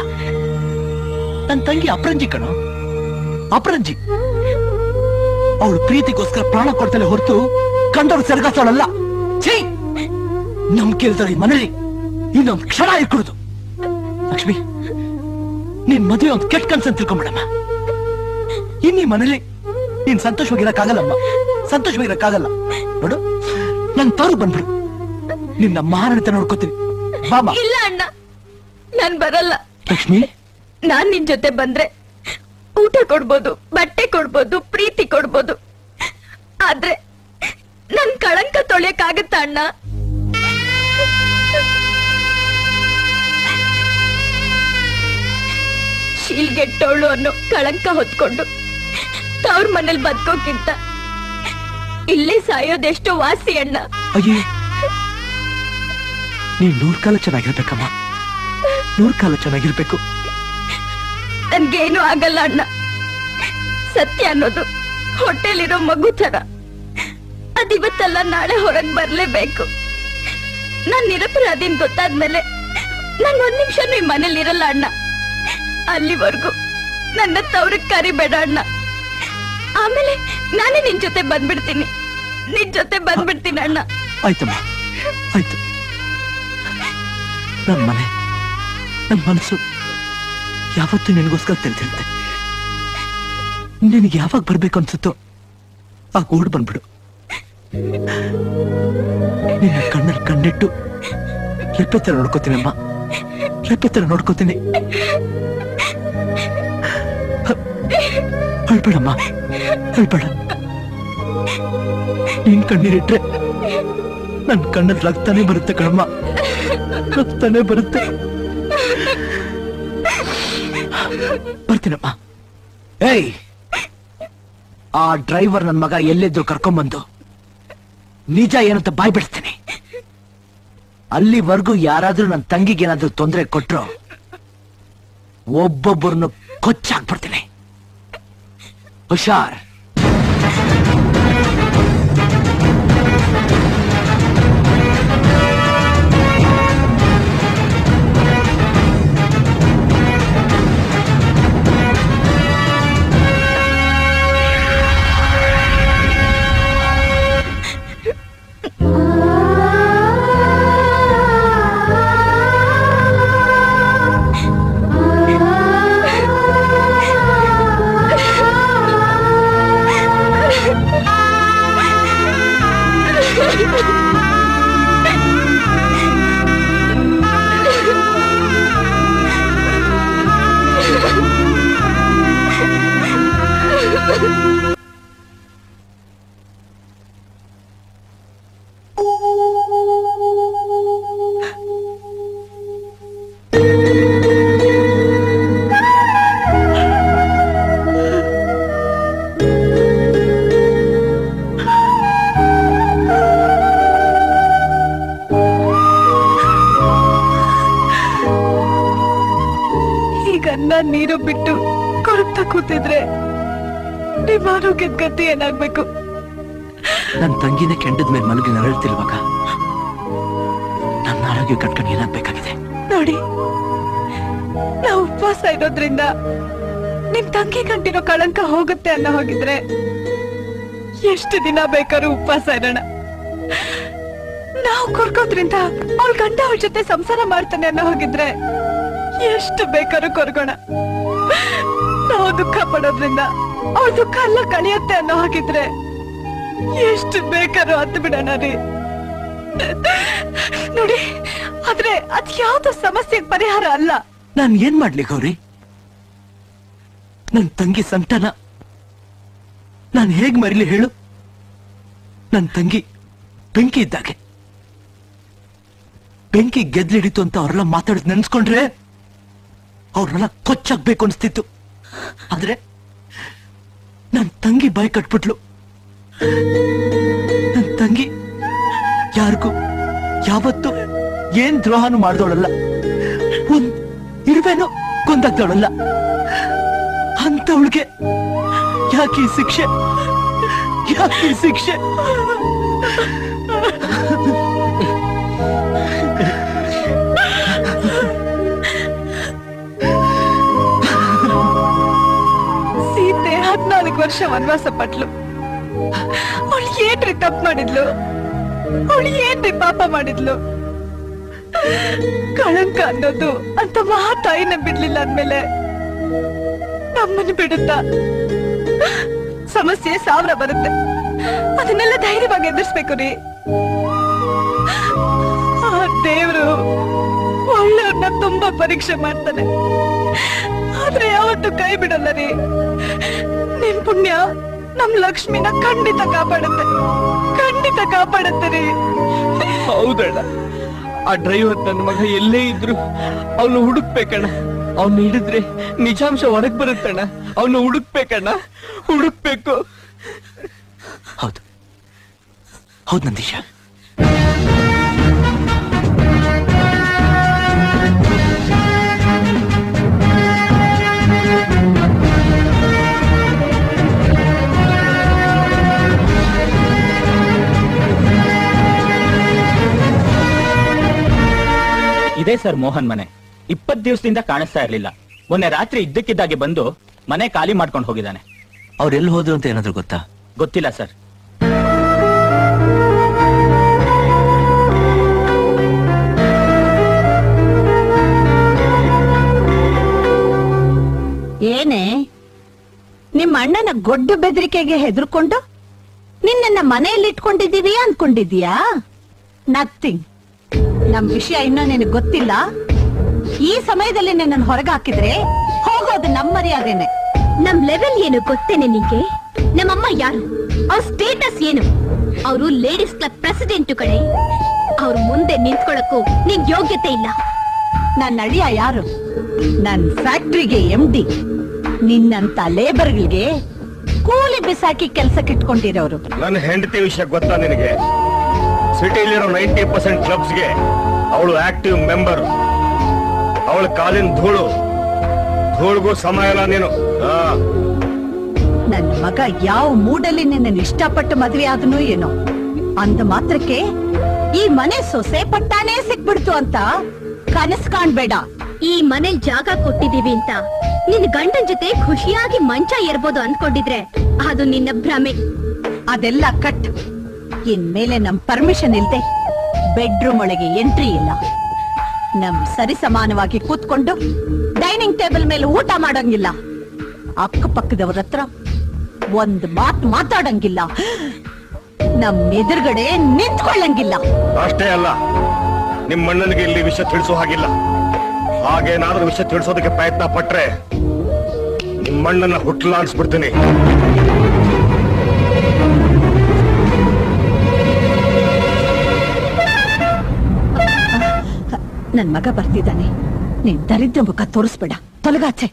S6: ನನ್ನ ತಂಗಿ ಅಪರಂಜಿ ಕಣು. ಅಪರಂಜಿ. ಅವಳು ಪ್ರೀತಿಗೋಸ್ಕರ ಪ್ರಾಣ ಕೊಡ್ತಲೇ ಹೊರತು ಕಂಡವ್ರು ಸೆರಗಾಸೋಳಲ್ಲ. ಛೀ! ನಮ್ ಈ ಮನೇಲಿ ಇನ್ನೊಂದು ಕ್ಷಣ ಇಟ್ಕೊಡುದು ಲಕ್ಷ್ಮಿ, ನಿನ್ ಮದುವೆ ಒಂದು ಕೆಟ್ಟ ಕನ್ಸನ್ ತಿಳ್ಕೊಂಬಿಡಮ್ಮ. ಇನ್ನೀ ಮನೇಲಿ ನೀನ್ ಸಂತೋಷವಾಗಿರಕ್ಕಾಗಲ್ಲಮ್ಮ. ಸಂತೋಷವಾಗಿರಕ್ಕಾಗಲ್ಲ ನೋಡು ನನ್ ತವರು ಬಂದ್ಬಿಡು. ನಿನ್ನ ಮಹಾನಡಿತ ನೋಡ್ಕೋತೀನಿ. ಬಾಬಾ
S24: ಇಲ್ಲ ಅಣ್ಣ ನಾನ್ ಬರಲ್ಲ.
S6: ಲಕ್ಷ್ಮಿ?
S24: ನಾನ್ ನಿನ್ ಜೊತೆ ಬಂದ್ರೆ ಊಟ ಕೊಡ್ಬೋದು ಬಟ್ಟೆ ಕೊಡ್ಬೋದು ಪ್ರೀತಿ ಕೊಡ್ಬೋದು. ಆದ್ರೆ ನನ್ ಕಳಂಕ ತೊಳೆಯಕ್ಕಾಗತ್ತ ಅಣ್ಣ? ಶೀಲ್ಗೆಟ್ಟೋಳು ಅನ್ನೋ ಕಳಂಕ ಹೊತ್ಕೊಂಡು ತವ್ರ ಮನೇಲಿ ಬದುಕೋಕ್ಕಿಂತ ಇಲ್ಲೇ ಸಾಯೋದೆಷ್ಟೋ ವಾಸಿ ಅಣ್ಣ.
S6: ಅಯ್ಯೇ. ನೀನ್ ನೂರ್ ಕಾಲ ಚೆನ್ನಾಗಿರ್ಬೇಕಮ್ಮ. ನೂರ್ ಕಾಲ ಚೆನ್ನಾಗಿರ್ಬೇಕು.
S24: ನನ್ಗೇನು ಆಗಲ್ಲ ಅಣ್ಣ. ಸತ್ಯ ಅನ್ನೋದು ಹೊಟ್ಟೆಲಿರೋ ಮಗು ತರ ಅದಿವತ್ತಲ್ಲ ನಾಳೆ ಹೊರಗ್ ಬರ್ಲೇಬೇಕು. ನಾನ್ ನಿರಪರಾಧಿನ್ ಗೊತ್ತಾದ್ಮೇಲೆ ನನ್ ಒಂದ್ ನಿಮಿಷನೂ ನಿಮ್ ಮನೇಲಿ ಇರಲ್ಲ ಅಣ್ಣ. ಅಲ್ಲಿವರೆಗೂ ನನ್ನ ತವ್ರಿಗೆ ಕರಿಬೇಡ ಅಣ್ಣ. ಆಮೇಲೆ ನಾನೇ ನಿನ್ ಜೊತೆ ಬಂದ್ಬಿಡ್ತೀನಿ. ನಿನ್ ಜೊತೆ ಬಂದ್ಬಿಡ್ತೀನಿ, ಅಣ್ಣ.
S6: ಆಯ್ತಮ್ಮ. ಆಯ್ತು. ನನ್ ಮನೆ, ನನ್ ಮನಸ್ಸು ಯಾವತ್ತೂ ನಿನಗೋಸ್ಕರ ತೆರೆದಿರುತ್ತೆ. ನಿನಗೆ ಯಾವಾಗ ಬರ್ಬೇಕು ಅನ್ಸುತ್ತೋ ಆ ಓಡ್ ಬಂದ್ಬಿಡು. ನಿನ್ನ ಕಣ್ಣಲ್ಲಿ ಕಣ್ಣಿಟ್ಟು ಲೆಪ್ಪೆ ತರ ನೋಡ್ಕೋತೀನಿ. ಅಮ್ಮ ಲೆಪ್ಪೆ ತರ ನೋಡ್ಕೋತೀನಿ ಹೇಳ್ಬೇಡಮ್ಮ. ಅಳ್ಬೇಡ ನೀನ್ ಕಣ್ಣೀರಿಟ್ರೆ ನನ್ ಕಣ್ಣಲ್ಲಿ ಲಗ್ತಾನೆ ಬರುತ್ತೆ ಕಣಮ್ಮ. ಲಗ್ತಾನೆ ಬರುತ್ತೆ. ಬರ್ತೀನಮ್ಮ. ಏಯ್, ಆ ಡ್ರೈವರ್ ನನ್ ಮಗ ಎಲ್ಲಿದ್ರು ಕರ್ಕೊಂಬಂದು ನಿಜ ಏನಂತ ಬಾಯ್ ಬಿಡ್ತೀನಿ ಅಲ್ಲಿವರೆಗೂ ಯಾರಾದ್ರೂ ನನ್ನ ತಂಗಿಗೆ ಏನಾದ್ರೂ ತೊಂದರೆ ಕೊಟ್ರು ಒಬ್ಬೊಬ್ಬರನ್ನು ಕೊಚ್ಚಾಕ್ಬಿಡ್ತೀನಿ. ಹುಷಾರ್.
S13: ಗತಿ ಏನಾಗ್ಬೇಕು?
S6: ನನ್ ತಂಗಿನ ಕೆಂಡದ ಮೇಲೆ ಮಲಗಿ ನರಳ್ತಿಲ್ವಾಗ ನನ್ನ ಆರೋಗ್ಯ ಕಟ್ಕೊಂಡು ಏನಾಗ್ಬೇಕಾಗಿದೆ?
S13: ನೋಡಿ ನಾವು ಉಪವಾಸ ಇರೋದ್ರಿಂದ ನಿಮ್ ತಂಗಿ ಕಂಟಿರೋ ಕಳಂಕ ಹೋಗುತ್ತೆ ಅನ್ನೋ ಹೋಗಿದ್ರೆ ಎಷ್ಟು ದಿನ ಬೇಕಾದ್ರೂ ಉಪವಾಸ ಇರೋಣ. ನಾವು ಕೊರ್ಕೋದ್ರಿಂದ ಅವ್ಳ ಗಂಡ ಅವಳ ಜೊತೆ ಸಂಸಾರ ಮಾಡ್ತಾನೆ ಅನ್ನೋ ಹೋಗಿದ್ರೆ ಎಷ್ಟು ಬೇಕಾದ್ರೂ ಕೊರ್ಗೋಣ. ನಾವು ದುಃಖ ಪಡೋದ್ರಿಂದ ಅವಳ ದುಃಖ ಎಲ್ಲ ಕಳಿಯುತ್ತೆ ಅನ್ನೋ ಹಾಗಿದ್ರೆ ಎಷ್ಟು ಬೇಕಾದ್ರೂ ಹತ್ತು ಬಿಡೋಣ ರೀ. ನೋಡಿ, ಆದ್ರೆ ಅದ್ ಯಾವ್ದು ಸಮಸ್ಯೆಗೆ ಪರಿಹಾರ ಅಲ್ಲ.
S6: ನಾನ್ ಏನ್ ಮಾಡ್ಲಿ ಗೌರಿ? ನನ್ ತಂಗಿ ಸಂತಾನ. ನಾನ್ ಹೇಗ್ ಮರಿಲಿ ಹೇಳು? ನನ್ ತಂಗಿ ಬೆಂಕಿ ಇದ್ದಾಗೆ. ಬೆಂಕಿ ಗೆದ್ಲಿಡಿತು ಅಂತ ಅವ್ರೆಲ್ಲ ಮಾತಾಡಿದ್ ನೆನ್ಸ್ಕೊಂಡ್ರೆ ಅವ್ರನ್ನೆಲ್ಲ ಕೊಚ್ಚಾಗ್ಬೇಕು ಅನ್ಸ್ತಿತ್ತು. ಆದ್ರೆ ತಂಗಿ ಬಾಯಿ ಕಟ್ಬಿಟ್ಲು. ನನ್ ತಂಗಿ ಯಾರಿಗೂ ಯಾವತ್ತು ಏನ್ ದ್ರೋಹನು ಮಾಡ್ದೋಳಲ್ಲ ಒಂದ್ ಇರುವೆನೋ ಕೊಂದಾಗ್ದೋಳಲ್ಲ ಅಂತವಳಿಗೆ ಯಾಕೆ ಶಿಕ್ಷೆ? ಯಾಕೆ ಶಿಕ್ಷೆ?
S13: ವರ್ಷ ವನವಾಸ ಪಟ್ಲು. ಅವಳು ಏನ್ರಿ ತಪ್ಪು ಮಾಡಿದ್ಲು? ಅವಳು ಏನ್ರಿ ಪಾಪ ಮಾಡಿದ್ಲು? ಕಳಂಕ ಅನ್ನೋದು ಅಂತ ಮಹಾತಾಯಿನ ಬಿಡ್ಲಿಲ್ಲ ಅಂದ್ಮೇಲೆ ನಮ್ಮನ್ನು ಬಿಡುತ್ತಾ? ಸಮಸ್ಯೆ ಸಾವಿರ ಬರುತ್ತೆ. ಅದನ್ನೆಲ್ಲ ಧೈರ್ಯವಾಗಿ ಎದುರಿಸ್ಬೇಕು ರೀ. ದೇವ್ರು ಒಳ್ಳೆಯವ್ರನ್ನ ತುಂಬಾ ಪರೀಕ್ಷೆ ಮಾಡ್ತಾನೆ. ಆದ್ರೆ ಯಾವತ್ತು ಕೈ ಬಿಡಲ್ಲ ರೀ. ನಿಮ್ ಪುಣ್ಯ ನಮ್ ಲಕ್ಷ್ಮಿನ ಖಂಡಿತ ಕಾಪಾಡುತ್ತೆ. ಖಂಡಿತ ಕಾಪಾಡುತ್ತೆ
S8: ಹೌದಣ್ಣ. ಆ ಡ್ರೈವರ್ ನನ್ನ ಮಗ ಎಲ್ಲೇ ಇದ್ರು ಅವನು ಹುಡುಕ್ಬೇಕಣ್ಣ. ಅವ್ನು ಹಿಡಿದ್ರೆ ನಿಜಾಂಶ ಹೊರಗ್ ಬರುತ್ತಣ್ಣ. ಅವನು ಹುಡುಕ್ಬೇಕಣ್ಣ. ಹುಡುಕ್ಬೇಕು.
S6: ಹೌದು. ಹೌದು ನಂದೀಶ.
S31: ಇದೇ ಸರ್ ಮೋಹನ್ ಮನೆ. ಇಪ್ಪತ್ ದಿವಸದಿಂದ ಕಾಣಿಸ್ತಾ ಇರ್ಲಿಲ್ಲ. ಮೊನ್ನೆ ರಾತ್ರಿ ಇದ್ದಕ್ಕಿದ್ದಾಗೆ ಬಂದು ಮನೆ ಖಾಲಿ ಮಾಡ್ಕೊಂಡು ಹೋಗಿದ್ದಾನೆ.
S6: ಅವ್ರೆಲ್ಲಿ ಹೋದ್ರು ಅಂತ ಏನಾದ್ರು ಗೊತ್ತಾ?
S31: ಗೊತ್ತಿಲ್ಲ ಸರ್.
S27: ಏನೇ? ನಿಮ್ಮ ಅಣ್ಣನ ಗೊಡ್ಡು ಬೆದರಿಕೆಗೆ ಹೆದರ್ಕೊಂಡು ನಿನ್ನ ಮನೆಯಲ್ಲಿ ಇಟ್ಕೊಂಡಿದ್ದೀವಿ ಅನ್ಕೊಂಡಿದೀಯಾ ನಥಿಂಗ್ ನಮ್ ವಿಷಯ ಇನ್ನೂ ನಿನಗೆ ಗೊತ್ತಿಲ್ಲ? ಈ ಸಮಯದಲ್ಲಿ ನಿನ್ನನ್ನು ಹೊರಗೆ ಹಾಕಿದ್ರೆ ಹೋಗೋದು ನಮ್ಮ ಮರ್ಯಾದೆನೆ.
S28: ನಮ್ ಲೆವೆಲ್ ಏನು ಗೊತ್ತೇನೆ ನಿಂಗೆ? ನಮ್ಮಮ್ಮ ಯಾರು? ಅವ್ರ ಸ್ಟೇಟಸ್ ಏನು? ಅವರು ಲೇಡೀಸ್ ಕ್ಲಬ್ ಪ್ರೆಸಿಡೆಂಟ್ ಕಡೆ ಅವ್ರ ಮುಂದೆ ನಿಂತ್ಕೊಳ್ಳಕ್ಕೂ ನಿಂಗ್ ಯೋಗ್ಯತೆ ಇಲ್ಲ.
S27: ನನ್ನ ಅಳಿಯ ಯಾರು? ನನ್ ಫ್ಯಾಕ್ಟ್ರಿಗೆ ಎಂ ಡಿ ನಿನ್ನಂತ ಲೇಬರ್ಗಳಿಗೆ ಕೂಲಿ ಬಿಸಾಕಿ ಕೆಲ್ಸಕ್ಕೆ ಇಟ್ಕೊಂಡಿರೋರು.
S12: ನನ್ನ ಹೆಂಡತಿ ವಿಷಯ ಗೊತ್ತಾ ನಿನಗೆ? ಸಿಟಿಲಿರೋ ನೈಂಟಿ ಪರ್ಸೆಂಟ್ ಕ್ಲಬ್ಸ್ಗೆ ಅವಳು ಆಕ್ಟಿವ್ ಮೆಂಬರ್. ಅವಳ ಕಾಲಿನ ಧೂಳು. ಧೂಳಿಗೂ ಸಮಯ ಇಲ್ಲ ನೀನು. ನನ್ನ
S27: ನನ್ ಮಗ ಯಾವ ಮೂಡಲ್ಲಿ ನಿನ್ನ ಇಷ್ಟಪಟ್ಟು ಮದ್ವೆ ಆದನು ಏನೋ. ಅಂದ ಮಾತ್ರಕ್ಕೆ ಈ ಮನೆ ಸೊಸೆ ಪಟ್ಟಾನೇ ಸಿಕ್ಬಿಡ್ತು ಅಂತ ಕನಸ್ ಕಾಣ್ಬೇಡ.
S28: ಈ ಮನೇಲಿ ಜಾಗ ಕೊಟ್ಟಿದೀವಿ ಅಂತ. ನಿನ್ ಗಂಡನ್ ಜೊತೆ ಖುಷಿಯಾಗಿ ಮಂಚ ಇರ್ಬೋದು ಅನ್ಕೊಂಡಿದ್ರೆ ಅದು ನಿನ್ನ ಭ್ರಮೆ.
S27: ಅದೆಲ್ಲ ಕಟ್. ಇನ್ಮೇಲೆ ನಮ್ ಪರ್ಮಿಷನ್ ಇಲ್ದೆ ಬೆಡ್ರೂಮ್ ಒಳಗೆ ಎಂಟ್ರಿ ಇಲ್ಲ. ನಮ್ ಸರಿ ಸಮಾನವಾಗಿ ಕೂತ್ಕೊಂಡು ಡೈನಿಂಗ್ ಟೇಬಲ್ ಮೇಲೆ ಊಟ ಮಾಡಂಗಿಲ್ಲ. ಅಕ್ಕಪಕ್ಕದವ್ರ ಹತ್ರ ಒಂದ್ ಮಾತ್ ಮಾತಾಡಂಗಿಲ್ಲ. ನಮ್ ಎದುರುಗಡೆ ನಿಂತ್ಕೊಳ್ಳಂಗಿಲ್ಲ.
S12: ಅಷ್ಟೇ ಅಲ್ಲ, ನಿಮ್ ಮಣ್ಣನಿಗೆ ಇಲ್ಲಿ ವಿಷಯ ತಿಳಿಸೋ ಹಾಗಿಲ್ಲ. ಹಾಗೇನಾದ್ರೂ ವಿಷಯ ತಿಳಿಸೋದಕ್ಕೆ ಪ್ರಯತ್ನ ಪಟ್ರೆ ನಿಮ್ಮಣ್ಣನ ಹುಟ್ಲಾಡ್ಸ್ಬಿಡ್ತೀನಿ
S27: ನನ್ ಮಗ ಬರ್ತಿದ್ದಾನೆ. ನೀನ್ ದರಿದ್ರ ಮುಖ ತೋರಿಸ್ಬೇಡ. ತೊಲಗಾಚೆ.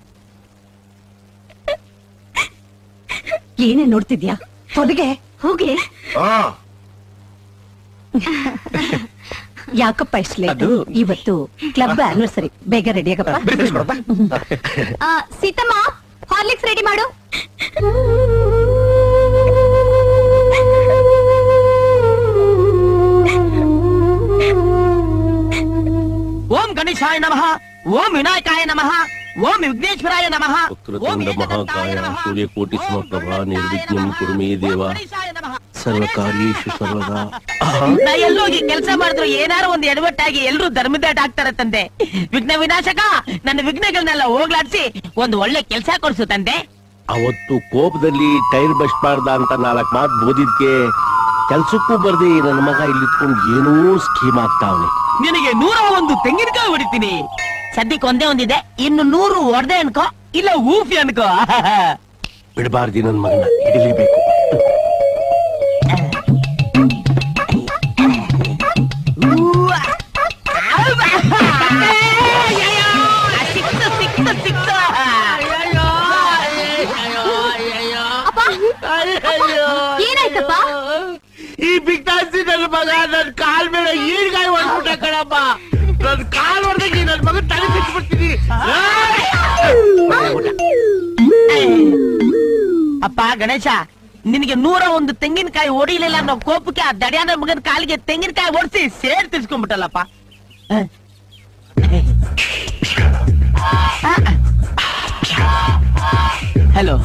S27: ಏನೇ ನೋಡ್ತಿದ್ಯಾ? ತೊಲಗೆ. ಹೋಗಿ. ಯಾಕಪ್ಪ ಇಷ್ಟೇ ಇವತ್ತು ಕ್ಲಬ್ ಆನಿವರ್ಸರಿ ಬೇಗ ರೆಡಿ ಆಗಪ್ಪ.
S28: ಆ, ಸೀತಮ್ಮ ಹಾರ್ಲಿಕ್ಸ್ ರೆಡಿ ಮಾಡು.
S16: ಓಂ ಗಣೇಶಾಯ ನಮಃ ಓಂ ವಿನಾಯಕಾಯ ನಮಃ ಓಂ ವಿಘ್ನೇಶ್ವರಾಯ ನಮಃ
S15: ವಕ್ರತುಂಡ ಮಹಾಕಾಯ ಸಮಪ್ರಭಾ ನಿರ್ವಿಘ್ನಂ ಕುರು ಮೇ ದೇವ ಸರ್ವಕಾರ್ಯೇಷು ಸರ್ವದ.
S16: ನಾ ಎಲ್ಲೋಗಿ ಕೆಲಸ ಮಾಡಿದ್ರು ಏನಾರು ಒಂದು ಎಡವಟ್ಟಾಗಿ ಎಲ್ರು ಧರ್ಮದ ಡಾಕ್ಟರ್ ತಂದೆ. ವಿಘ್ನ ವಿನಾಶಕ ನನ್ನ ವಿಘ್ನಗಳನ್ನೆಲ್ಲ ಹೋಗ್ಲಾಡ್ಸಿ ಒಂದು ಒಳ್ಳೆ ಕೆಲಸ ಕೊಡ್ಸು ತಂದೆ.
S15: ಅವತ್ತು ಕೋಪದಲ್ಲಿ ಟೈರ್ ಬಸ್ಟ್ ಮಾಡ್ದ ಅಂತ ನಾಲ್ಕು ಮಾತು ಓದಿದ್ಕೆ ಕೆಲ್ಸಕ್ಕೂ ಬರ್ದೆ ನನ್ನ ಮಗ ಇಲ್ಲಿ ಇಟ್ಕೊಂಡು ಏನೋ ಸ್ಕೀಮ್ ಆಗ್ತಾವನೆ.
S16: ನಿನಗೆ ನೂರ ಒಂದು ತೆಂಗಿನಕಾಯಿ ಹೊಡಿತೀನಿ. ಸದ್ಯಕ್ಕೆ ಒಂದೇ ಒಂದಿದೆ. ಇನ್ನು ನೂರು ಹೊಡೆದೆ ಅನ್ಕೋ. ಇಲ್ಲ ಊಫಿ ಅನ್ಕೋ.
S15: ಬಿಡಬಾರ್ದಿ ನನ್ನ ಮಗನ ಹಿಡಿಲೇಬೇಕು.
S4: ಸಿಕ್ತ ಸಿಕ್ತ ಅಯ್ಯೋ
S32: ಈ ಬಿಗ್ತಾಸಿ ನನ್ನ ಮಗ, ನನ್ ಕಾಲ್ ಮೇಲೆ ಈಡ್ಗಾಯಿ ಹೊಡ್ಬಿಟ್ಟ ಕಣಪ್ಪ. ನನ್ ಕಾಲ್ ಹೊಡೆದಾಗ ನನ್ನ ಮಗ ತಲೆ ಬಿಟ್ಬಿಡ್ತೀನಿ
S16: ಅಪ್ಪ, ಗಣೇಶ, ನಿನಗೆ ನೂರ ಒಂದು ತೆಂಗಿನಕಾಯಿ ಹೊಡಿಲಿಲ್ಲ ಅನ್ನೋ ಕೋಪಕ್ಕೆ ಆ ದಡ್ಯಾನ ಮಗನ ಕಾಲಿಗೆ ತೆಂಗಿನಕಾಯಿ ಹೊಡಿಸಿ ಸೇರ್ ತಿರ್ಸ್ಕೊಂಡ್ಬಿಟ್ಟಲ್ಲಪ್ಪ. ಹಲೋ.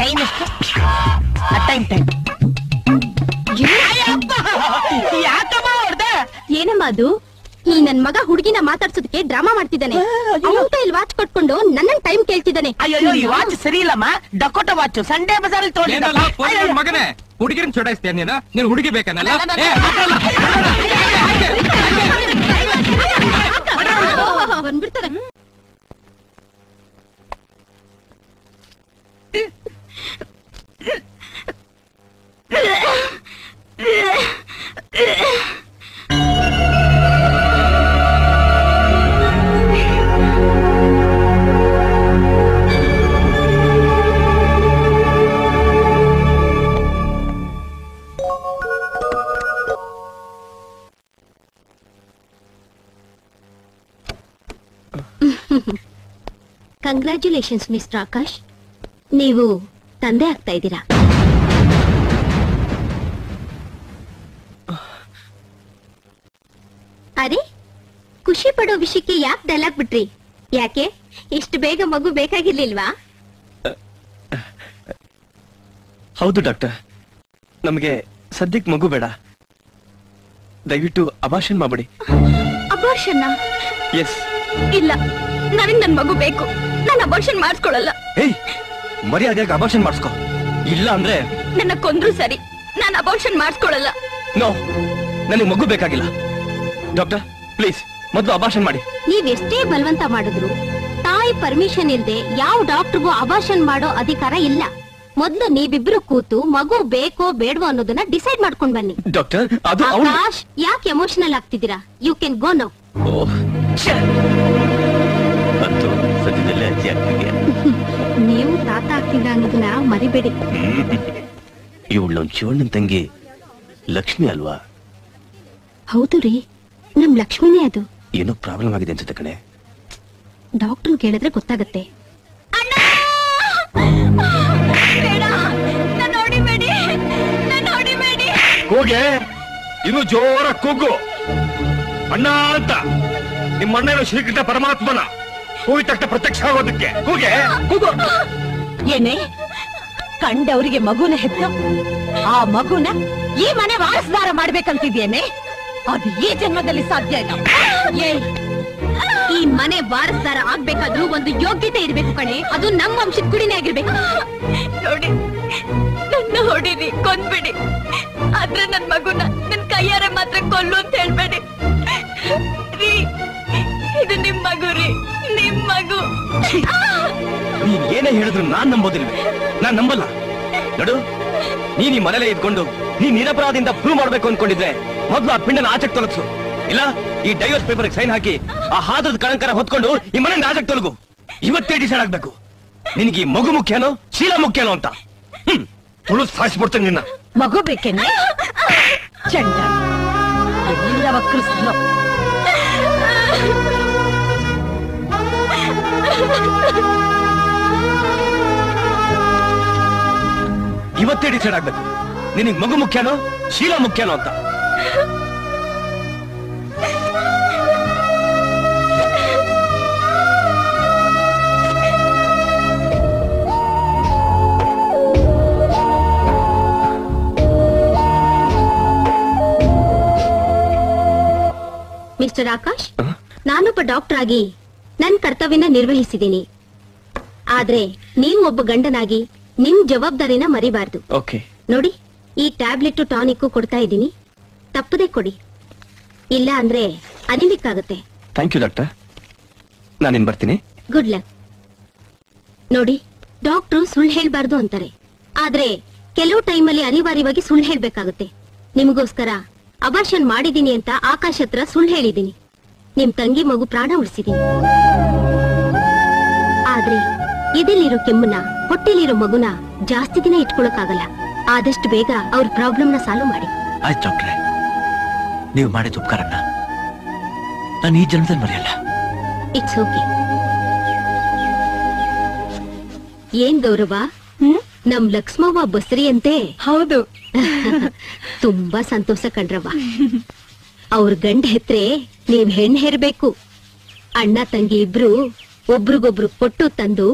S16: ಟೈಮ್ ಎಷ್ಟು ಟೈಮ್ ಟೈಮ್ ಯಾಕಮ್ಮ ಹೊಡ್ದೆ?
S4: ಏನಮ್ಮ ಅದು? ಈ ನನ್ ಮಗ ಹುಡುಗಿನ ಮಾತಾಡ್ಸೋದಕ್ಕೆ ಡ್ರಾಮಾ ಮಾಡ್ತಿದ್ದಾನೆ. ಅವನ ಕೈಲಿ ವಾಚ್ ಕೊಟ್ಕೊಂಡು ನನ್ನ ಟೈಮ್ ಕೇಳ್ತಿದ್ದಾನೆ.
S16: ಅಯ್ಯೋ ಈ ವಾಚ್ ಸರಿ ಇಲ್ಲಮ್ಮ ಡಕೋಟ ವಾಚ್ ಸಂಡೇ ಬಜಾರಲ್ಲಿ
S33: ಏನಲ್ಲ ಪೊಲೀಸ್
S16: ತೋರಿಸಿದ
S33: ಮಗನೇ. ಹುಡುಗಿರನ್ ಚೊಡಾಯಿಸ್ತೀಯ ನೀನು? ನೀನು ಹುಡುಗಿ ಬೇಕನ್ನಲ್ಲ ಏ,
S4: ಬಂದ್ಬಿಡ್ತಾರೆ ಕಂಗ್ರ್ಯಾಚುಲೇಷನ್ಸ್ ಮಿಸ್ಟರ್ ಆಕಾಶ್ ನೀವು ತಂದೆ ಆಗ್ತಾ ಇದ್ದೀರಾ ಅರೆ ಖುಷಿ ಪಡೋ ವಿಷಯಕ್ಕೆ ಯಾಕೆ ಡೈಲಾಗ್ ಬಿಟ್ರಿ. ಯಾಕೆ? ಇಷ್ಟು ಬೇಗ ಮಗು ಬೇಕಾಗಿರ್ಲಿಲ್ವಾ?
S21: ಹೌದು ಡಾಕ್ಟರ್. ನಮಗೆ ಸದ್ಯಕ್ಕೆ ಮಗು ಬೇಡ. ದಯವಿಟ್ಟು ಅಭಾಷಣ ಮಾಡ್ಬಿಡಿ.
S4: ಅಭಾಷಣ
S21: ಎಸ್
S4: ಇಲ್ಲ ನನಗೆ ನನ್ ಮಗು ಬೇಕು. ನಾನು ಅಬಾರ್ಷನ್ ಮಾಡಿಸ್ಕೊಳಲ್ಲ
S21: ಏಯ್ ಮರ್ಯಾದೆಯಾಗಿ ಅಭಾಷಣ ಮಾಡಿಸ್ಕೊ. ಇಲ್ಲ ಅಂದ್ರೆ
S4: ನನ್ನ ಕೊಂದ್ರು ಸರಿ. ನಾನು ಅಬಾರ್ಷನ್ ಮಾಡಿಸ್ಕೊಳಲ್ಲ
S21: ನೋ ನನಗೆ ಮಗು ಬೇಕಾಗಿಲ್ಲ. ಡಾಕ್ಟರ್ ಪ್ಲೀಸ್ ಮೊದಲು ಅಭಾಷಣ ಮಾಡಿ.
S4: ನೀವು ಎಷ್ಟೇ ಬಲವಂತ ಮಾಡಿದ್ರು ತಾಯಿ ಪರ್ಮಿಷನ್ ಇಲ್ಲದೆ ಯಾವ ಡಾಕ್ಟರ್ಗೂ ಅಭಾಷಣ ಮಾಡೋ ಅಧಿಕಾರ ಇಲ್ಲ. ಮೊದ್ಲು ನೀವಿಬ್ರು ಕೂತು ಮಗು ಬೇಕೋ ಬೇಡವೋ ಅನ್ನೋದನ್ನ ಡಿಸೈಡ್ ಮಾಡ್ಕೊಂಡ್ ಬನ್ನಿ.
S21: ಡಾಕ್ಟರ್ ಅದು ಅವಳು
S4: ಆಕಾಶ್ ಯಾಕೆ ಎಮೋಷನಲ್ ಆಗ್ತಿದ್ದೀರಾ? ಯು ಕ್ಯಾನ್ ಗೋ ನೋ
S34: ಅಂತೂ ಸದ್ಯದಲ್ಲೇ ಅಜ್ಜಿ ಆಗ್ತಿದ್ಯಾ?
S4: ನೀವು ತಾತ ಆಗ್ತಿದ್ರ ಅನ್ನೋದನ್ನ ಮರಿಬೇಡಿ.
S34: ಇವಳು ನಮ್ಮ ಶಿವಣ್ಣನ್ ತಂಗಿ ಲಕ್ಷ್ಮಿ ಅಲ್ವಾ?
S4: ಹೌದು ರೀ. ನಮ್ ಲಕ್ಷ್ಮಿನೇ ಅದು.
S34: ಏನೋ ಪ್ರಾಬ್ಲಮ್ ಆಗಿದೆ ಅನ್ಸುತ್ತೆ ಕಣೆ.
S4: ಡಾಕ್ಟರ್ ಕೇಳಿದ್ರೆ ಗೊತ್ತಾಗತ್ತೆ.
S12: ಕೂಗೆ. ಇನ್ನು ಜೋರ ಕೂಗು. ಅಣ್ಣ ಅಂತ. ನಿಮ್ಮ ಅಣ್ಣನ ಶ್ರೀಕೃಷ್ಣ ಪರಮಾತ್ಮನ. ಕೂಗಿ ತಕ್ಕ ಪ್ರತ್ಯಕ್ಷ ಆಗೋದಕ್ಕೆ. ಕೂಗೆ. ಕೂಗು.
S27: ಏನೇ? ಕಂಡವರಿಗೆ ಮಗುನ ಹೆತ್ತು? ಆ ಮಗುನ ಈ ಮನೆ ವಾರಸದಾರ ಮಾಡ್ಬೇಕಂತಿದ್ಯೇನೆ? ಅದು ಈ ಜನ್ಮದಲ್ಲಿ ಸಾಧ್ಯ ಇಲ್ಲ.
S4: ಏ ಈ ಮನೆ ವಾರಸ್ದಾರ ಆಗ್ಬೇಕಾದ್ರೂ ಒಂದು ಯೋಗ್ಯತೆ ಇರ್ಬೇಕು ಕಣೆ. ಅದು ನಮ್ಮ ವಂಶದ ಕುಡಿನೇ ಆಗಿರ್ಬೇಕು. ನೋಡಿ ನನ್ನ ಹೊಡಿರಿ ಕೊಂದ್ಬಿಡಿ. ಆದ್ರೆ ನನ್ ಮಗುನ ನನ್ ಕೈಯಾರೆ ಮಾತ್ರ ಕೊಲ್ಲು ಅಂತ ಹೇಳ್ಬೇಡಿ. ರೀ ಇದು ನಿಮ್ ಮಗು ರೀ ನಿಮ್ ಮಗು.
S21: ನೀನ್ ಏನೇ ಹೇಳಿದ್ರು ನಾನ್ ನಂಬೋದಿಲ್ಲ. ನಾನ್ ನಂಬಲ್ಲ. ನೋಡು ನೀನ್ ಈ ಮನೇಲೆ ಇದ್ಕೊಂಡು ನೀನ್ ನಿರಪರಾಧಿಂದ ಪ್ರೂವ್ ಮಾಡ್ಬೇಕು ಅನ್ಕೊಂಡಿದ್ರೆ ಮೊದ್ಲು ಆ ಪಿಂಡನ ಆಚೆಗೆ ತೊಲಗಿಸು. ಇಲ್ಲ ಈ ಡೈವರ್ಸ್ ಪೇಪರ್ಗೆ ಸೈನ್ ಹಾಕಿ ಆ ಹಾದ್ರದ ಕಳಂಕರ ಹೊತ್ಕೊಂಡು ಈ ಮನೆಯಿಂದ ಆಚೆಗೆ ತೊಲಗು. ಇವತ್ತೇ ಡಿಸೈಡ್ ಆಗ್ಬೇಕು. ನಿನಗೆ ಈ ಮಗು ಮುಖ್ಯನೋ ಶೀಲ ಮುಖ್ಯನೋ ಅಂತ? ಹ್ಮ್ ತುಳು ಸಾಯಿಸ್ಬಿಡ್ತೇನೆ ನಿನ್ನ.
S27: ಮಗು ಬೇಕೇನೆ? ಚಂಡ.
S21: ಇವತ್ತೇ ಡಿಸೈಡ್ ಆಗ್ಬೇಕು. ನಿನಗೆ ಮಗು ಮುಖ್ಯನೋ ಶೀಲ ಮುಖ್ಯನೋ ಅಂತ?
S4: ಮಿಸ್ಟರ್ ಆಕಾಶ್ ನಾನೊಬ್ಬ ಡಾಕ್ಟರ್ ಆಗಿ ನನ್ ಕರ್ತವ್ಯನ ನಿರ್ವಹಿಸಿದ್ದೀನಿ. ಆದ್ರೆ ನೀವು ಒಬ್ಬ ಗಂಡನಾಗಿ ನಿಮ್ ಜವಾಬ್ದಾರಿನ ಮರಿಬಾರ್ದು. ನೋಡಿ ಈ ಟ್ಯಾಬ್ಲೆಟ್ ಟಾನಿಕ್ ಕೊಡ್ತಾ ಇದ್ದೀನಿ. ತಪ್ಪದೆ ಕೊಡಿ. ಇಲ್ಲ ಅಂದ್ರೆ ಅನಿಲಿಕ್ಕಾಗುತ್ತೆ.
S21: ಥ್ಯಾಂಕ್ ಯು ಡಾಕ್ಟರ್ ನಾನಿನ್ ಬರ್ತೀನಿ.
S4: ಗುಡ್ ಲಕ್ ನೋಡಿ ಡಾಕ್ಟ್ರು ಸುಳ್ಳು ಹೇಳ್ಬಾರ್ದು ಅಂತಾರೆ. ಆದ್ರೆ ಕೆಲವು ಟೈಮಲ್ಲಿ ಅನಿವಾರ್ಯವಾಗಿ ಸುಳ್ಳು ಹೇಳ್ಬೇಕಾಗುತ್ತೆ. ನಿಮಗೋಸ್ಕರ ಅಬಾರ್ಷನ್ ಮಾಡಿದೀನಿ ಅಂತ ಆಕಾಶ್ ಹತ್ರ ಸುಳ್ಳು ಹೇಳಿದೀನಿ ನಿಮ್ ತಂಗಿ ಮಗು ಪ್ರಾಣ ಉಳಿಸಿದೀನಿ. ಆದ್ರೆ ಇದಿಲ್ಲಿರೋ ಕೆಮ್ಮನ ಹೊಟ್ಟೆಲಿರೋ ಮಗುನ ಜಾಸ್ತಿ ದಿನ ಇಟ್ಕೊಳಕ್ಕಾಗಲ್ಲ. ಆದಷ್ಟು ಬೇಗ ಅವ್ರ ಪ್ರಾಬ್ಲಮ್ನ ಸಾಲ್ವ್ ಮಾಡಿ.
S6: ಆಯ್ತು ಡಾಕ್ಟ್ರೆ ನೀವು ಮಾಡಿದ ಉಪಕಾರನ್ನ ನಾನು ಈ ಜನ್ಮದಲ್ಲಿ ಮರೆಯಲ್ಲ.
S4: ಇಟ್ಸ್ ಓಕೆ ಏನ್ ಗೌರವ? ನಮ್ ಲಕ್ಷ್ಮವ್ವ ಬಸ್ರಿ ಅಂತೆ
S13: ಹೌದು.
S4: ತುಂಬಾ ಸಂತೋಷ ಕಂಡ್ರವ್ವ ಅವ್ರ ಗಂಡ ಹೆತ್ರೆ ನೀವ್ ಹೆಣ್ ಹೇರ್ಬೇಕು. ಅಣ್ಣ ತಂಗಿ ಇಬ್ರು ಒಬ್ರಿಗೊಬ್ರು ಕೊಟ್ಟು ತಂದು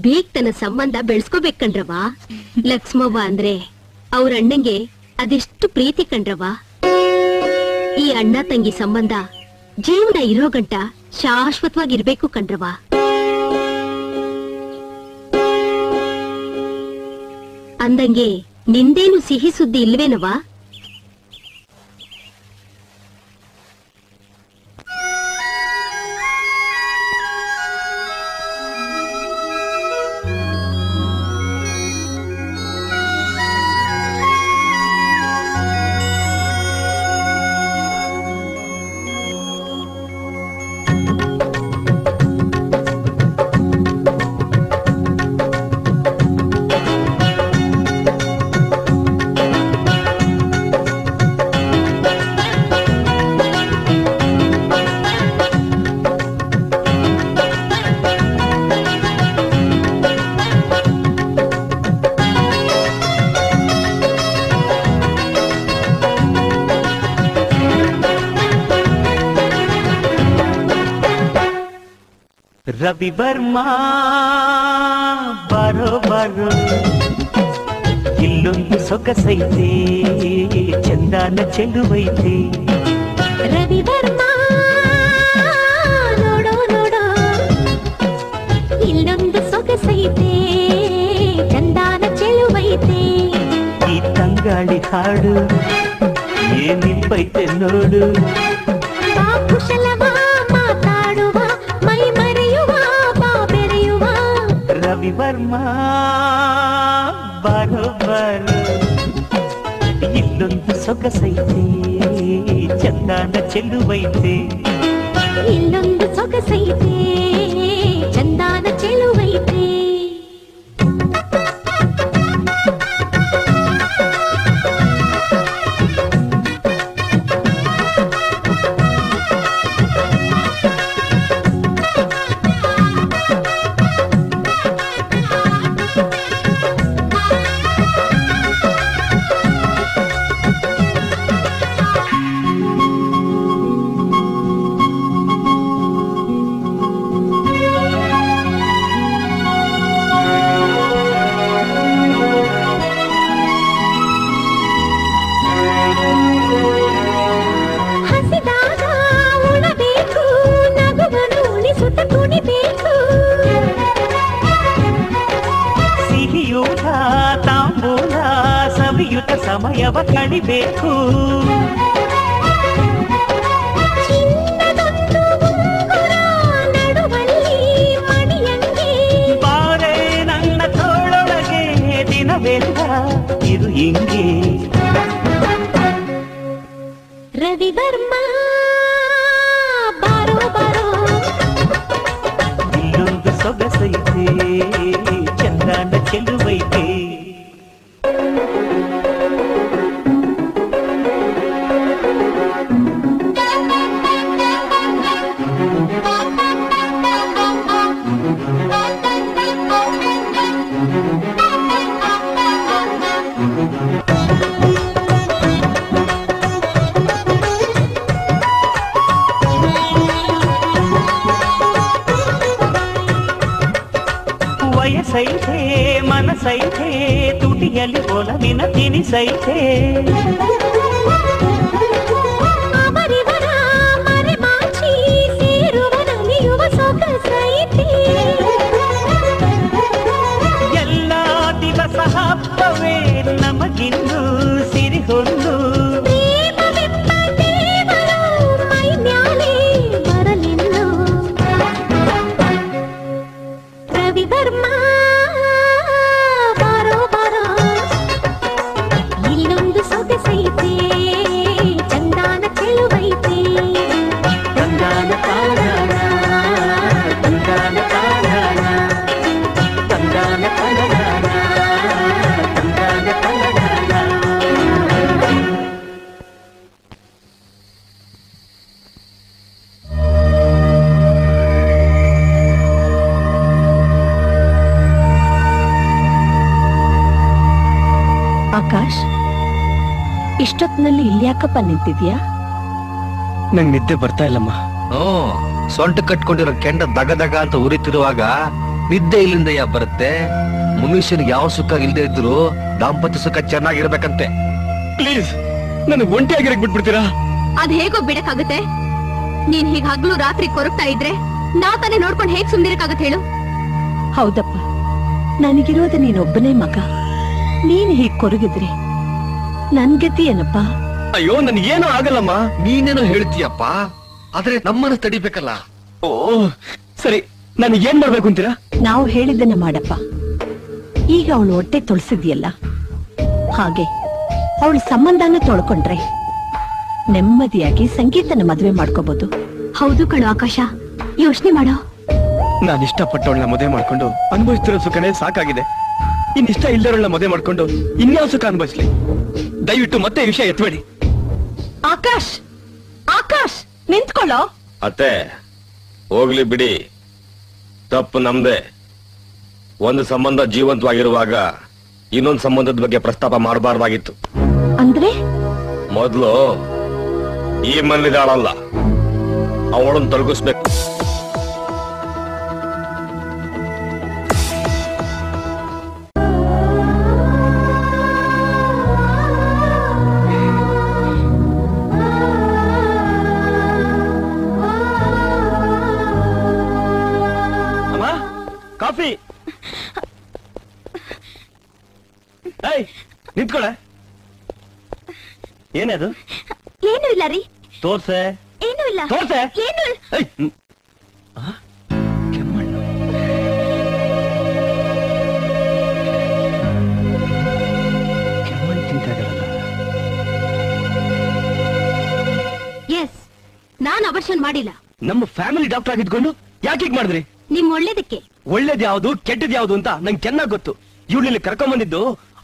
S4: ಬೀಗ್ತನ ಸಂಬಂಧ ಬೆಳೆಸ್ಕೋಬೇಕು ಕಣ್ರವ್ವ. ಲಕ್ಷ್ಮವ್ವ ಅಂದ್ರೆ ಅವ್ರ ಅಣ್ಣಂಗೆ ಅದೆಷ್ಟು ಪ್ರೀತಿ ಕಣ್ರವ್ವ. ಈ ಅಣ್ಣ ತಂಗಿ ಸಂಬಂಧ ಜೀವನ ಇರೋ ಗಂಟ ಶಾಶ್ವತವಾಗಿರ್ಬೇಕು ಕಂಡ್ರವ ಅಂದಂಗೆ ನಿಂದೇನು ಸಿಹಿ ಸುದ್ದಿ ಇಲ್ವೇನವಾ
S22: ರವಿ ವರ್ಮಾ ಬರೋ ಬರೋ ಇಲ್ಲೊಂದು ಸೊಗಸೈತೆ ಚಂದಾನ ಚೆಲುವೈತೆ
S5: ರವಿ ವರ್ಮಾ ನೋಡೋ ನೋಡೋ ಇಲ್ಲೊಂದು ಸೊಗಸೈತೆ ಚಂದಾನ ಚೆಲುವೈತೆ
S22: ಈ ತಂಗಾಳಿ ಹಾಡು ಏನಿಪ್ಪೈತೆ ನೋಡು ರವಿ ವರ್ಮಾ ಬರೋ ಬರೋ ಇಲ್ಲೊಂದು ಸೊಗಸೈತೆ ಚಂದಾನ ಚೆಲುವೈತೆ
S27: ನಿಂತಿದ್ಯಾ
S21: ನಂಗ್ ನಿದ್ದೆ ಬರ್ತಾ ಇಲ್ಲಮ್ಮ.
S29: ಓ ಸೊಂಟ ಕಟ್ಕೊಂಡಿರೋ ಕೆಂಡ ದಗ ದಗ ಅಂತ ಉರಿತಿರುವಾಗ ನಿದ್ದೆ ಇಲ್ಲಿಂದ ಯಾ ಬರುತ್ತೆ. ಮನುಷ್ಯನಿಗೆ ಯಾವ ಸುಖ ಇಲ್ದೇ ಇದ್ರು ದಾಂಪತ್ಯ ಸುಖ ಚೆನ್ನಾಗಿರ್ಬೇಕಂತೆ.
S21: ಪ್ಲೀಸ್ ನನಗೆ ಒಂಟಿಯಾಗಿರಕ್ ಬಿಟ್ಬಿಡ್ತೀರಾ?
S4: ಅದ್ ಹೇಗೋ ಬಿಡಕಾಗುತ್ತೆ ನೀನ್ ಹೀಗ್ ಹಗ್ಲು ರಾತ್ರಿ ಕೊರಗ್ತಾ ಇದ್ರೆ ನಾ ತಾನೇ ನೋಡ್ಕೊಂಡು ಹೇಗ್ ಸುಮ್ನಿರಕ್ಕಾಗತ್ ಹೇಳು?
S27: ಹೌದಪ್ಪ ನನಗಿರೋದು ನೀನೊಬ್ಬನೇ ಮಗ. ನೀನ್ ಹೀಗ್ ಕೊರಗಿದ್ರೆ ನನ್ ಗತಿ ಏನಪ್ಪ?
S21: ಅಯ್ಯೋ ನನ್ಗೇನೂ ಆಗಲ್ಲಮ್ಮ.
S29: ನೀನೇನೋ ಹೇಳ್ತೀಯಪ್ಪ ಆದ್ರೆ ನಮ್ಮನ್ನ ತಡಿಬೇಕಲ್ಲ.
S21: ಓ ಸರಿ ನಾನು ಏನ್ ಮಾಡ್ಬೇಕು ಅಂತೀರಾ?
S27: ನಾವು ಹೇಳಿದ್ದನ್ನ ಮಾಡಪ್ಪ. ಈಗ ಅವಳು ಹೊಟ್ಟೆ ತೊಳ್ಸಿದ್ಯಲ್ಲ? ಹಾಗೆ ಅವಳ ಸಂಬಂಧನ ತೊಳ್ಕೊಂಡ್ರೆ ನೆಮ್ಮದಿಯಾಗಿ ಸಂಗೀತನ ಮದುವೆ ಮಾಡ್ಕೋಬಹುದು
S4: ಹೌದು ಕಣೋ ಆಕಾಶ ಯೋಚನೆ ಮಾಡೋ.
S21: ನಾನು ಇಷ್ಟಪಟ್ಟವಳನ್ನ ಮದುವೆ ಮಾಡ್ಕೊಂಡು ಅನುಭವಿಸ್ತಿರೋ ಸುಖನೇ ಸಾಕಾಗಿದೆ. ಇನ್ನಿಷ್ಟ ಇಷ್ಟ ಇಲ್ದವಳನ್ನ ಮದುವೆ ಮಾಡ್ಕೊಂಡು ಇನ್ಯಾವ ಸುಖ ಅನುಭವಿಸ್ಲಿ. ದಯವಿಟ್ಟು ಮತ್ತೆ ಈ ವಿಷಯ ಎತ್ಬೇಡಿ.
S12: ಅತ್ತೆ ಹೋಗ್ಲಿ ಬಿಡಿ. ತಪ್ಪು ನಮ್ದೆ. ಒಂದು ಸಂಬಂಧ ಜೀವಂತವಾಗಿರುವಾಗ ಇನ್ನೊಂದು ಸಂಬಂಧದ ಬಗ್ಗೆ ಪ್ರಸ್ತಾಪ ಮಾಡಬಾರ್ದಾಗಿತ್ತು.
S27: ಅಂದ್ರೆ?
S12: ಮೊದ್ಲು ಈ ಮನೇಲಿದಾಳಲ್ಲ ಅವಳನ್ನು ತೊಲಗಿಸ್ಬೇಕು
S21: ಏನದು
S4: ಏನು ಇಲ್ಲ ರೀ.
S21: ತೋರ್ಸೆ.
S4: ಏನು ಇಲ್ಲ.
S21: ತೋರ್ಸೆ?
S4: ಏನು ಇಲ್ಲ. ಎಸ್ ನಾನ್ ಅಬರ್ಷನ್ ಮಾಡಿಲ್ಲ.
S21: ನಮ್ಮ ಫ್ಯಾಮಿಲಿ ಡಾಕ್ಟರ್ ಆಗಿದ್ಕೊಂಡು ಯಾಕೆ ಹೀಗ್ ಮಾಡಿದ್ರಿ?
S4: ನಿಮ್ ಒಳ್ಳೇದಕ್ಕೆ.
S21: ಒಳ್ಳೇದ್ ಯಾವ್ದು ಕೆಟ್ಟದ್ ಯಾವ್ದು ಅಂತ ನಂಗೆ ಚೆನ್ನಾಗ್ ಗೊತ್ತು. ಇವಳಲ್ಲಿ ಕರ್ಕೊಂಡ್ ಬಂದಿದ್ದು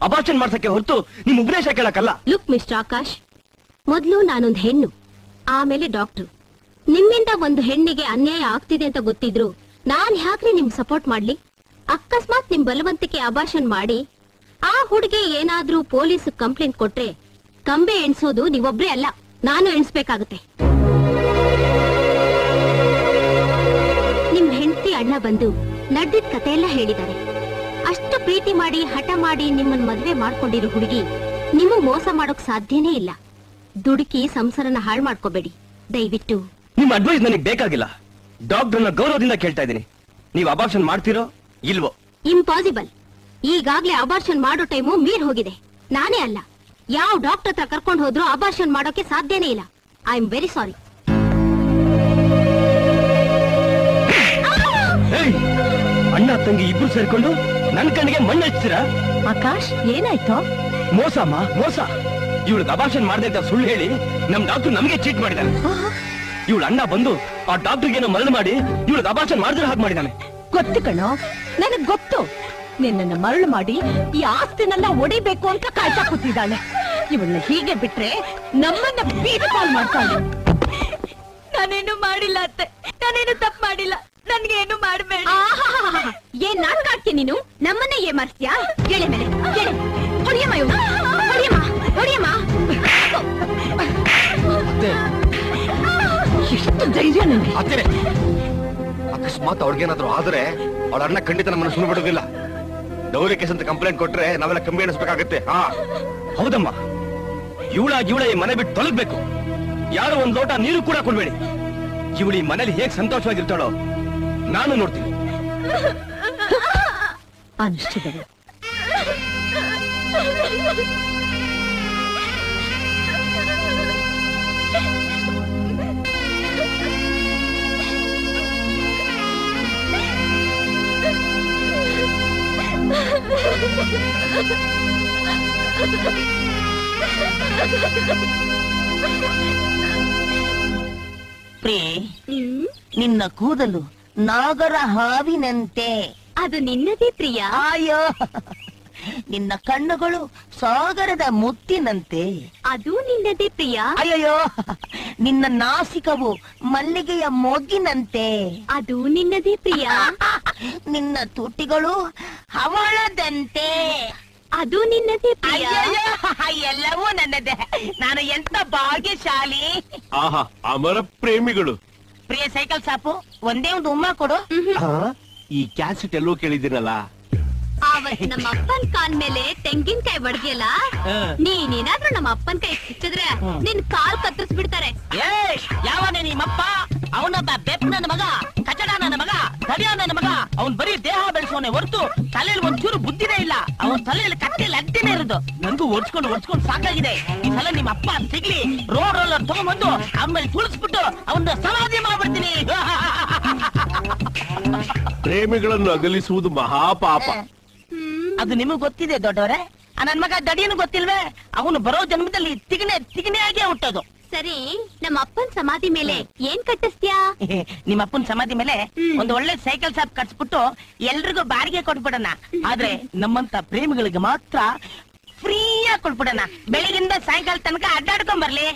S21: ಅಬಾರ್ಷನ್ ಮಾಡ್ಸಕ್ಕೆ ಹೊರತು ನಿಮ್ ಉಪದೇಶ ಕೇಳಕ್ಕಲ್ಲ.
S4: ಲುಕ್ ಮಿಸ್ಟರ್ ಆಕಾಶ್ ಮೊದ್ಲು ನಾನೊಂದು ಹೆಣ್ಣು, ಆಮೇಲೆ ಡಾಕ್ಟರ್. ನಿಮ್ಮಿಂದ ಒಂದು ಹೆಣ್ಣಿಗೆ ಅನ್ಯಾಯ ಆಗ್ತಿದೆ ಅಂತ ಗೊತ್ತಿದ್ರು, ನಾನ್ ಯಾಕ್ರಿ ನಿಮ್ ಸಪೋರ್ಟ್ ಮಾಡ್ಲಿ? ಅಕಸ್ಮಾತ್ ನಿಮ್ ಬಲವಂತಿಕೆ ಅಭಾಷಣ ಮಾಡಿ, ಆ ಹುಡುಗಿ ಏನಾದ್ರೂ ಪೊಲೀಸ್ ಕಂಪ್ಲೇಂಟ್ ಕೊಟ್ರೆ, ಕಂಬೆ ಎಣಿಸೋದು ನೀವೊಬ್ರೇ ಅಲ್ಲ, ನಾನು ಎಣ್ಸ್ಬೇಕಾಗತ್ತೆ. ನಿಮ್ ಹೆಂಡತಿ ಅಣ್ಣ ಬಂದು ನಡೆದಿದ್ ಕತೆ ಎಲ್ಲ ಹೇಳಿದ್ದಾರೆ ಅಷ್ಟು ಪ್ರೀತಿ ಮಾಡಿ ಹಠ ಮಾಡಿ ನಿಮ್ಮನ್ ಮದ್ವೆ ಮಾಡ್ಕೊಂಡಿರೋ ಹುಡುಗಿ ನಿಮಗ್ ಮೋಸ ಮಾಡೋಕ್ ಸಾಧ್ಯನೇ ಇಲ್ಲ. ದುಡುಕಿ ಸಂಸಾರನ ಹಾಳು ಮಾಡ್ಕೋಬೇಡಿ. ದಯವಿಟ್ಟು.
S21: ನಿಮ್ಮ ಅಡ್ವೈಸ್ ನನಗೆ ಬೇಕಾಗಿಲ್ಲ. ಡಾಕ್ಟರ್ನ ಗೌರವದಿಂದ ಕೇಳ್ತಾ ಇದ್ದೀನಿ. ನೀವು ಅಬಾರ್ಷನ್ ಮಾಡ್ತೀರೋ ಇಲ್ವೋ?
S4: ಇಂಪಾಸಿಬಲ್ ಈಗಾಗ್ಲೇ ಅಬಾರ್ಷನ್ ಮಾಡೋ ಟೈಮು ಮೀರ್ ಹೋಗಿದೆ. ನಾನೇ ಅಲ್ಲ. ಯಾವ ಡಾಕ್ಟರ್ ಹತ್ರ ಕರ್ಕೊಂಡು ಹೋದ್ರು ಅಬಾರ್ಷನ್ ಮಾಡೋಕೆ ಸಾಧ್ಯನೇ ಇಲ್ಲ. I am very
S21: sorry! ಅಣ್ಣ ತಂಗಿ ಇಬ್ರು ಸೇರ್ಕೊಂಡು ನನ್ ಕಣ್ಣಿಗೆ ಮಣ್ಣು ಹಚ್ಚಿರ
S27: ಆಕಾಶ್ ಏನಾಯ್ತು?
S21: ಮೋಸಮ್ಮ ಮೋಸ. ಇವಳಿಗೆ ಅಬಾರ್ಷನ್ ಮಾಡ್ದೆ ಅಂತ ಸುಳ್ಳು ಹೇಳಿ ನಮ್ ಡಾಕ್ಟರ್ ನಮಗೆ ಚೀಟ್ ಮಾಡಿದಾನೆ. ಇವಳ ಅಣ್ಣ ಬಂದು ಆ ಡಾಕ್ಟರ್ಗೆ ಏನೋ ಮರಳು ಮಾಡಿ ಇವಳು ಅಬಾರ್ಷನ್ ಮಾಡಿದ್ರೆ ಹಾಗೆ ಮಾಡಿದಾನೆ.
S27: ಗೊತ್ತು ಕಣೋ ನನಗ್ ಗೊತ್ತು. ನಿನ್ನನ್ನ ಮರಳು ಮಾಡಿ ಈ ಆಸ್ತಿನೆಲ್ಲ ಒಡಿಬೇಕು ಅಂತ ಕಾಯ್ತಾ ಕೂತಿದ್ದಾಳೆ. ಇವಳನ್ನ ಹೀಗೆ ಬಿಟ್ರೆ ನಮ್ಮನ್ನ ಬೀದಿ ಕಾಲ್ ಮಾಡ್ತಾಳೆ
S4: ನಾನೇನು ಮಾಡಿಲ್ಲ ಅತ್ತೆ. ನಾನೇನು ತಪ್ಪು ಮಾಡಿಲ್ಲ. ನನ್ಗೆ ಏನು ಮಾಡಬೇಡ. ಏನ್ ನಾಟಕ ಆಡ್ತೀನಿ ನೀನು? ನಮ್ಮನ್ನ ಏ ಮಾಡ್ತೀಯಾ ಎಳೆ ಮೇಲೆ ಎಳೆ ಹೊಡಿಯಮ್ಮ ಇವ್ನ. ಹೊಡಿಯಮ್ಮ ಹೊಡಿಯಮ್ಮ.
S27: ಎಷ್ಟು ಧೈರ್ಯ ನನಗೆ?
S29: ಅತ್ತೆ ಅಕಸ್ಮಾತ್ ಅವ್ರಿಗೇನಾದ್ರೂ ಆದ್ರೆ ಅವಳ ಅಣ್ಣ ಖಂಡಿತ ನಮ್ಮನ್ನು ಸುಳ್ಳು ಬಿಡೋದಿಲ್ಲ. ಡೌರಿ ಕೇಸ್ ಅಂತ ಕಂಪ್ಲೇಂಟ್ ಕೊಟ್ರೆ ನಾವೆಲ್ಲ ಕಂಬಿ ಎಣಿಸ್ಬೇಕಾಗತ್ತೆ. ಹಾ.
S21: ಹೌದಮ್ಮ. ಇವಳ ಇವಳ ಈ ಮನೆ ಬಿಟ್ಟು ತೊಲಗ್ಬೇಕು. ಯಾರು ಒಂದ್ ಲೋಟ ನೀರು ಕೂಡ ಕೊಡ್ಬೇಡಿ. ಇವಳು ಈ ಮನೇಲಿ ಹೇಗ್ ಸಂತೋಷವಾಗಿರ್ತಾಳೋ ನಾನು ನೋಡ್ತೀನಿ.
S27: ಅನಿಷ್ಟಿದಳು
S16: ಪ್ರೇ ನಿನ್ನ ಕೂದಲು ನಾಗರ ಹಾವಿನಂತೆ.
S24: ಅದು ನಿನ್ನದೇ ಪ್ರಿಯ?
S16: ಅಯ್ಯೋ. ನಿನ್ನ ಕಣ್ಣುಗಳು ಸಾಗರದ ಮುತ್ತಿನಂತೆ.
S24: ಅದು ನಿನ್ನದೇ ಪ್ರಿಯ.
S16: ಅಯ್ಯಯ್ಯೋ ನಿನ್ನ ನಾಸಿಕವು ಮಲ್ಲಿಗೆಯ ಮೊಗ್ಗಿನಂತೆ.
S24: ಅದು ನಿನ್ನದೇ ಪ್ರಿಯ.
S16: ನಿನ್ನ ತುಟಿಗಳು ಹವಳದಂತೆ.
S24: ಅದು ನಿನ್ನದೇ ಪ್ರಿಯ.
S16: ಅಯ್ಯಯ್ಯೋ ಎಲ್ಲವೂ ನನ್ನದೇ. ನಾನು ಎಂತ ಭಾಗ್ಯಶಾಲಿ.
S15: ಆಹಾ ಅಮರ ಪ್ರೇಮಿಗಳು.
S16: ಪ್ರಿಯ ಸೈಕಲ್ ಸಾಪು ಒಂದೇ ಒಂದು ಉಮ್ಮ ಕೊಡು.
S15: ಈ ಕ್ಯಾಸೆಟ್ ಎಲ್ಲೋ ಕೇಳಿದ್ದೀನಲ್ಲ
S24: ಅವತ್ ನಮ್ಮ ಅಪ್ಪನ್ ಕಾಲ್ ಮೇಲೆ ತೆಂಗಿನಕಾಯಿ ಬಡ್ದಿಯಲ್ಲ ನೀನೇನಾದ್ರೂ ನಮ್ಮ ಅಪ್ಪನ್ ಕೈ ಸಿಕ್ಕಿದ್ರೆ ನಿನ್ ಕಾಲ್ ಕತ್ತರಿಸ್ ಬಿಡ್ತಾರೆ
S16: ಏ ಯಾವನೇ ನಿಮ್ಮಪ್ಪ ಅವನೊಬ್ಬ ಬೆಪ್ ನನ್ನ ಮಗ ಕಚಡ ನನ್ನ ಮಗ ತಡಿಯ ನನ್ನ ಮಗ. ಅವನ್ ಬರೀ ದೇಹ ಬೆಳೆಸೋನೆ ಹೊರತು ತಲೆಯಲ್ಲಿ ಒಂಚೂರು ಬುದ್ಧಿನೇ ಇಲ್ಲ. ಅವನ್ ತಲೆಯಲ್ಲಿ ಕಟ್ಟೆಯಲ್ಲಿ ಅಡ್ಡಿನೇ ಇರೋದು. ನಂಗೂ ಒಡ್ಸ್ಕೊಂಡು ಒಡ್ಸ್ಕೊಂಡು ಸಾಕಾಗಿದೆ. ಈ ಸಲ ನಿಮ್ಮ ಅಪ್ಪ ಸಿಗ್ಲಿ ರೋಡ್ ರೋಲರ್ ತಗೊಂಡ್ಬಂದು ಆಮೇಲೆ ತುಳಿಸ್ಬಿಟ್ಟು ಅವನ್ನ ಸಮಾಧಿ ಮಾಡ್ಬಿಡ್ತೀನಿ.
S15: ಪ್ರೇಮಿಗಳನ್ನು ಅಗಲಿಸುವುದು ಮಹಾಪಾಪ.
S16: ಅದು ನಿಮಗ್ ಗೊತ್ತಿದೆ ದೊಡ್ಡವರೇ. ಆ ನನ್ ಮಗ ದಡಿಯನ್ನು ಗೊತ್ತಿಲ್ವೇ? ಅವನು ಬರೋ ಜನ್ಮದಲ್ಲಿ ತಿಗಣೆ ತಿಗಣೆ ಆಗೇ ಹುಟ್ಟೋದು.
S24: ಸರಿ ನಮ್ಮ ಅಪ್ಪನ್ ಸಮಾಧಿ ಮೇಲೆ ಏನ್ ಕಟ್ಟಿಸ್ತೀಯಾ?
S16: ನಿಮ್ಮ ಅಪ್ಪನ್ ಸಮಾಧಿ ಮೇಲೆ ಒಂದು ಒಳ್ಳೆ ಸೈಕಲ್ ಶಾಪ್ ಕಟ್ಸ್ಬಿಟ್ಟು ಎಲ್ರಿಗೂ ಬಾಡಿಗೆ ಕೊಟ್ಬಿಡೋಣ. ಆದ್ರೆ ನಮ್ಮಂತ ಪ್ರೇಮಿಗಳಿಗೆ ಮಾತ್ರ ಫ್ರೀಯಾಗಿ ಕೊಟ್ಬಿಡೋಣ. ಬೆಳಗಿಂದ ಸಾಯಂಕಾಲ ತನಕ ಅಡ್ಡಾಡ್ಕೊಂಡ್ ಬರ್ಲಿ.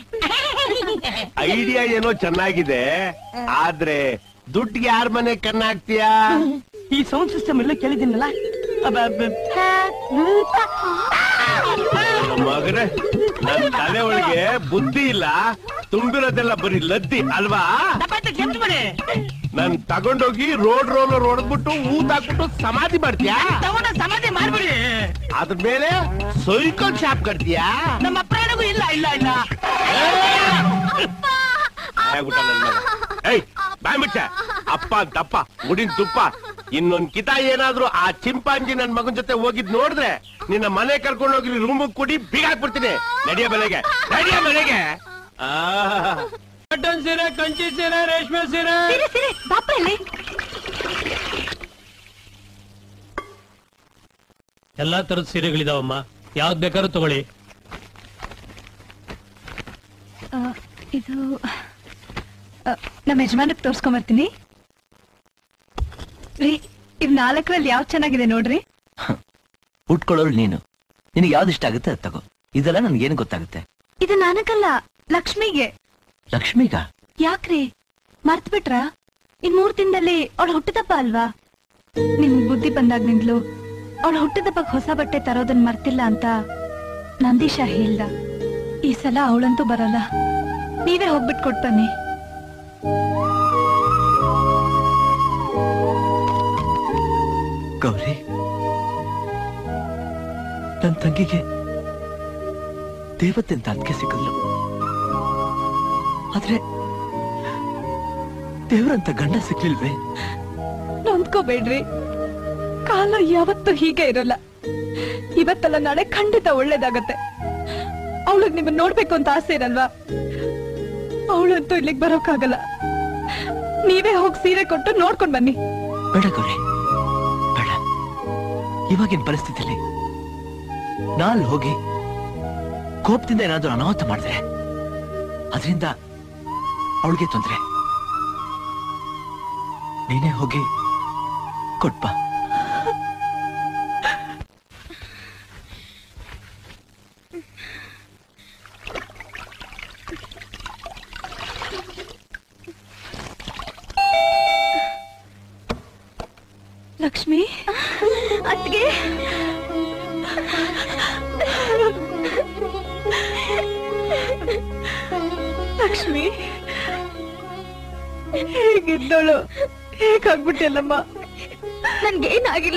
S15: ಐಡಿಯಾ ಏನೋ ಚೆನ್ನಾಗಿದೆ. ಆದ್ರೆ ದುಡ್ಡಿಗೆ ಯಾರ ಮನೆ ಕಣ್ಣಾಗ್ತೀಯಾ?
S16: ಈ ಸೌಂಡ್ ಸಿಸ್ಟಮ್ ಎಲ್ಲ ಕೇಳಿದ್ದೀನಲ್ಲ.
S15: ಮಗನೇ ನನ್ ತಲೆ ಒಳಗೆ ಬುದ್ಧಿ ಇಲ್ಲ. ತುಂಬಿರೋದೆಲ್ಲ ಬರೀ ಲದ್ದಿ ಅಲ್ವಾ? ನನ್ ತಗೊಂಡೋಗಿ ರೋಡ್ ರೋಲರ್ ಹೊಡೆದ್ಬಿಟ್ಟು ಊತ್ ಹಾಕ್ಬಿಟ್ಟು ಸಮಾಧಿ ಮಾಡ್ತೀಯಾ?
S16: ತಗೊಂಡ ಸಮಾಧಿ ಮಾಡ್ಬಿಡಿ.
S15: ಅದ್ರ ಮೇಲೆ ಸೈಕಲ್ ಶಾಪ್ ಕಟ್ತೀಯಾ?
S16: ನಮ್ಮ ಪ್ರಾಣಗೂ ಇಲ್ಲ ಇಲ್ಲ ಇಲ್ಲ.
S15: ಏಯ್ ಬಾಯ್ ಮುಚ್ಚ ಅಪ್ಪ ದಪ್ಪ ಮುಡಿನ ತುಪ್ಪ. ಇನ್ನೊಂದ್ ಕಿತ ಏನಾದ್ರೂ ಆ ಚಿಂಪಾಂಜಿ ನನ್ ಮಗನ್ ಜೊತೆ ಹೋಗಿದ್ ನೋಡಿದ್ರೆ ನಿನ್ನ ಮನೆ ಕರ್ಕೊಂಡು ಹೋಗಿ ರೂಮ್ ಕುಡಿ ಬೀಗ ಹಾಕ್ಬಿಡ್ತೀನಿ. ನಡಿಯ ಮನೆಗೆ ನಡಿಯ ಮನೆಗೆ.
S20: ಸೀರೆ ಕಂಚಿ ಸೀರೆ ರೇಷ್ಮೆ ಸೀರೆ.
S24: ಸೀರೆ ಸೀರೆ ಇಲ್ಲಿ.
S20: ಎಲ್ಲಾ ತರದ ಸೀರೆಗಳಿದಾವಮ್ಮ. ಯಾವ್ದ್ ಬೇಕಾದ್ರೂ ತಗೊಳ್ಳಿ.
S13: ಆ, ಇದು ನಮ್ಮ ಯಜಮಾನಕ್ ತೋರ್ಸ್ಕೊಂಬರ್ತೀನಿ ರೀ ಇವ್ ನಾಲ್ಕರಲ್ಲಿ ಯಾವ್ದು ಚೆನ್ನಾಗಿದೆ ನೋಡ್ರಿ.
S6: ಉಟ್ಕೊಳ್ಳೋಳು ನೀನು. ನಿನಗೆ ಯಾವ್ದು ಇಷ್ಟ ಆಗುತ್ತೆ ಅದು ತಗೋ. ಇದೆಲ್ಲ ನನ್ಗೇನು ಗೊತ್ತಾಗುತ್ತೆ?
S13: ಇದು ನನಗಲ್ಲ ಲಕ್ಷ್ಮಿಗೆ.
S6: ಲಕ್ಷ್ಮಿಗ?
S13: ಯಾಕ್ರಿ? ಮರ್ತ್ ಬಿಟ್ರಾ ಇನ್ ಮೂರ್ ದಿನದಲ್ಲಿ ಅವಳ ಹುಟ್ಟದಪ್ಪ ಅಲ್ವಾ? ನಿಮ್ ಬುದ್ಧಿ ಬಂದಾಗ್ನಿಂದ್ಲು ಅವಳ ಹುಟ್ಟದಪ್ಪಗ್ ಹೊಸ ಬಟ್ಟೆ ತರೋದನ್ ಮರ್ತಿಲ್ಲ ಅಂತ ನಂದೀಶ ಹೇಳ್ದ. ಈ ಸಲ ಅವಳಂತೂ ಬರಲ್ಲ. ನೀವೇ ಹೋಗ್ಬಿಟ್ ಕೊಟ್ ಬನ್ನಿ.
S6: ಗೌರಿ ನನ್ನ ತಂಗಿಗೆ ದೇವತೆ ಅಂತ ಅದಕ್ಕೆ ಸಿಕ್ಕದ್ಲು. ಆದ್ರೆ ದೇವ್ರಂತ ಗಂಡ ಸಿಕ್ಲಿಲ್ವೇ?
S13: ನೊಂದ್ಕೋಬೇಡ್ರಿ. ಕಾಲ ಯಾವತ್ತೂ ಹೀಗೆ ಇರಲ್ಲ. ಇವತ್ತಲ್ಲ ನಾಳೆ ಖಂಡಿತ ಒಳ್ಳೇದಾಗತ್ತೆ. ಅವಳಿಗೆ ನಿಮ್ಮನ್ನ ನೋಡ್ಬೇಕು ಅಂತ ಆಸೆ ಇರಲ್ವಾ? ಅವಳಂತೂ ಇಲ್ಲಿಗೆ ಬರೋಕ್ಕಾಗಲ್ಲ. ನೀವೇ ಹೋಗಿ ಸೀರೆ ಕೊಟ್ಟು ನೋಡ್ಕೊಂಡು ಬನ್ನಿ.
S6: ಬೇಡ ಗೌರಿ, ಬೇಡ. ಇವಾಗಿನ ಪರಿಸ್ಥಿತಿಯಲ್ಲಿ ನಾಲ್ ಹೋಗಿ ಕೋಪದಿಂದ ಏನಾದರೂ ಅನಾಹುತ ಮಾಡಿದ್ರೆ ಅದರಿಂದ ಅವಳಿಗೆ ತೊಂದ್ರೆ. ನೀನೇ ಹೋಗಿ ಕೊಟ್ಬಾ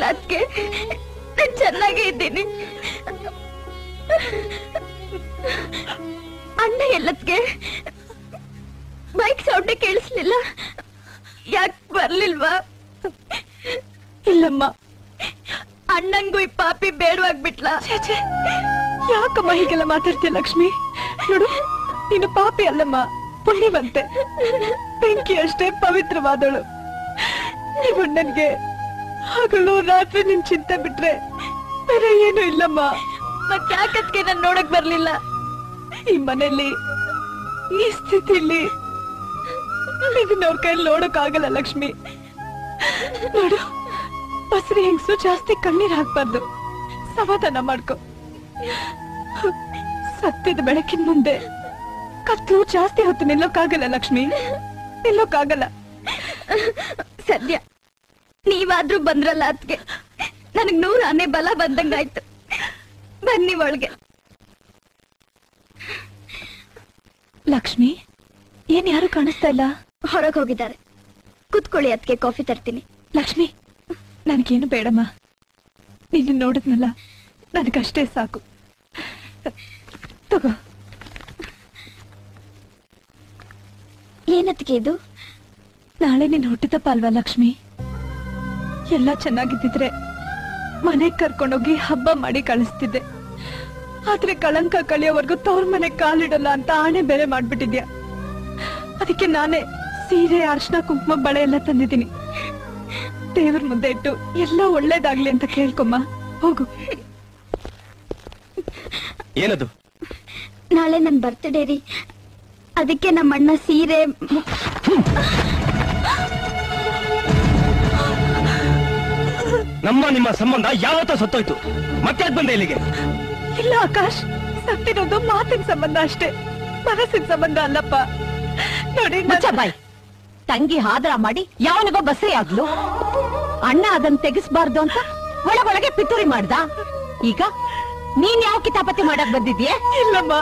S24: ನನ್ಗೇನಾಗಿಲ್ಲ ಅದ್ಕೆ ನಾನ್ ಚೆನ್ನಾಗೇ ಇದ್ದೀನಿ. ಅಣ್ಣ ಎಲ್ಲದ್ಗೆ ಬೈಕ್ ಸೌಂಡ್ ಕೇಳಿಸ್ಲಿಲ್ಲ. ಯಾಕ್ ಬರ್ಲಿಲ್ವಾ?
S13: ಇಲ್ಲಮ್ಮ,
S24: ಅಣ್ಣಂಗೂ ಈ ಪಾಪಿ ಬೇಡವಾಗ್ಬಿಟ್ಲ
S13: ಯಾಕಮ್ಮ ಹೀಗೆಲ್ಲ ಮಾತಾಡ್ತೀಯ ಲಕ್ಷ್ಮಿ? ನೋಡು, ನೀನು ಪಾಪಿ ಅಲ್ಲಮ್ಮ, ಪುಣ್ಯವಂತೆ. ಬೆಂಕಿ ಅಷ್ಟೇ ಪವಿತ್ರವಾದಳು. ನೀವು ನನ್ಗೆ ಹಗಲು ರಾತ್ರಿ ನಿನ್ ಚಿಂತೆ ಬಿಟ್ರೆ ಬೇರೆ ಏನು ಇಲ್ಲಮ್ಮ.
S24: ಮತ್ತೆ ಯಾಕತ್ಗೆ ನಾನು ನೋಡಕ್ ಬರ್ಲಿಲ್ಲ?
S13: ಈ ಮನೆಯಲ್ಲಿ, ಈ ಸ್ಥಿತಿಲಿ ಅವ್ರ ಕೈಯಲ್ಲಿ ನೋಡಕ್ ಆಗಲ್ಲ ಲಕ್ಷ್ಮಿ. ನೋಡು, ಹಸಿರು ಹೆಂಗ್ಸು ಜಾಸ್ತಿ ಕಣ್ಣೀರ್ ಹಾಕ್ಬಾರ್ದು. ಸಮಾಧಾನ ಮಾಡ್ಕೊ. ಸತ್ಯದ ಬೆಳಕಿನ ಮುಂದೆ ಕತ್ತು ಜಾಸ್ತಿ ಹೊತ್ತು ನಿಲ್ಲೋಕ್ಕಾಗಲ್ಲ ಲಕ್ಷ್ಮಿ. ನಿಲ್ಲೋಕ್ಕಾಗಲ್ಲ
S24: ಸದ್ಯ. ನೀವಾದ್ರೂ ಬಂದ್ರಲ್ಲ ಅದ್ಗೆ ನನಗ್ ನೂರ ಆನೆ ಬಲ ಬಂದಂಗಾಯ್ತು. ಬನ್ನಿ ಒಳಗೆ.
S13: ಲಕ್ಷ್ಮಿ ಏನ್ ಯಾರು ಕಾಣಿಸ್ತಾ ಇಲ್ಲ?
S24: ಹೊರಗೆ ಹೋಗಿದ್ದಾರೆ. ಕುತ್ಕೊಳ್ಳಿ ಅದಕ್ಕೆ ಕಾಫಿ ತರ್ತೀನಿ.
S13: ಲಕ್ಷ್ಮಿ ನನಗೇನು ಬೇಡಮ್ಮ. ನೀನು ನೋಡಿದ್ನಲ್ಲ ನನಗಷ್ಟೇ ಸಾಕು. ತಗೋ.
S24: ಏನತ್ಗೆ ಇದು?
S13: ನಾಳೆ ನೀನ್ ಹುಟ್ಟಿದಪ್ಪ ಅಲ್ವಾ ಲಕ್ಷ್ಮಿ? ಎಲ್ಲ ಚೆನ್ನಾಗಿದ್ದಿದ್ರೆ ಮನೆಗ್ ಕರ್ಕೊಂಡೋಗಿ ಹಬ್ಬ ಮಾಡಿ ಕಳಿಸ್ತಿದ್ದೆ. ಆದ್ರೆ ಕಳಂಕ ಕಳಿಯೋವರೆಗೂ ತವ್ರ ಮನೆ ಕಾಲಿಡಲ್ಲ ಅಂತ ಆಣೆ ಬೇರೆ ಮಾಡ್ಬಿಟ್ಟಿದ್ಯಾ. ಅದಕ್ಕೆ ನಾನೇ ಸೀರೆ ಅರ್ಶನ ಕುಂಕುಮ ಬಳೆ ಎಲ್ಲ ತಂದಿದ್ದೀನಿ. ದೇವ್ರ ಮುಂದೆ ಇಟ್ಟು ಎಲ್ಲ ಒಳ್ಳೇದಾಗ್ಲಿ ಅಂತ ಕೇಳ್ಕೊಮ್ಮ. ಹೋಗು.
S21: ಏನದು?
S24: ನಾಳೆ ನನ್ ಬರ್ತ್ಡೇ ರೀ. ಅದಕ್ಕೆ ನಮ್ಮ ಅಣ್ಣ ಸೀರೆ
S21: ನಮ್ಮ ನಿಮ್ಮ ಸಂಬಂಧ ಯಾವತ್ತೋ ಸತ್ತೋಯ್ತು. ಮತ್ತೆ ಬಂದೆ ಇಲ್ಲಿಗೆ?
S13: ಇಲ್ಲ ಆಕಾಶ್ ಸತ್ತಿರೋದು ಮಾತಿನ ಸಂಬಂಧ ಅಷ್ಟೇ. ಮನಸ್ಸಿನ ಸಂಬಂಧ ಅಲ್ಲಪ್ಪ. ನೋಡಿ
S27: ಮುಚ್ಚ ಬಾಯ್. ತಂಗಿ ಹಾದ್ರ ಮಾಡಿ ಯಾವನಿಗೋ ಬಸರಿ ಆಗ್ಲು. ಅಣ್ಣ ಅದನ್ ತೆಗಿಸ್ಬಾರ್ದು ಅಂತ ಒಳಗೊಳಗೆ ಪಿತೂರಿ ಮಾಡ್ದ. ಈಗ ನೀನ್ ಯಾವ ಕಿತಾಪತಿ ಮಾಡಕ್ ಬಂದಿದ್ಯೆ
S13: ಇಲ್ಲಮ್ಮ.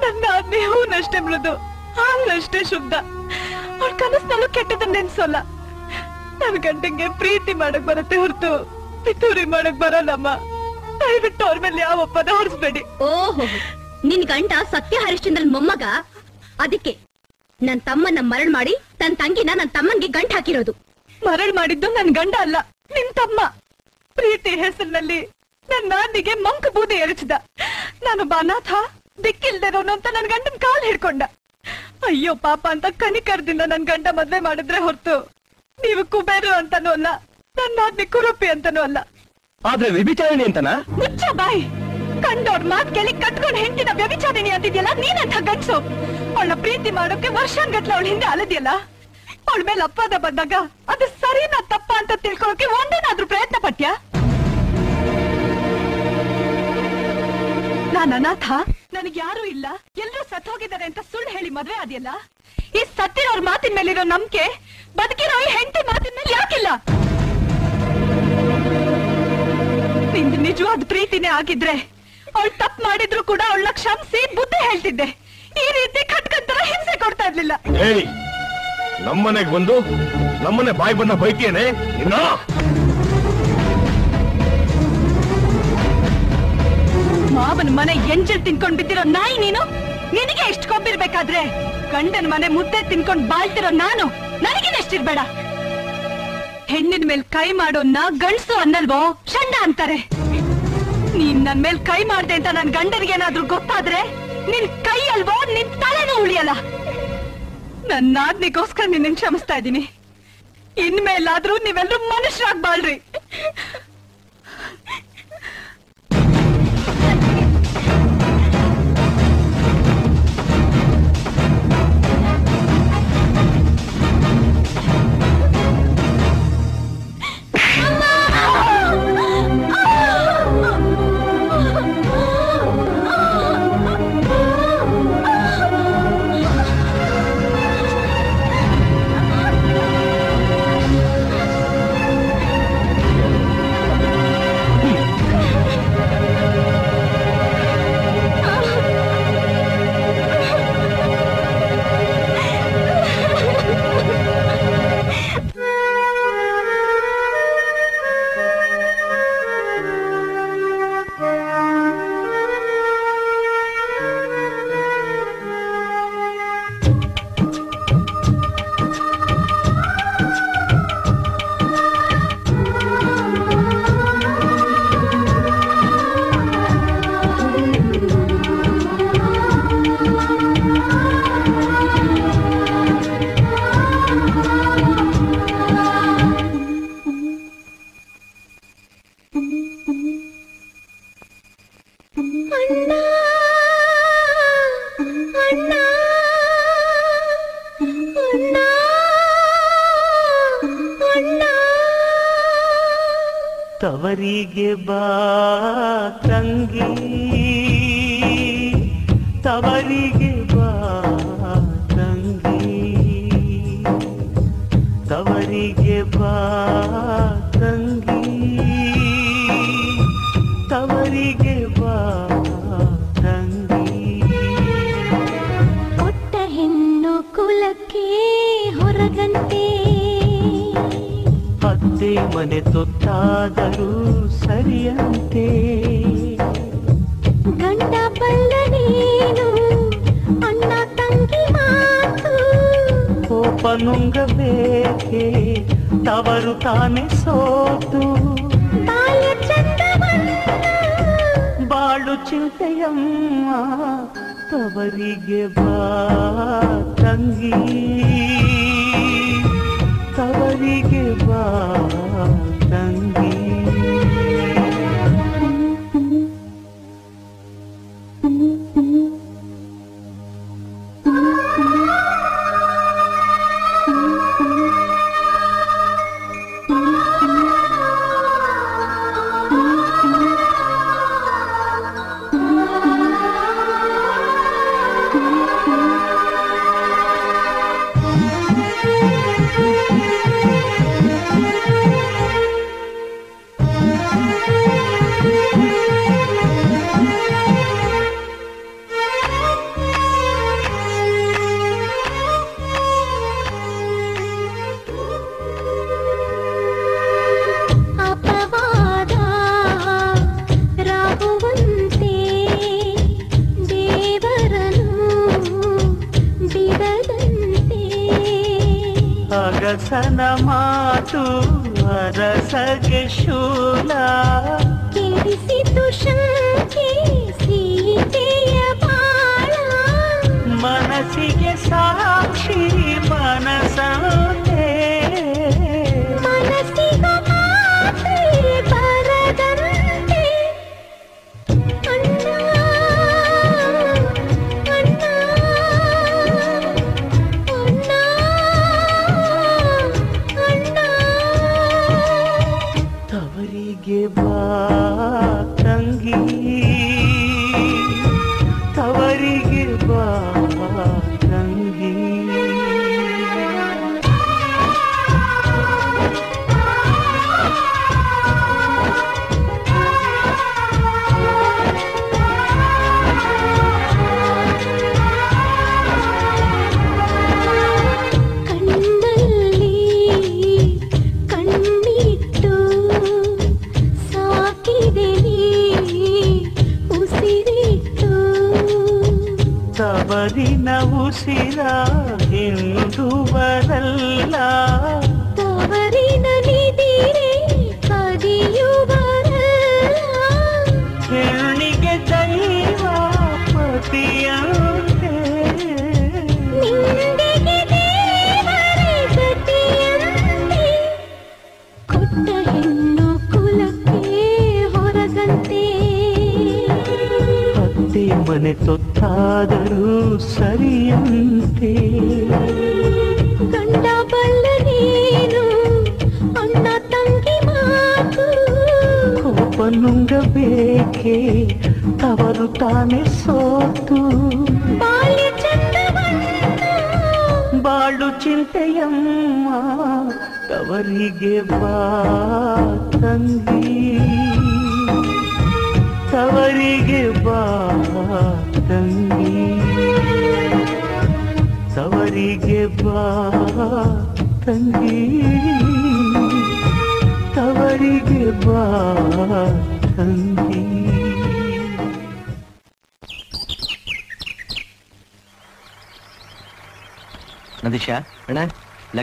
S13: ನನ್ನ ಆಜ್ಞೆ ಹೂನಷ್ಟೇ ಮೃದು. ಹಾಲಷ್ಟೇ ಶುದ್ಧ. ಅವ್ರ ಕನಸ್ನಲ್ಲೂ ಕೆಟ್ಟದನ್ನ ನೆನ್ಸೋಲ್ಲ. ನನ್ ಗಂಡಂಗೆ ಪ್ರೀತಿ ಮಾಡಕ್ ಬರುತ್ತೆ ಹೊರತು ಪಿತೂರಿ ಮಾಡಕ್ ಬರಲ್ಲಮ್ಮ. ದಯವಿಟ್ಟು ಅವ್ರ ಮೇಲೆ ಯಾವ ಒಪ್ಪದ ಹೊರಿಸ್ಬೇಡಿ.
S7: ಓಹೋ ನಿನ್ ಗಂಡ ಸತ್ಯ ಹರಿಶ್ಚಂದ್ರನ್ ಮೊಮ್ಮಗ? ಅದಕ್ಕೆ ನನ್ ತಮ್ಮನ್ನ ಮರಳ್ ಮಾಡಿ ತನ್ ತಂಗಿನ ನನ್ ತಮ್ಮನ್ಗೆ ಗಂಟ್ ಹಾಕಿರೋದು.
S13: ಮರಳ್ ಮಾಡಿದ್ದು ನನ್ ಗಂಡ ಅಲ್ಲ ನಿನ್ ತಮ್ಮ. ಪ್ರೀತಿ ಹೆಸರಿನಲ್ಲಿ ನನ್ನ ನಾನಿಗೆ ಮಂಕ ಬೂದಿ ಎರಚಿದ ನಾನೊಬ್ಬ ಅನಾಥ ದಿಕ್ಕಿಲ್ದಿರೋನು ಅಂತ ನನ್ ಗಂಡನ್ ಕಾಲ್ ಹಿಡ್ಕೊಂಡ. ಅಯ್ಯೋ ಪಾಪ ಅಂತ ಕನಿಕರದಿಂದ ನನ್ ಗಂಡ ಮದ್ವೆ ಮಾಡಿದ್ರೆ ಹೊರ್ತು ನೀವು ಕುಬೇರು ಅಂತಾನೂ ಅಲ್ಲ ನನ್ನ ನಾದ್ನಿ ಕುರುಪಿ ಅಂತಾನೂ ಅಲ್ಲ.
S21: ಆದ್ರೆ ವ್ಯಭಿಚಾರಿಣಿ ಅಂತನಾ?
S13: ಮುಚ್ಚ ಬಾಯ್ ಕಂಡೋರ್ ಮಾತ್ ಕೇಳಿ ಕಟ್ಕೊಂಡ್ ಹೆಂಡತಿನ ವ್ಯಭಿಚಾರಿಣಿ ಅಂತಿದ್ಯಲ್ಲ ನೀನಂತ ಗಂಡ್ಸು. ಅವಳ ಪ್ರೀತಿ ಮಾಡೋಕೆ ವರ್ಷಾನ್ಗಟ್ಲೆ ಅವಳ ಹಿಂದೆ ಅಲದಿಯಲ್ಲ? ಅವಳ ಮೇಲೆ ಅಪ್ಪಾದ ಬಂದಾಗ ಅದು ಸರಿನಾ ತಪ್ಪ ಅಂತ ತಿಳ್ಕೊಳಕ್ಕೆ ಒಂದೇನಾದ್ರೂ ಪ್ರಯತ್ನ ಪಟ್ಯ? ನಾನು ಅನಾಥ? ನನಗೆ ಯಾರು ಇಲ್ಲ. ಎಲ್ಲರೂ ಸತ್ ಹೋಗಿದ್ದಾರೆ ಅಂತ ಸುಳ್ಳು ಹೇಳಿ ಮದುವೆ ಆದ್ಯಲ್ಲ? ಈ ಸತ್ತಿರೋರ್ ಮಾತಿನ ಮೇಲಿರೋ ನಂಬಿಕೆ ಬದುಕಿರೋ ಈ ಹೆಂಡತಿ ಮಾತಿನ ಮೇಲೆ ಯಾಕಿಲ್ಲ? ನಿಂದು ನಿಜವಾದ ಪ್ರೀತಿನೇ ಆಗಿದ್ರೆ ಅವಳು ತಪ್ಪು ಮಾಡಿದ್ರು ಕೂಡ ಅವಳ ಕ್ಷಮಿಸಿ ಬುದ್ಧಿ ಹೇಳ್ತಿದ್ದೆ. ಈ ರೀತಿ ಕಟ್ಕಂತರ ಹಿಂಸೆ ಕೊಡ್ತಾ ಇರ್ಲಿಲ್ಲ.
S12: ಹೇಳಿ ನಮ್ಮನೆಗ್ ಬಂದು ನಮ್ಮನೆ ಬಾಯಿ ಬಂದ ಬೈತಿಯೇನೆ? ಇನ್ನ?
S13: ಮಾವನ ಮನೆ ಎಂಜಲ್ ತಿನ್ಕೊಂಡ್ ಬಿದ್ದಿರೋ ನಾಯಿ ನೀನು? ನಿನಗೆ ಎಷ್ಟು ಕೊಬ್ಬಿರ್ಬೇಕಾದ್ರೆ? ಗಂಡನ ಮನೆ ಮುದ್ದೆ ತಿನ್ಕೊಂಡು ಬಾಳ್ತಿರೋ ನಾನು ನನಗೇನೆಷ್ಟಿರ್ಬೇಡ ಹೆಣ್ಣಿನ ಮೇಲ್ ಕೈ ಮಾಡೋನ್ನ ಗಂಡ್ಸು ಅನ್ನಲ್ವೋ? ಷಂಡ ಅಂತಾರೆ. ನೀನ್ ನನ್ ಮೇಲ್ ಕೈ ಮಾಡ್ದೆ ಅಂತ ನನ್ ಗಂಡನಿಗೇನಾದ್ರೂ ಗೊತ್ತಾದ್ರೆ ನಿನ್ ಕೈ ಅಲ್ವೋ, ನಿನ್ ತಲೆನೂ ಉಳಿಯಲ್ಲ. ನನ್ನ ನಾದ್ನಿಗೋಸ್ಕರ ನಿನ್ನ ಕ್ಷಮಿಸ್ತಾ ಇದ್ದೀನಿ. ಇನ್ಮೇಲಾದ್ರೂ ನೀವೆಲ್ಲರೂ ಮನುಷ್ಯರಾಗ್
S22: ಅವರಿಗೆ ಬಾ ತಂಗಿ. ಯಾದರೂ ಸರಿಯಂತೆ
S5: ಗಂಡ ಬಲ್ಲ ನೀನು ಅಣ್ಣ ತಂಗಿ ಮಾತು
S22: ಕೋಪ ನುಂಗಬೇಕೆ ತವರು ತಾನೆ ಸೋತು ಬಾಳು ಚಿಂತೆಯಮ್ಮ ತವರಿಗೆ ಬಾ ತಂಗಿ ತವರಿಗೆ ಬಾ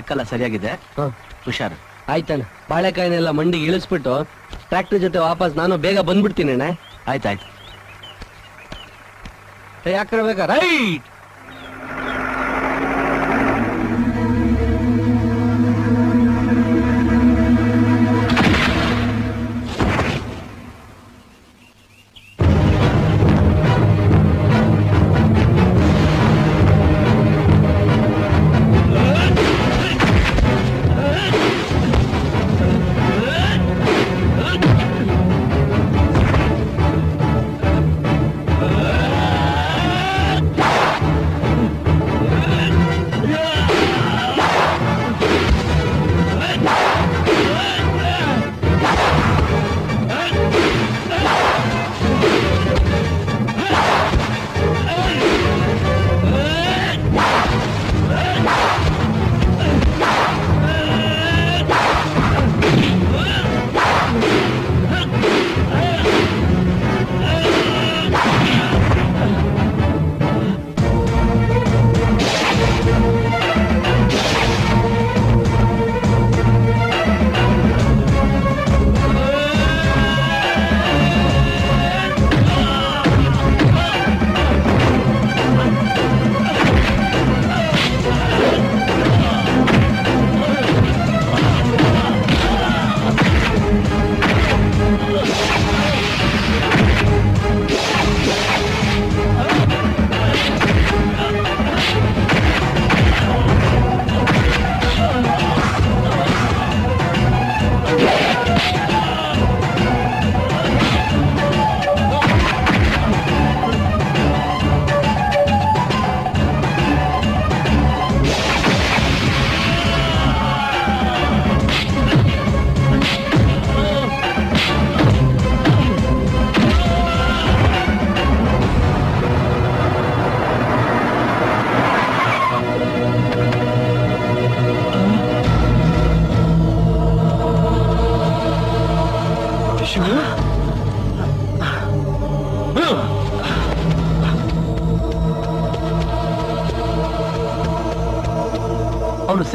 S6: ಲಾಕೆಲ್ಲ ಸರಿಯಾಗಿದೆ. ಹುಷಾರ್.
S8: ಆಯ್ತಣ್ಣ ಬಾಳೆಕಾಯಿನೆಲ್ಲ ಮಂಡಿಗೆ ಇಳಿಸ್ಬಿಟ್ಟು ಟ್ರ್ಯಾಕ್ಟರ್ ಜೊತೆ ವಾಪಸ್ ನಾನು ಬೇಗ ಬಂದ್ಬಿಡ್ತೀನಿ ಅಣ್ಣ.
S6: ಆಯ್ತಾಯ್ತು
S8: ಯಾಕೆ ರೈಟ್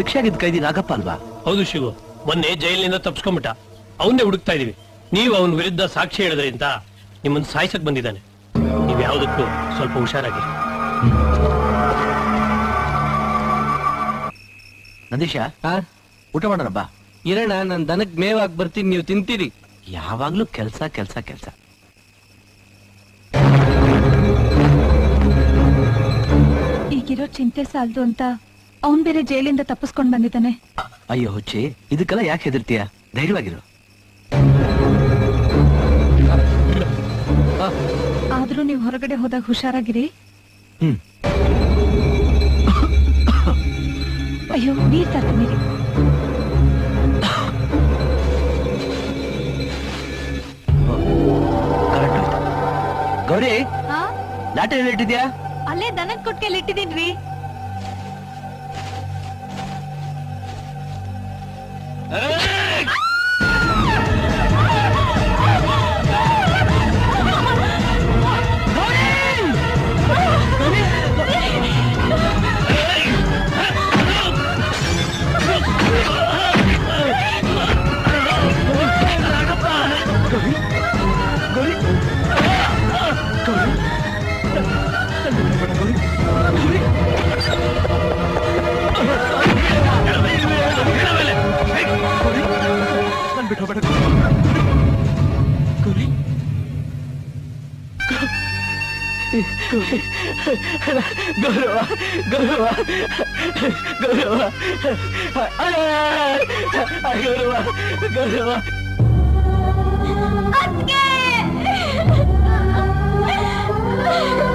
S6: ಶಿಕ್ಷೆ ಆಗಿದ್ದ ಕೈದಿ ನಾಗಪ್ಪ ಅಲ್ವಾ?
S35: ಹೌದು ಶಿವು. ಮೊನ್ನೆ ಜೈಲಿನಿಂದ ತಪ್ಸ್ಕೊಂಡ್ಬಿಟ್ಟ ಅವನ್ನೇ ಹುಡುಕ್ತಾ ಇದೀವಿ. ನೀವು ಅವನ ವಿರುದ್ಧ ಸಾಕ್ಷಿ ಹೇಳಿದ್ರಿಂದ ನಿಮ್ಮನ್ನ ಸಾಯಿಸಕ್ ಬಂದಿದ್ದಾನೆ. ನೀವ್ ಯಾವುದಕ್ಕೂ ಸ್ವಲ್ಪ ಹುಷಾರಾಗಿ.
S6: ನಂದೀಶ? ಊಟ ಮಾಡೋಣ ಬಾ
S36: ಇರೋಣ ನನ್ ದನಕ್ ಮೇವಾಗ್ ಬರ್ತೀನಿ ನೀವು ತಿಂತೀರಿ.
S6: ಯಾವಾಗ್ಲೂ ಕೆಲ್ಸ ಕೆಲ್ಸ ಕೆಲ್ಸ.
S13: ಈಗಿರೋ ಚಿಂತೆ ಸಾಲದು ಅಂತ ಅವನ್ ಬೇರೆ ಜೈಲಿಂದ ತಪ್ಪಿಸ್ಕೊಂಡ್ ಬಂದಿದ್ದಾನೆ.
S6: ಅಯ್ಯೋ ಹುಚ್ಚಿ ಇದಕ್ಕೆಲ್ಲ ಯಾಕೆ ಹೆದರ್ತೀಯ? ಧೈರ್ಯವಾಗಿರು.
S13: ಆದ್ರೂ ನೀವು ಹೊರಗಡೆ ಹೋದಾಗ ಹುಷಾರಾಗಿರಿ.
S6: ಹ್ಮ್.
S13: ಅಯ್ಯೋ ನೀರ್ ತರ್ತೀನಿ
S6: ಕರೆಕ್ಟ್ ಆಯ್ತು. ಗೌರಿ ಲಾಟರಿ ಇಟ್ಟಿದ್ಯಾ?
S13: ಅಲ್ಲೇ ದನದ Ah! ಕೊಟ್ಟಿಗೆಲ್ಲಿ ಇಟ್ಟಿದ್ದೀನ್ರಿ
S8: ಗೌರವ ಗೌರವ ಗೌರವ ಗೌರವ ಗೌರವ
S27: ಕೊಲೆ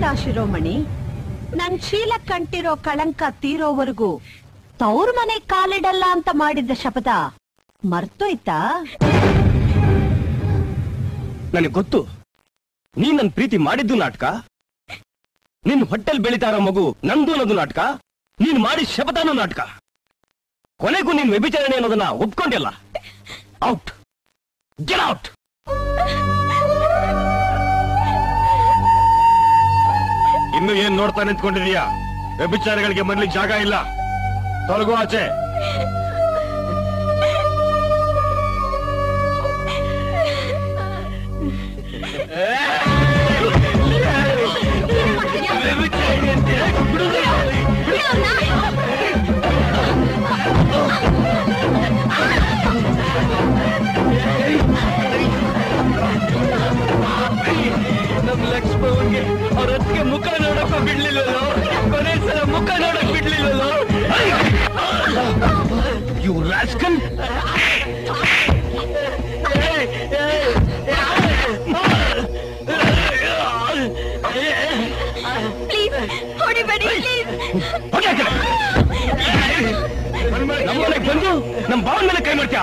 S27: ಪತಿವ್ರತ ಶಿರೋಮಣಿ. ನನ್ ಚೀಲ ಕಂಟಿರೋ ಕಳಂಕ ತೀರೋವರೆಗೂ ತವ್ರ ಮನೆ ಕಾಲಿಡಲ್ಲ ಅಂತ ಮಾಡಿದ್ದ ಶಪಥ ಮರ್ತೋಯ್ತಾ?
S21: ನನಗೆ ಗೊತ್ತು. ನೀನ್ ನನ್ ಪ್ರೀತಿ ಮಾಡಿದ್ದು ನಾಟಕ? ನಿನ್ ಹೊಟ್ಟೆಲ್ ಬೆಳೀತಾ ಇರೋ ಮಗು ನಂದು ಅನ್ನೋದು ನಾಟಕ? ನೀನ್ ಮಾಡಿ ಶಪಥನೂ ನಾಟಕ? ಕೊನೆಗೂ ನಿನ್ ವ್ಯಭಿಚಾರಣೆ ಅನ್ನೋದನ್ನ ಒಪ್ಕೊಂಡಿಲ್ಲ ಔಟ್ ಗೆಟ್ ಔಟ್
S37: ಇನ್ನು ಏನ್ ನೋಡ್ತಾ ನಿಂತ್ಕೊಂಡಿದೀಯಾ ವ್ಯಭಿಚಾರಗಳಿಗೆ ಮನ್ಲಿಕ್ ಜಾಗ ಇಲ್ಲ ತೊಲಗು ಆಚೆ
S8: ನಮ್ ಲಕ್ಷ್ಮವ್ಗೆ ಅವ್ರ ಹೊತ್ತಿಗೆ ಮುಖ ನೋಡಕ್ ಬಿಡ್ಲಿಲ್ಲೋ ಕೊನೆ ಸಲ ಮುಖ ನೋಡಕ್ ಬಿಡ್ಲಿಲ್ಲೋ
S21: ಯು ರಾಸ್ಕಲ್
S24: ಪ್ಲೀಸ್ ಹೊಡಿಬೇಡಿ ಪ್ಲೀಸ್
S21: ನಮ್ಮನೆಗೆ ಬಂದು ನಮ್ ಭಾವನ ಮೇಲೆ ಕೈ ಮಾಡ್ತೀಯ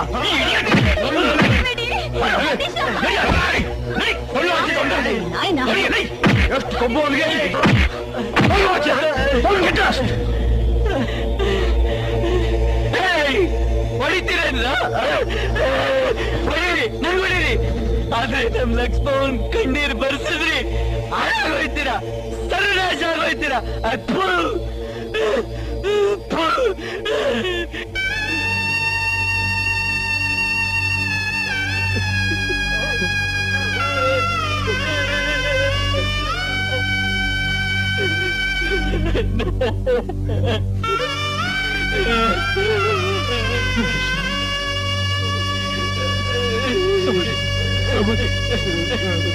S21: ಎಷ್ಟು ಕೊಬ್ಬು ಅವನಿಗೆ
S8: ಹೊಡಿತೀರಲ್ಲ ಹೊಡೀರಿ ನಂಗ್ ಹೊಡೀರಿ ಆದ್ರೆ ನಮ್ ಲಕ್ಷ್ಮಣ್ ಕಣ್ಣೀರ್ ಬರ್ಸಿದ್ರಿ ಹಾಳಾಗೋಯ್ತೀರಾ ಸರ್ವನಾಶ ಆಗೋಯ್ತೀರಾ ಅಪ್ಪು ಅಪ್ಪು.
S5: ಮುತ್ತೈದೆಯಾಗಿ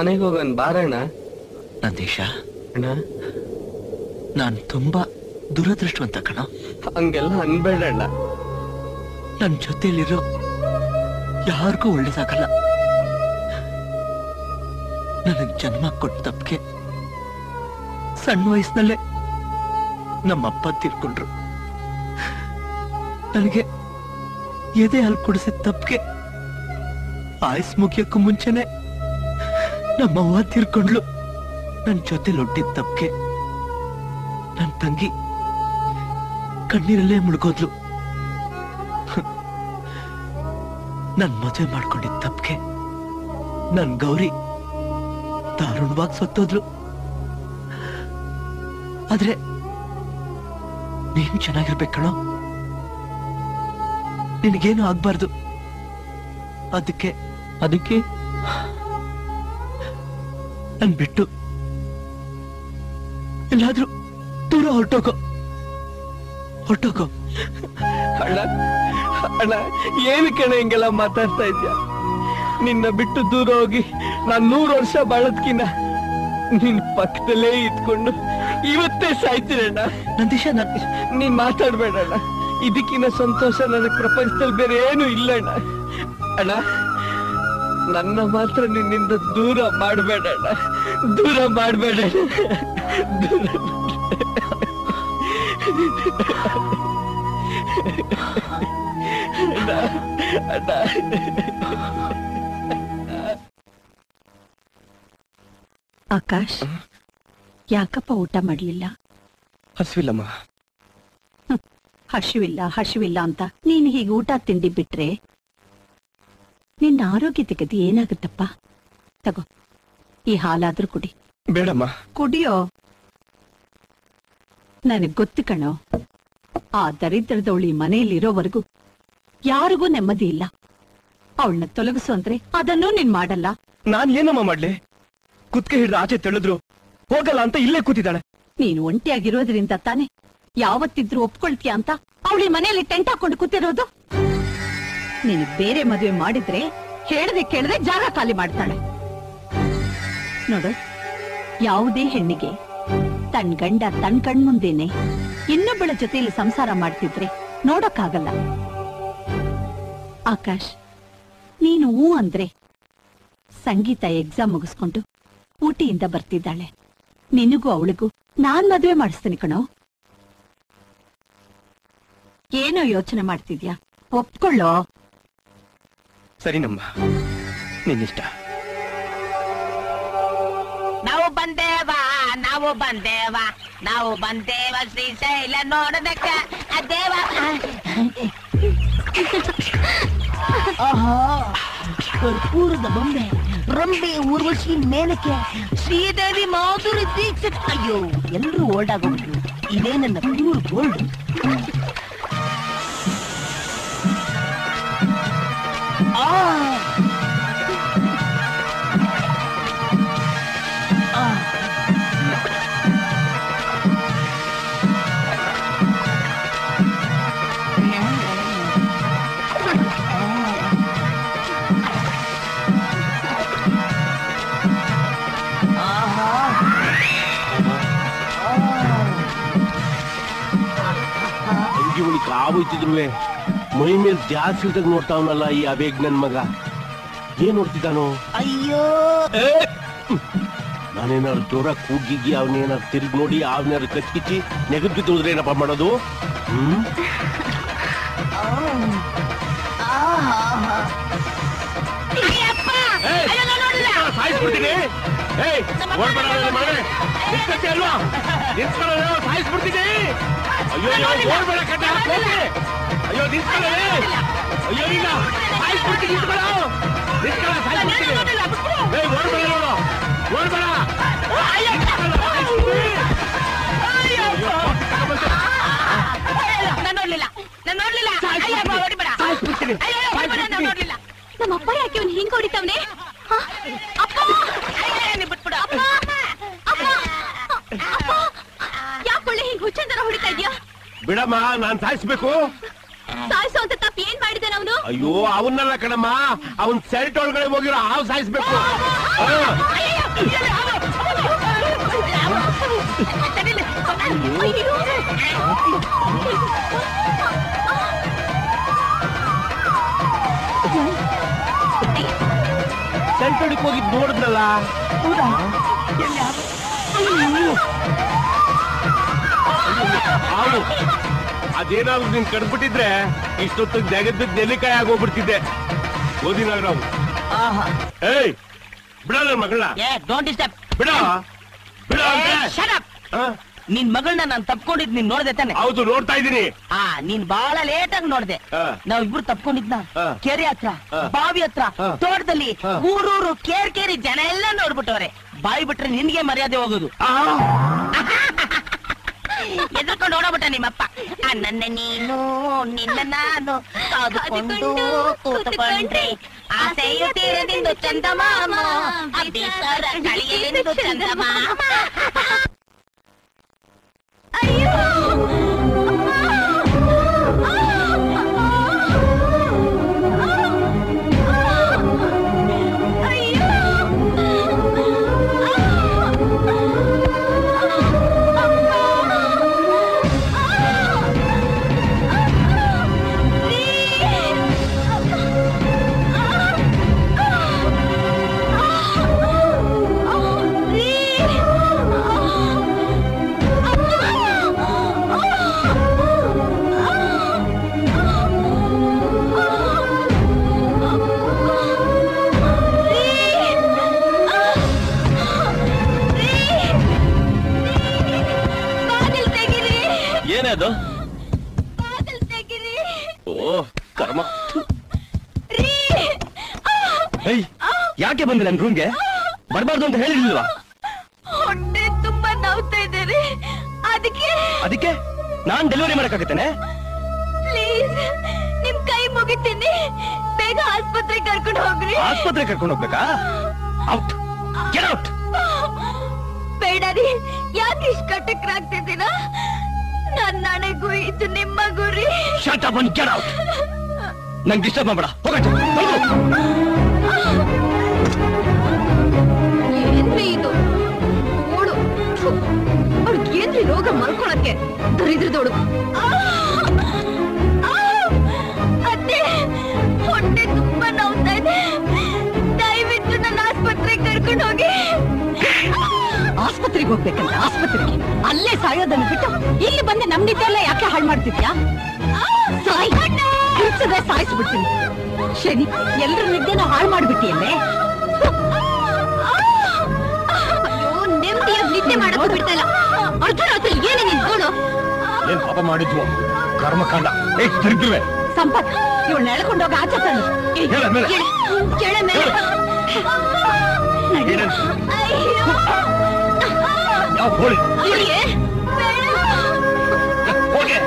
S8: ಮನೆಗೆ ಹೋಗೋಣ ಬಾರಣ್ಣ.
S6: ನಂದೀಶ.
S8: ಅಣ್ಣ.
S6: ನಾನ್ ತುಂಬಾ ದುರದೃಷ್ಟವಂತ ಕಣ.
S8: ಹಂಗೆಲ್ಲ ಅನ್ಬೇಡಣ್ಣ.
S6: ನನ್ ಜೊತೆಲಿರೋ ಯಾರಿಗೂ ಒಳ್ಳೇದಾಗಲ್ಲ. ನನಗೆ ಜನ್ಮ ಕೊಟ್ಟ ತಪ್ಪಿಗೆ ಸಣ್ಣ ವಯಸ್ಸಿನಲ್ಲೇ ನಮ್ಮಪ್ಪ ತೀರ್ಕೊಂಡ್ರು. ನನಗೆ ಎದೆ ಹಾಲು ಕುಡಿಸಿದ ತಪ್ಪಿಗೆ ಆಯಸ್ ಮುಗಿಯಕ್ಕೂ ಮುಂಚೆನೆ ನಮ್ಮವ್ವ ತೀರ್ಕೊಂಡ್ಲು ನನ್ ಜೊತೆ ಲೊಡ್ಡಿದ್ ತಪ್ಪಿಗೆ ನನ್ ತಂಗಿ ಕಣ್ಣೀರಲ್ಲೇ ಮುಳುಗೋದ್ಲು. ನನ್ ಮದುವೆ ಮಾಡ್ಕೊಂಡಿದ್ ತಪ್ಪಿಗೆ ನನ್ ಗೌರಿ ದಾರುಣವಾಗಿ ಸತ್ತೋದ್ಲು. ಆದ್ರೆ ನೀನ್ ಚೆನ್ನಾಗಿರ್ಬೇಕಣೋ ಕಣೋ. ನಿನಗೇನು ಆಗ್ಬಾರ್ದು. ಅದಕ್ಕೆ ಅದಕ್ಕೆ ನನ್ ಬಿಟ್ಟು. ಎಲ್ಲಾದ್ರೂ ದೂರ ಹೊರಟೋಗೋ. ಹೊರಟೋಗೋ.
S8: ಅಣ್ಣ ಅಣ್ಣ ಏನು ಕಣ ಹಿಂಗೆಲ್ಲ ಮಾತಾಡ್ತಾ ಇದ್ಯಾ? ನಿನ್ನ ಬಿಟ್ಟು ದೂರ ಹೋಗಿ ನಾನ್ ನೂರು ವರ್ಷ ಬಾಳದ್ಕಿನ್ನ ನಿನ್ ಪಕ್ಕದಲ್ಲೇ ಇದ್ಕೊಂಡು ಇವತ್ತೇ ಸಾಯ್ತೀನಣ್ಣ
S6: ನಂದೀಶ
S8: ನೀನ್ ಮಾತಾಡ್ಬೇಡಣ್ಣ ಇದಕ್ಕಿನ್ನ ಸಂತೋಷ ನನಗೆ ಪ್ರಪಂಚದಲ್ಲಿ ಬೇರೆ ಏನು ಇಲ್ಲಣ್ಣ ಅಣ್ಣ ನನ್ನ ಮಾತ್ರ ನಿನ್ನಿಂದ ದೂರ ಮಾಡಬೇಡ ದೂರ ಮಾಡಬೇಡ ದೂರ
S27: ಆಕಾಶ್ ಯಾಕಪ್ಪ ಊಟ ಮಾಡ್ಲಿಲ್ಲ?
S21: ಹಸಿವಿಲ್ಲಮ್ಮ.
S27: ಹಸಿವಿಲ್ಲ ಹಸಿವಿಲ್ಲ ಅಂತ. ನೀನು ಹೀಗೆ ಊಟ ತಿಂಡಿ ಬಿಟ್ರೆ ನಿನ್ನ ಆರೋಗ್ಯದ ಗತಿ ಏನಾಗುತ್ತಪ್ಪ? ತಗೋ ಈ ಹಾಲಾದ್ರೂ ಕುಡಿ.
S21: ಬೇಡಮ್ಮ.
S27: ಕುಡಿಯೋ? ನನಗ್ ಗೊತ್ತು ಕಣೋ ಆ ದರಿದ್ರದವಳಿ ಮನೆಯಲ್ಲಿರೋವರೆಗೂ ಯಾರಿಗೂ ನೆಮ್ಮದಿ ಇಲ್ಲ. ಅವಳನ್ನ ತೊಲಗಿಸು ಅಂದ್ರೆ ಅದನ್ನು ನೀನ್ ಮಾಡಲ್ಲ.
S21: ನಾನ್ ಏನಮ್ಮ ಮಾಡ್ಲಿ? ಕುತ್ಕೆ ಹಿಡ್ದು ಆಚೆ ತೆಳೆದ್ರು ಹೋಗಲ್ಲ ಅಂತ ಇಲ್ಲೇ ಕೂತಿದ್ದಾಳೆ.
S27: ನೀನು ಒಂಟಿಯಾಗಿರೋದ್ರಿಂದ ತಾನೆ ಯಾವತ್ತಿದ್ರು ಒಪ್ಕೊಳ್ತೀಯ ಅಂತ ಅವಳಿ ಮನೆಯಲ್ಲಿ ಟೆಂಟ್ ಹಾಕೊಂಡು ಕೂತಿರೋದು? ನೀನು ಬೇರೆ ಮದುವೆ ಮಾಡಿದ್ರೆ ಹೇಳದೆ ಕೇಳದೆ ಜಾಗ ಖಾಲಿ ಮಾಡ್ತಾಳೆ. ನೋಡು, ಯಾವುದೇ ಹೆಣ್ಣಿಗೆ ತನ್ ಗಂಡ ತನ್ ಕಣ್ಮುಂದೇನೆ ಇನ್ನೊಬ್ಬಳ ಜೊತೆಯಲ್ಲಿ ಸಂಸಾರ ಮಾಡ್ತಿದ್ರೆ ನೋಡಕ್ಕಾಗಲ್ಲ. ಆಕಾಶ್, ನೀನು ಹೂ ಅಂದ್ರೆ ಸಂಗೀತ ಎಕ್ಸಾಮ್ ಮುಗಿಸ್ಕೊಂಡು ಊಟಿಯಿಂದ ಬರ್ತಿದ್ದಾಳೆ. ನಿನಗೂ ಅವಳಿಗೂ ನಾನ್ ಮದುವೆ ಮಾಡಿಸ್ತೀನಿ ಕಣೋ. ಏನೋ ಯೋಚನೆ ಮಾಡ್ತಿದ್ಯಾ? ಒಪ್ಕೊಳ್ಳೋ?
S21: ಸರಿನಮ್ಮ ನಿನ್ನಿಷ್ಟ
S16: ನಾವು ಬಂದೇವ ನಾವು ಬಂದೇವ ನಾವು ಬಂದೇವ ಶ್ರೀಶೈಲ ನೋಡದಕ್ಕ ಆ ದೇವ
S38: ಆಹಾ ಕರ್ಪೂರದ ಬೊಂಬೆ ರಂಬೆ ಊರ್ವಶಿ ಮೇನಕೆ ಶ್ರೀದೇವಿ ಮಾಧುರಿ ದೀಕ್ಷಿತ್ ಅಯ್ಯೋ ಎಲ್ಲರೂ ಓಲ್ಡ್ ಆಗೋಗ್ಬಿಟ್ರು ಇದೇ ನನ್ನ ಪ್ಯೂರ್ ಗೋಲ್ಡ್ ಆ ಆ.
S15: ಅಂಗಿ ಉಳಿ ಕಾವೋಯ್ತಿದ್ರು ಮೈ ಮೇಲೆ ಜಾಸ್ತಿ ಇಲ್ದಾಗ ನೋಡ್ತಾವನಲ್ಲ ಈ ಅಬೇಗ್ ನನ್ ಮಗ. ಏನ್ ನೋಡ್ತಿದ್ದಾನು?
S38: ಅಯ್ಯೋ!
S15: ನಾನೇನಾದ್ರು ಜೋರ ಕೂಗಿಗಿ ಅವನೇನಾದ್ರು ತಿರುಗಿ ನೋಡಿ ಅವನಾದ್ರು ಕಚ್ಕಿಚ್ಚಿ ನೆಗದ್ ಬಿದ್ದೋದ್ರೆ ಏನಪ್ಪ ಮಾಡೋದು? ಹ್ಮ್?
S22: ಸಾಯಿಸ್ಬಿಡ್ತೀನಿ. ಅಲ್ವಾ? ಸಾಯಿಸ್ಬಿಡ್ತೀನಿ ಅಯ್ಯೋ ಓಡ್ಬೇಡ ಕಟ್ಟ ಅಯ್ಯೋ ನಿಂತ್ಕೊಳ್ಳೋ ಅಯ್ಯೋ ಇಲ್ಲ. ಸಾಯಿಸ್ಬಿಡ್ತೀನಿ ನಿಂತ್ಕೊಳ್ಳೋ. ನಿಂತ್ಕೊಳ್ಳೋ ಸಾಯಿಸ್ಬಿಡ್ತೀನಿ ಏಯ್ ಓಡ್ಬೇಡ ನೋಡು. ಓಡ್ಬೇಡ
S7: ನಮ್ಮ ಅಪ್ಪ ಯಾಕೆ ಅವ್ನು ಹಿಂಗ್ ಹೊಡಿತಾವ್ನೆ? ಅಪ್ಪ ಅಪ್ಪ ಅಪ್ಪ ಯಾಕೊಳ್ಳೆ ಹೊಡಿತಾ ಇದ್ಯಾ?
S15: ಬಿಡಮ್ಮ ನಾನ್ ಸಾಯಿಸ್ಬೇಕು.
S7: ಸಾಯಿಸೋ ಅಂತ ತಪ್ಪು ಏನ್ ಮಾಡಿದಾನ ಅವನು?
S15: ಅಯ್ಯೋ ಅವನ್ನಲ್ಲ ಕಣಮ್ಮ ಅವನ್ ಸೆಲ್ಟ್ ಒಳಗಡೆ ಹೋಗಿರೋ ಹಾವು ಸಾಯಿಸ್ಬೇಕು. ಹಾ.
S7: ಅಯ್ಯೋ
S15: ಹೋಗಿದ್ ಹೋಗಿ ನೋಡಿದ್ರಲ್ಲ
S29: ಹಾವು ಅದೇನಾದ್ರು ನೀನ್ ಕಡ್ಬಿಟ್ಟಿದ್ರೆ ಇಷ್ಟೊತ್ತಿಗೆ ಜಗದ ನೆಲ್ಲಿಕಾಯಿ ಆಗೋಗ್ಬಿಡ್ತಿದ್ದೆ. ಓದಿ ನಾಗರಾವ್ ಏಯ್ ಬಿಡ ನನ್ ಮಗಳ
S16: ಏ ಡೋಂಟ್ ಡಿಸ್ಟರ್ಬ್
S29: ಬಿಡ. ಬಿಡ.
S16: ನಿನ್ ಮಗಳನ್ನ ನಾನು ತಪ್ಕೊಂಡಿದ್ ನೀನ್ ನೋಡ್ದೆ ತಾನೆ.
S29: ಹೌದು ನೋಡ್ತಾ ಇದೀನಿ
S16: ಆ ನೀನ್ ಬಹಳ ಲೇಟ್ ಆಗಿ ನೋಡ್ದೆ.
S29: ನಾವ್
S16: ನಾವಿಬ್ರು ತಪ್ಕೊಂಡಿದ್ನ.
S29: ಹಾ.
S16: ಕೆರೆ ಹತ್ರ
S29: ಹಾ.
S16: ಬಾವಿ ಹತ್ರ
S29: ಹಾ.
S16: ತೋಟದಲ್ಲಿ
S29: ಹಾ.
S16: ಊರೂರು ಕೇರ್ ಕೇರಿ ಜನ ಎಲ್ಲ ನೋಡ್ಬಿಟ್ಟವ್ರೆ. ಬಾಯಿ ಬಿಟ್ರೆ ನಿನ್ಗೆ ಮರ್ಯಾದೆ ಹೋಗೋದು. ಎದ್ರಕೊಂಡು ಓಡೋಗ್ಬಿಟ್ಟ ನಿಮ್ಮಪ್ಪ ಆ, ನನ್ನ ನೀನು ನಿನ್ನ ನಾನು ಕಾದುಕೊಂಡು ಕೂತುಕೊಂಡ್ರೆ ಆಸೆಯು ತೀರದಿಂದು ಚಂದಮಾಮ ಅಭಿಸರ ಕಳಿಯಲೆಂದು ಚಂದಮಾಮ
S25: ಏನೇ
S21: ಯಾಕೆ ಬಂದೆ ನನ್ ರೂಮ್ಗೆ ಬರಬಾರ್ದು ಅಂತ ಹೇಳಿರ್ಲಿಲ್ವಾ?
S24: ಹೊಟ್ಟೆ ತುಂಬಾ ನೋವ್ತಾ ರೀ ಅದಕ್ಕೆ?
S21: ಅದಕ್ಕೆ? ನಾನ್ ಡೆಲಿವರಿ ಮಾಡಕ್ಕಾಗತ್ತೇನೆ?
S24: ಪ್ಲೀಸ್ ನಿಮ್ ಕೈ ಮುಗಿತೀನಿ. ಬೇಗ ಆಸ್ಪತ್ರೆಗೆ ಕರ್ಕೊಂಡು ಹೋಗ್ರಿ.
S21: ಆಸ್ಪತ್ರೆ ಕರ್ಕೊಂಡು ಹೋಗ್ಬೇಕಾ? ಔಟ್ ಗೆಟ್ ಔಟ್
S24: ಬೇಡ ರೀ. ಯಾಕೆ ಇಷ್ಟ ಕಟಕ್ರಾಗ್ತಿದ್ದೀರಾ? ನನ್ನ ಹಣೆಗೂ ಇದು ನಿಮ್ಮ ಗುರಿ.
S21: Shut up and get out ನಂಗೆ ಡಿಸ್ಟರ್ಬ್ ಮಾಡಬೇಡ. ಹೋಗತ್ತೆ
S24: ರೋಗ ಮಲ್ಕೊಳಕ್ಕೆ. ದರಿದ್ರದೋಡು ಅತ್ತೆ ಹೊಟ್ಟೆ ತುಂಬಾ ನೋವ್ತಾ ಇದೆ. ದಯವಿಟ್ಟು ನನ್ನ ಆಸ್ಪತ್ರೆಗೆ ಕರ್ಕೊಂಡು ಹೋಗಿ.
S27: ಆಸ್ಪತ್ರೆಗೆ ಹೋಗ್ಬೇಕಂತ ಆಸ್ಪತ್ರೆಗೆ. ಅಲ್ಲೇ ಸಾಯೋದನ್ನು ಬಿಟ್ಟು ಇಲ್ಲಿ ಬಂದು ನಮ್ ನಿದ್ದೆ ಎಲ್ಲ ಯಾಕೆ ಹಾಳು ಮಾಡ್ತಿದ್ಯಾ? ಸಾಯ್. ಕಿರ್ಚದೆ ಸಾಯಿಸ್ಬಿಡ್ತೀನಿ. ಶನಿ ಎಲ್ರ ನಿದ್ದೆನ ಹಾಳು ಮಾಡ್ಬಿಟ್ಟಿಯಲ್ಲೇ?
S24: ಅಯ್ಯೋ ನೆಮ್ಮದಿಯಾಗಿ ನಿದ್ದೆ ಮಾಡೋದು ಬಿಡ್ತಾ ಇಲ್ಲ. ಏನೇ ನಿಂತ್ಕೊಂಡು
S29: ಏನ್ ಪಾಪ ಮಾಡಿದ್ವು? ಕರ್ಮಕಾಂಡ. ಏ ತಿರುಗಿರುವೆ
S27: ಸಂಪತ್ ಇವಳು ಎಳ್ಕೊಂಡೋಗ ಆಚೆ ತಂದು
S29: ಹೇಳ ಮೇಲೆ.
S24: ಕೆಳ ಮೇಲೆ
S29: ಯಾವ ಹೋಳಿ?
S24: ಇವ್ರಿಗೆ
S29: ಹೋಗೆ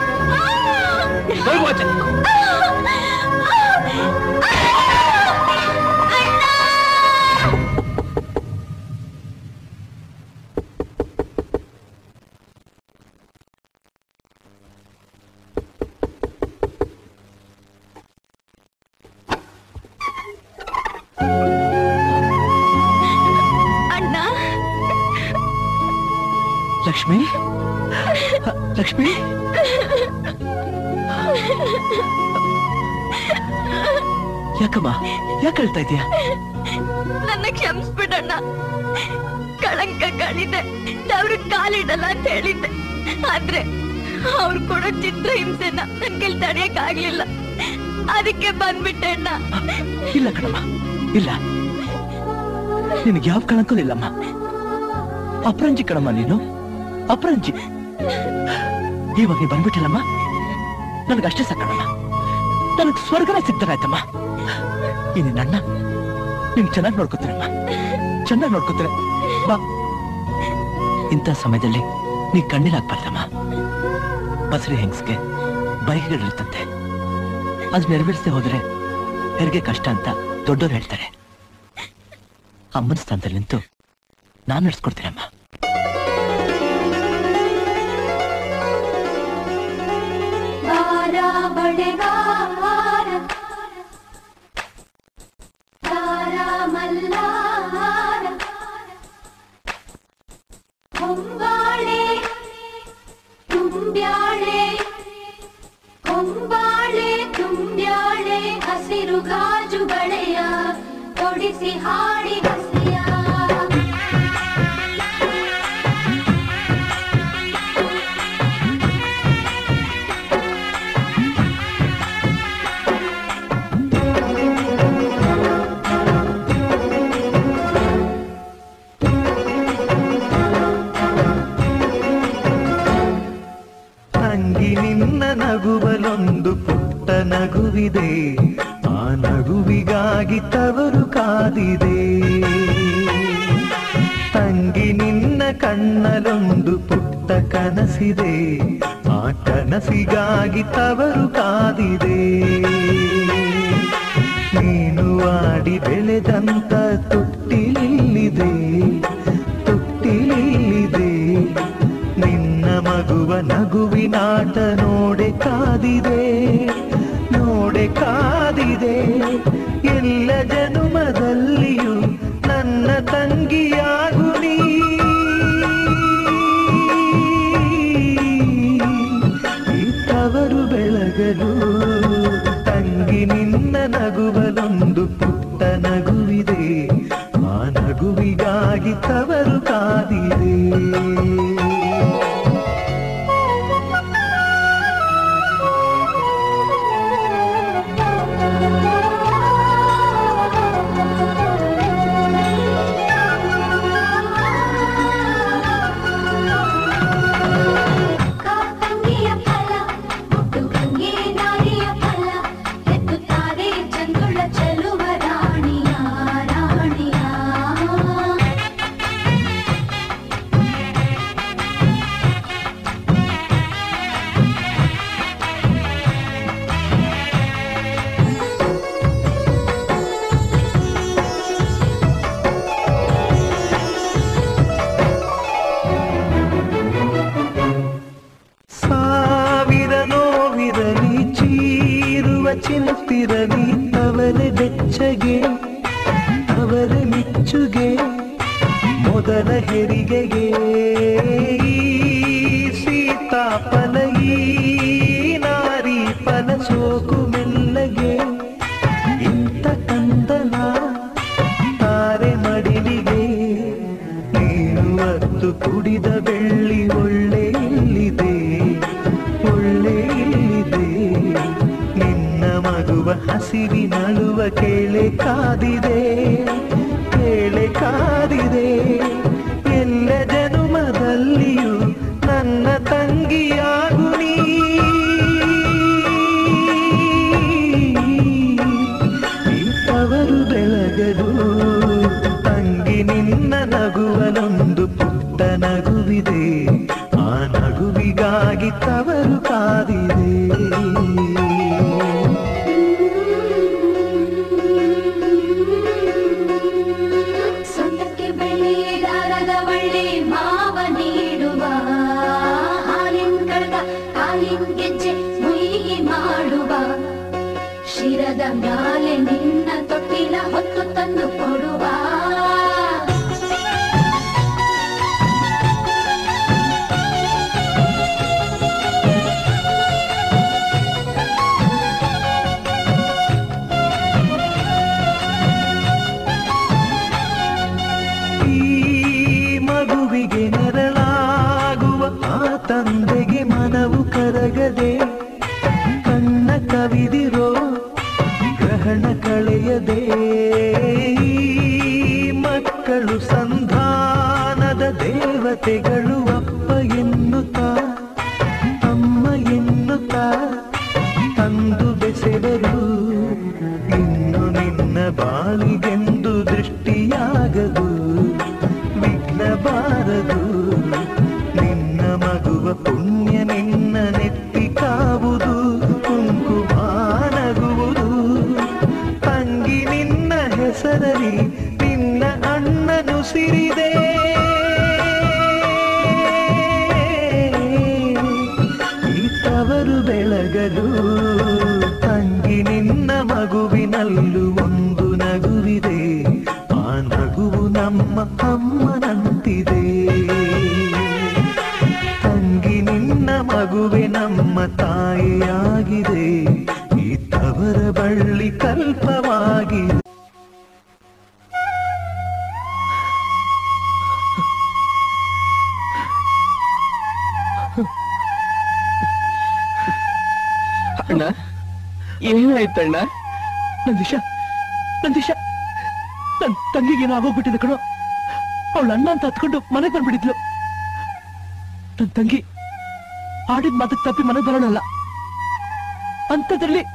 S29: ಹೋಗು ಆಚೆ.
S6: ಯಾಕಮ್ಮ? ಯಾಕೆ ಹೇಳ್ತಾ ಇದೀಯಾ
S24: ನನ್ನ ಕ್ಷಮಿಸ್ಬಿಡಣ್ಣ. ಕಳಂಕ ಕಾಣಿದೆ ಅವ್ರ ಕಾಲಿಡಲ್ಲ ಅಂತ ಹೇಳಿದ್ದೆ. ಆದ್ರೆ ಅವ್ರು ಕೊಡೋ ಚಿತ್ರ ಹಿಂಸೆನ ನನ್ ಕೈಲಿ ತಡೆಯಕ್ ಆಗ್ಲಿಲ್ಲ ಅದಕ್ಕೆ ಬಂದ್ಬಿಟ್ಟೆ ಅಣ್ಣ.
S6: ಇಲ್ಲ ಕಣಮ್ಮ ಇಲ್ಲ. ನಿನಗೆ ಯಾವ ಕಳಂಕೂ ಇಲ್ಲಮ್ಮ. ಅಪರಂಜಿ ಕಣಮ್ಮ ನೀನು. ಅಪರಂಜಿ. ಇವಾಗ ನೀ ಬಂದ್ಬಿಟ್ಟಿಲ್ಲಮ್ಮ. ನನಗಷ್ಟೇ ಸಾಕಣಮ್ಮ. ನನಗ್ ಸ್ವರ್ಗನ ಸಿಗ್ತಾರಾಯ್ತಮ್ಮ ಇನ್ನು ನನ್ನ, ನಿನ್ ಚೆನ್ನಾಗಿ ನೋಡ್ಕೋತೀನಮ್ಮ ಚೆನ್ನಾಗಿ ನೋಡ್ಕೋತೀನಿ ಬಾ. ಇಂಥ ಸಮಯದಲ್ಲಿ ನೀ ಕಣ್ಣೀರಾಗ್ಬಾರ್ದಮ್ಮ. ಬಸರಿ ಹೆಂಗ್ಸ್ಗೆ ಬೈಕ್ಗಳಿರ್ತಂತೆ ಅದು ನೆರವೇರಿಸದೆ ಹೋದ್ರೆ ಹೆರಿಗೆ ಕಷ್ಟ ಅಂತ ದೊಡ್ಡವ್ರು ಹೇಳ್ತಾರೆ. ಅಮ್ಮನ ಸ್ಥಾನದಲ್ಲಿ ನಿಂತು ನಾನು ನಡೆಸ್ಕೊಡ್ತೀನಮ್ಮ.
S39: ಮಲ್ಲಾರ. ಹೊಂಬಾಳೆ ತುಂಬ್ಯಾಳೆ ಹೊಂಬಾಳೆ ತುಂಬ್ಯಾಳೆ ಹಸಿರು ಗಾಜುಗಳೆಯ ತೊಡಿಸಿ ಹಾಡಿ
S10: ನಗುವಲೊಂದು ಪುಟ್ಟ ನಗುವಿದೆ. ಆ ನಗುವಿಗಾಗಿ ತವರು ಕಾದಿದೆ. ತಂಗಿ ನಿನ್ನ ಕಣ್ಣಲೊಂದು ಪುಟ್ಟ ಕನಸಿದೆ. ಆ ಕನಸಿಗಾಗಿ ತವರು ಕಾದಿದೆ. ನೀನು ಆಡಿ ಬೆಳೆದಂತ ತುಟ್ಟಿಲಿಲ್ಲಿದೆ ತುಟ್ಟಿಲಿಲ್ಲಿದೆ ಮಗುವ ನಗುವಿನಾಟ ನೋಡೆ ಕಾದಿದೆ ನೋಡೆ ಕಾದಿದೆ. ಎಲ್ಲ ಜನುಮದಲ್ಲಿಯೂ ನನ್ನ ತಂಗಿಯಾಗು ನೀ. ತವರು ಬೆಳಗಲು ತಂಗಿ ನಿನ್ನ ನಗುವಲೊಂದು ಪುಟ್ಟ ನಗುವಿದೆ, ಆ ನಗುವಿಗಾಗಿ ತವರು ಕಾದಿದೆ.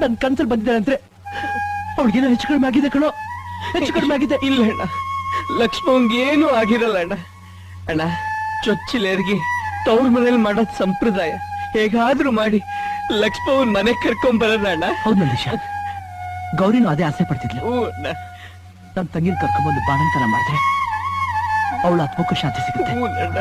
S6: ಅಂತದ್ರಲ್ಲಿ ಕನ್ಸಲ್ ಬಂದಿದ್ದಾಳೆ ಅಂದ್ರೆ ಅವಳಿಗೇನೋ ಹೆಚ್ಚು ಕಡಿಮೆ ಆಗಿದೆ ಕಣೋ. ಹೆಚ್ಚು ಕಡಿಮೆ ಆಗಿದೆ.
S8: ಇಲ್ಲ ಅಣ್ಣ. ಲಕ್ಷ್ಮಣ್ ಏನು ಆಗಿರಲ್ಲ ಅಣ್ಣ. ಅಣ್ಣ ಚೊಚ್ಚಿಲೇರ್ಗಿ ತವ್ರ ಮನೇಲಿ ಮಾಡೋದ್ ಸಂಪ್ರದಾಯ. ಹೇಗಾದ್ರೂ ಮಾಡಿ ಲಕ್ಷ್ಮಣ್ ಮನೆ ಕರ್ಕೊಂಡ್ ಬರೋಣ ಅಣ್ಣ.
S6: ಹೌದು ನಂದೀಶ. ಗೌರಿನೂ ಅದೇ ಆಸೆ ಪಡ್ತಿದ್ಲು.
S8: ಹ್ಞೂ ಅಣ್ಣ.
S6: ನನ್ ತಂಗಿನ ಕರ್ಕೊಂಡ್ಬಂದು ಬಾಣಂತನ ಮಾಡಿದ್ರೆ ಅವಳ ಆತ್ಮಕ್ಕೂ ಶಾಂತಿ ಸಿಗುತ್ತೆ.
S8: ಹ್ಞೂ ಅಣ್ಣ.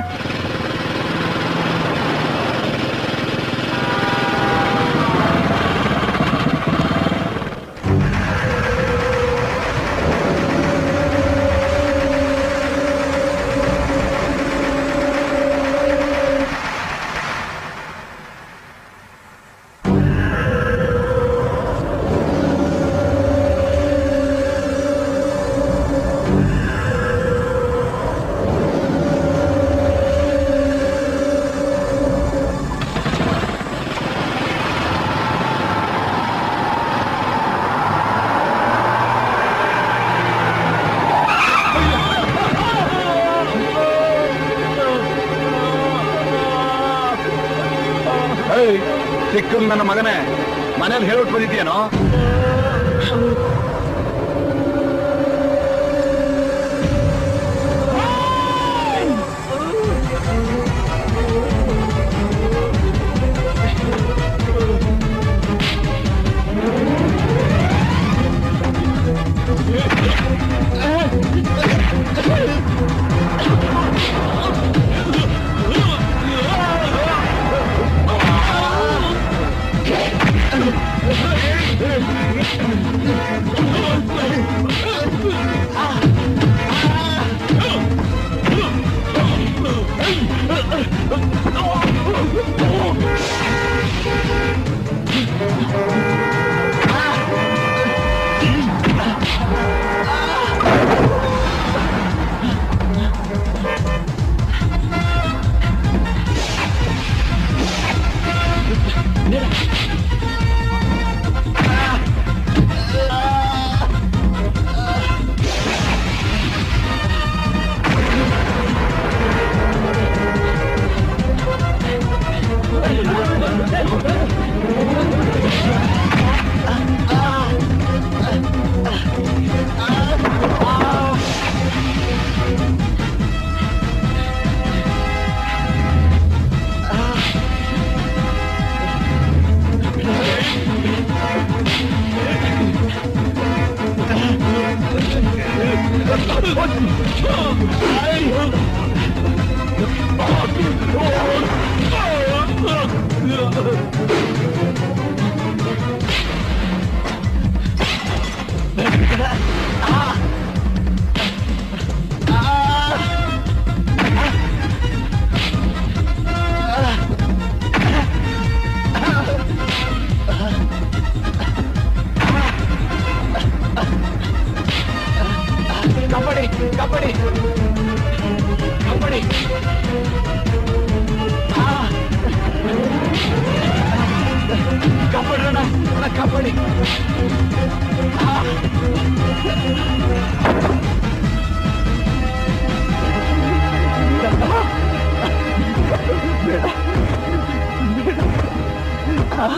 S40: ಮಗನೇ ಮನೇಲಿ ಹೇಳ್ಬಿಟ್ಟು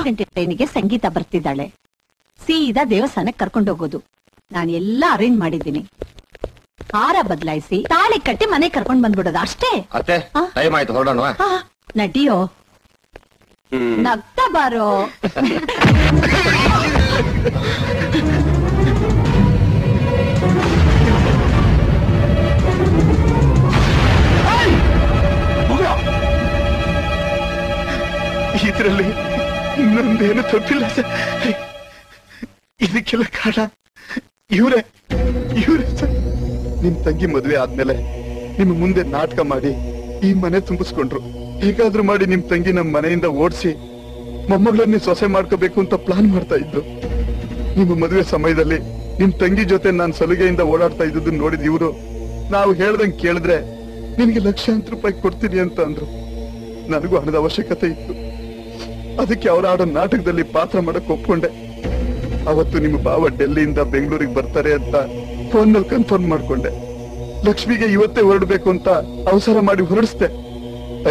S27: ಗಂಟೆ ಟ್ರೈನಿಗೆ ಸಂಗೀತ ಬರ್ತಿದ್ದಾಳೆ. ಸೀದಾ ದೇವಸ್ಥಾನಕ್ಕೆ ಕರ್ಕೊಂಡು ಹೋಗೋದು. ನಾನು ಎಲ್ಲ ಅರೇಂಜ್ ಮಾಡಿದ್ದೀನಿ. ಹಾರ ಬದಲಾಯಿಸಿ ತಾಳಿ ಕಟ್ಟಿ ಮನೆ ಕರ್ಕೊಂಡ್ ಬಂದ್ಬಿಡೋದು. ಅಷ್ಟೇ?
S12: ಅತ್ತೆ ಟೈಮ್ ಆಯ್ತು ಹೊರಡೋಣ.
S27: ಆ, ನಟಿಯೋ? ನಗ್ತಾ ಬಾರೋ?
S40: ಇದರಲ್ಲಿ ನಂದೇನು ತಪ್ಪಿಲ್ಲ ಸರ್. ಇದಕ್ಕೆಲ್ಲ ಕಾರಣ ಇವರೇ ಇವರೇ ಸರ್. ನಿಮ್ ತಂಗಿ ಮದ್ವೆ ಆದ್ಮೇಲೆ ನಿಮ್ ಮುಂದೆ ನಾಟಕ ಮಾಡಿ ಈ ಮನೆ ತುಂಬಿಸ್ಕೊಂಡ್ರು. ಹೇಗಾದ್ರೂ ಮಾಡಿ ನಿಮ್ ತಂಗಿ ನಮ್ ಮನೆಯಿಂದ ಓಡಿಸಿ ಮೊಮ್ಮಗಳನ್ನೇ ಸೊಸೆ ಮಾಡ್ಕೋಬೇಕು ಅಂತ ಪ್ಲಾನ್ ಮಾಡ್ತಾ ಇದ್ರು. ನಿಮ್ಮ ಮದುವೆ ಸಮಯದಲ್ಲಿ ನಿಮ್ ತಂಗಿ ಜೊತೆ ನಾನ್ ಸಲುಗೆಯಿಂದ ಓಡಾಡ್ತಾ ಇದ್ದು ನೋಡಿದ ಇವರು, ನಾವು ಹೇಳ್ದಂಗ್ ಕೇಳಿದ್ರೆ ನಿನಗೆ ಲಕ್ಷಾಂತರ ರೂಪಾಯಿ ಕೊಡ್ತೀನಿ ಅಂತ ಅಂದ್ರು. ನನಗೂ ಹಣದ ಅವಶ್ಯಕತೆ ಇತ್ತು. ಅದಕ್ಕೆ ಅವರ ಆಡೋ ನಾಟಕದಲ್ಲಿ ಪಾತ್ರ ಮಾಡಕ್ ಒಪ್ಕೊಂಡೆ. ಅವತ್ತು ನಿಮ್ಮ ಬಾವ ಡೆಲ್ಲಿಯಿಂದ ಬೆಂಗಳೂರಿಗೆ ಬರ್ತಾರೆ ಅಂತ ಫೋನ್ನಲ್ಲಿ ಕನ್ಫರ್ಮ್ ಮಾಡ್ಕೊಂಡೆ. ಲಕ್ಷ್ಮಿಗೆ ಇವತ್ತೇ ಹೊರಡ್ಬೇಕು ಅಂತ ಅವಸರ ಮಾಡಿ ಹೊರಡಿಸ್ದೆ.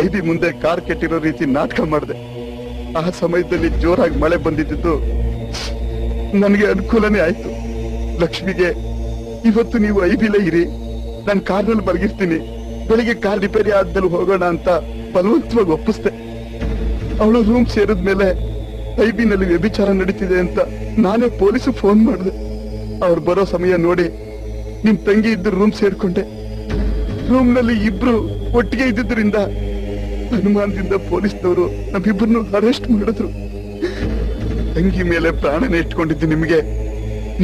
S40: ಐದಿ ಮುಂದೆ ಕಾರ್ ಕೆಟ್ಟಿರೋ ರೀತಿ ನಾಟಕ ಮಾಡಿದೆ. ಆ ಸಮಯದಲ್ಲಿ ಜೋರಾಗಿ ಮಳೆ ಬಂದಿದ್ದು ನನಗೆ ಅನುಕೂಲನೇ ಆಯ್ತು. ಲಕ್ಷ್ಮಿಗೆ, ಇವತ್ತು ನೀವು ಐಬಿಲೇ ಇರಿ. ನಾನು ಕಾರ್ನಲ್ಲಿ ಮಲಗಿರ್ತೀನಿ. ಬೆಳಿಗ್ಗೆ ಕಾರ್ ರಿಪೇರಿ ಆದ್ಮೇಲೆ ಹೋಗೋಣ ಅಂತ ಬಲವಂತವಾಗಿ ಒಪ್ಪಿಸ್ದೆ. ಅವಳು ರೂಮ್ ಸೇರಿದ ಮೇಲೆ ಐಬಿನಲ್ಲಿ ವ್ಯಭಿಚಾರ ನಡೀತಿದೆ ಅಂತ ನಾನೇ ಪೊಲೀಸ್ ಫೋನ್ ಮಾಡಿದೆ. ಅವ್ರು ಬರೋ ಸಮಯ ನೋಡಿ ನಿಮ್ ತಂಗಿ ಇದ್ದ ರೂಮ್ ಸೇರ್ಕೊಂಡೆ. ರೂಮ್ನಲ್ಲಿ ಇಬ್ರು ಒಟ್ಟಿಗೆ ಇದ್ದಿದ್ರಿಂದ ಅನುಮಾನದಿಂದ ಪೊಲೀಸ್ನವರು ನಮ್ಮಿಬ್ಬರನ್ನು ಅರೆಸ್ಟ್ ಮಾಡಿದ್ರು. ತಂಗಿ ಮೇಲೆ ಪ್ರಾಣನೇ ಇಟ್ಕೊಂಡಿದ್ದು ನಿಮಗೆ.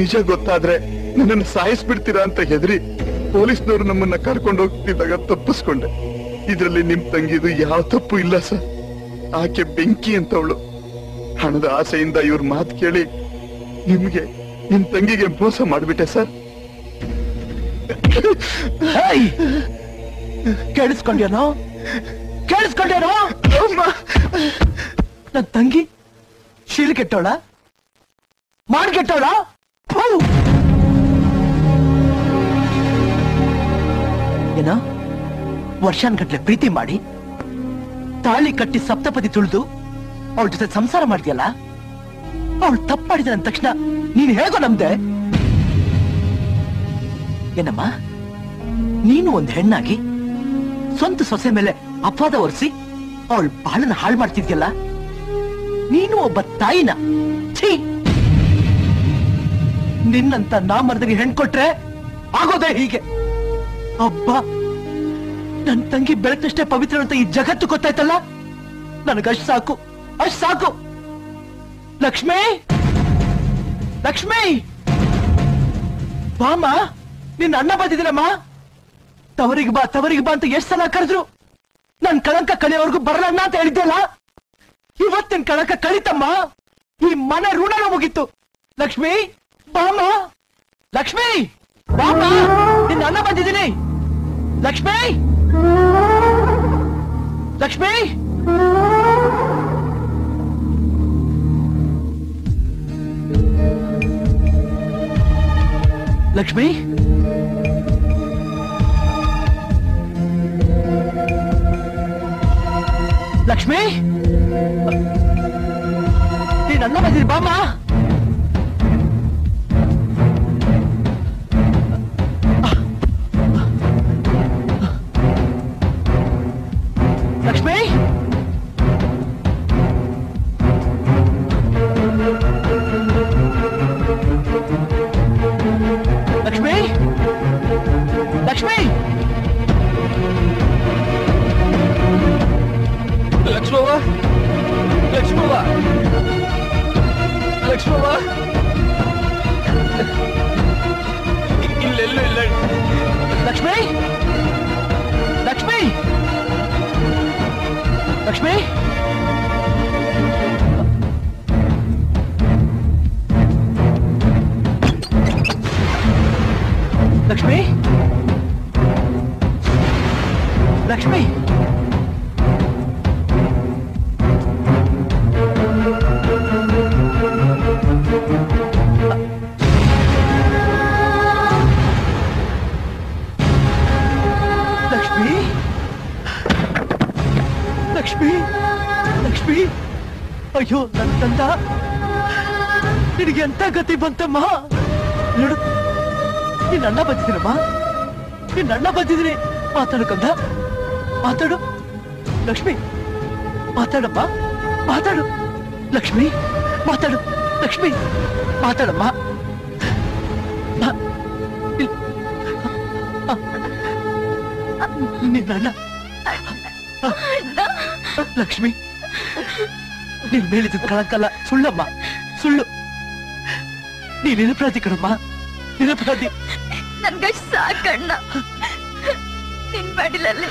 S40: ನಿಜ ಗೊತ್ತಾದ್ರೆ ನನ್ನನ್ನು ಸಾಯಿಸ್ಬಿಡ್ತೀರಾ ಅಂತ ಹೆದರಿ ಪೊಲೀಸ್ನವರು ನಮ್ಮನ್ನ ಕರ್ಕೊಂಡು ಹೋಗ್ತಿದ್ದಾಗ ತಪ್ಪಿಸ್ಕೊಂಡೆ. ಇದರಲ್ಲಿ ನಿಮ್ ತಂಗಿದು ಯಾವ ತಪ್ಪು ಇಲ್ಲ ಸರ್. ಆಕೆ ಬೆಂಕಿ ಅಂತವಳು. ಹಣದ ಆಸೆಯಿಂದ ಇವ್ರ ಮಾತು ಕೇಳಿ ನಿಮ್ಗೆ ನಿಮ್ ತಂಗಿಗೆ ಮೋಸ ಮಾಡ್ಬಿಟ್ಟೆ ಸರ್.
S6: ಕೇಳಿಸ್ಕೊಂಡ್ಯಾನೋ? ಕೇಳಿಸ್ಕೊಂಡ್ಯಾನೋ? ನನ್ ತಂಗಿ? ಶೀಲ್ ಕೆಟ್ಟೋಳ? ಮಾಡ್ ಕೆಟ್ಟೋಳ? ಏನ? ವರ್ಷಾನ್ಗಟ್ಲೆ ಪ್ರೀತಿ ಮಾಡಿ ತಾಳಿ ಕಟ್ಟಿ ಸಪ್ತಪದಿ ತುಳಿದು ಅವಳ ಜೊತೆ ಸಂಸಾರ ಮಾಡಿದ್ಯಲ್ಲ? ಅವಳು ತಪ್ಪು ಮಾಡಿದ ಅಂದ ತಕ್ಷಣ ನೀನ್ ಹೇಗೋ ನಮ್ದೆ ಏನಮ್ಮ? ನೀನು ಒಂದ್ ಹೆಣ್ಣಾಗಿ ಸ್ವಂತ ಸೊಸೆ ಮೇಲೆ ಅಪವಾದ ಒರೆಸಿ ಅವಳ ಬಾಳನ ಹಾಳು ಮಾಡ್ತಿದ್ಯಲ್ಲ? ನೀನು ಒಬ್ಬ ತಾಯಿನ? ಛೀ! ನಿನ್ನಂತ ನಾ ಮರದಿಗೆ ಹೆಣ್ ಕೊಟ್ರೆ ಆಗೋದೇ ಹೀಗೆ. ಅಬ್ಬ! ನನ್ ತಂಗಿ ಬೆಳಕಷ್ಟೇ ಪವಿತ್ರ ಅಂತ ಈ ಜಗತ್ತು ಗೊತ್ತಾಯ್ತಲ್ಲ? ನನಗಷ್ಟು ಸಾಕು, ಅಷ್ಟು ಸಾಕು. ಲಕ್ಷ್ಮಿ, ಲಕ್ಷ್ಮೀ. ಬಾಮ ನಿನ್ನ ಅಣ್ಣ ಬಂದಿದ್ದೀರಮ್ಮ? ತವರಿಗೆ ಬಾ ತವರಿಗೆ ಬಾ ಅಂತ ಎಷ್ಟು ಸಲ ಕರೆದ್ರು. ನನ್ ಕಳಂಕ ಕಳಿಯೋವರೆಗೂ ಬರಲಣ್ಣ ಅಂತ ಹೇಳಿದ್ದೆಲ್ಲ ಇವತ್ತಿನ ಕಳಂಕ ಕಳಿತಮ್ಮ. ಈ ಮನೆ ಋಣನ ಮುಗೀತು. ಲಕ್ಷ್ಮಿ ಬಾಮ ಲಕ್ಷ್ಮಿ ಬಾಮ ನಿನ್ನ ಅಣ್ಣ ಬಂದಿದ್ದೀನಿ. ಲಕ್ಷ್ಮಿ! Lakshmi! Lakshmi? Lakshmi? நீ நல்ல மாதிரி Bama niks mee. Lex
S23: Mulla. Lex Mulla. Lex Mulla.
S6: Lakshmi? Lakshmi? Lakshmi? Lakshmi? Lakshmi Lakshmi Lakshmi Lakshmi ಅಯ್ಯೋ ನನ್ನ ತಂದ ನಿನಗೆ ಎಂತ ಗತಿ ಬಂತಮ್ಮ ನೋಡು ನಿನ್ನ ಅಣ್ಣ ಬಂದಿದ್ದೀನಮ್ಮ ನಿನ್ನ ಅಣ್ಣ ಬಂದಿದ್ದೀನಿ ಮಾತಾಡು ಕಂದ మాతాడు లక్ష్మి మాతాడమ్మా మాతాడు లక్ష్మి మాతాడు లక్ష్మి మాతాడమ్మా నిన్న ಲಕ್ಷ್ಮಿ ನೀನ್ ಮೇಲಿದ ಕಳಕಲ್ಲ ಸುಳ್ಳಮ್ಮ ಸುಳ್ಳು ನೀನ್ ನಿರಪರಾಧಿ ಕಣಮ್ಮ ನಿರಪರಾಧಿ
S24: ನನ್ಗಷ್ಟು ಸಾಕಣ್ಣ ನಿನ್ ಬಡಿಲಲ್ಲಿ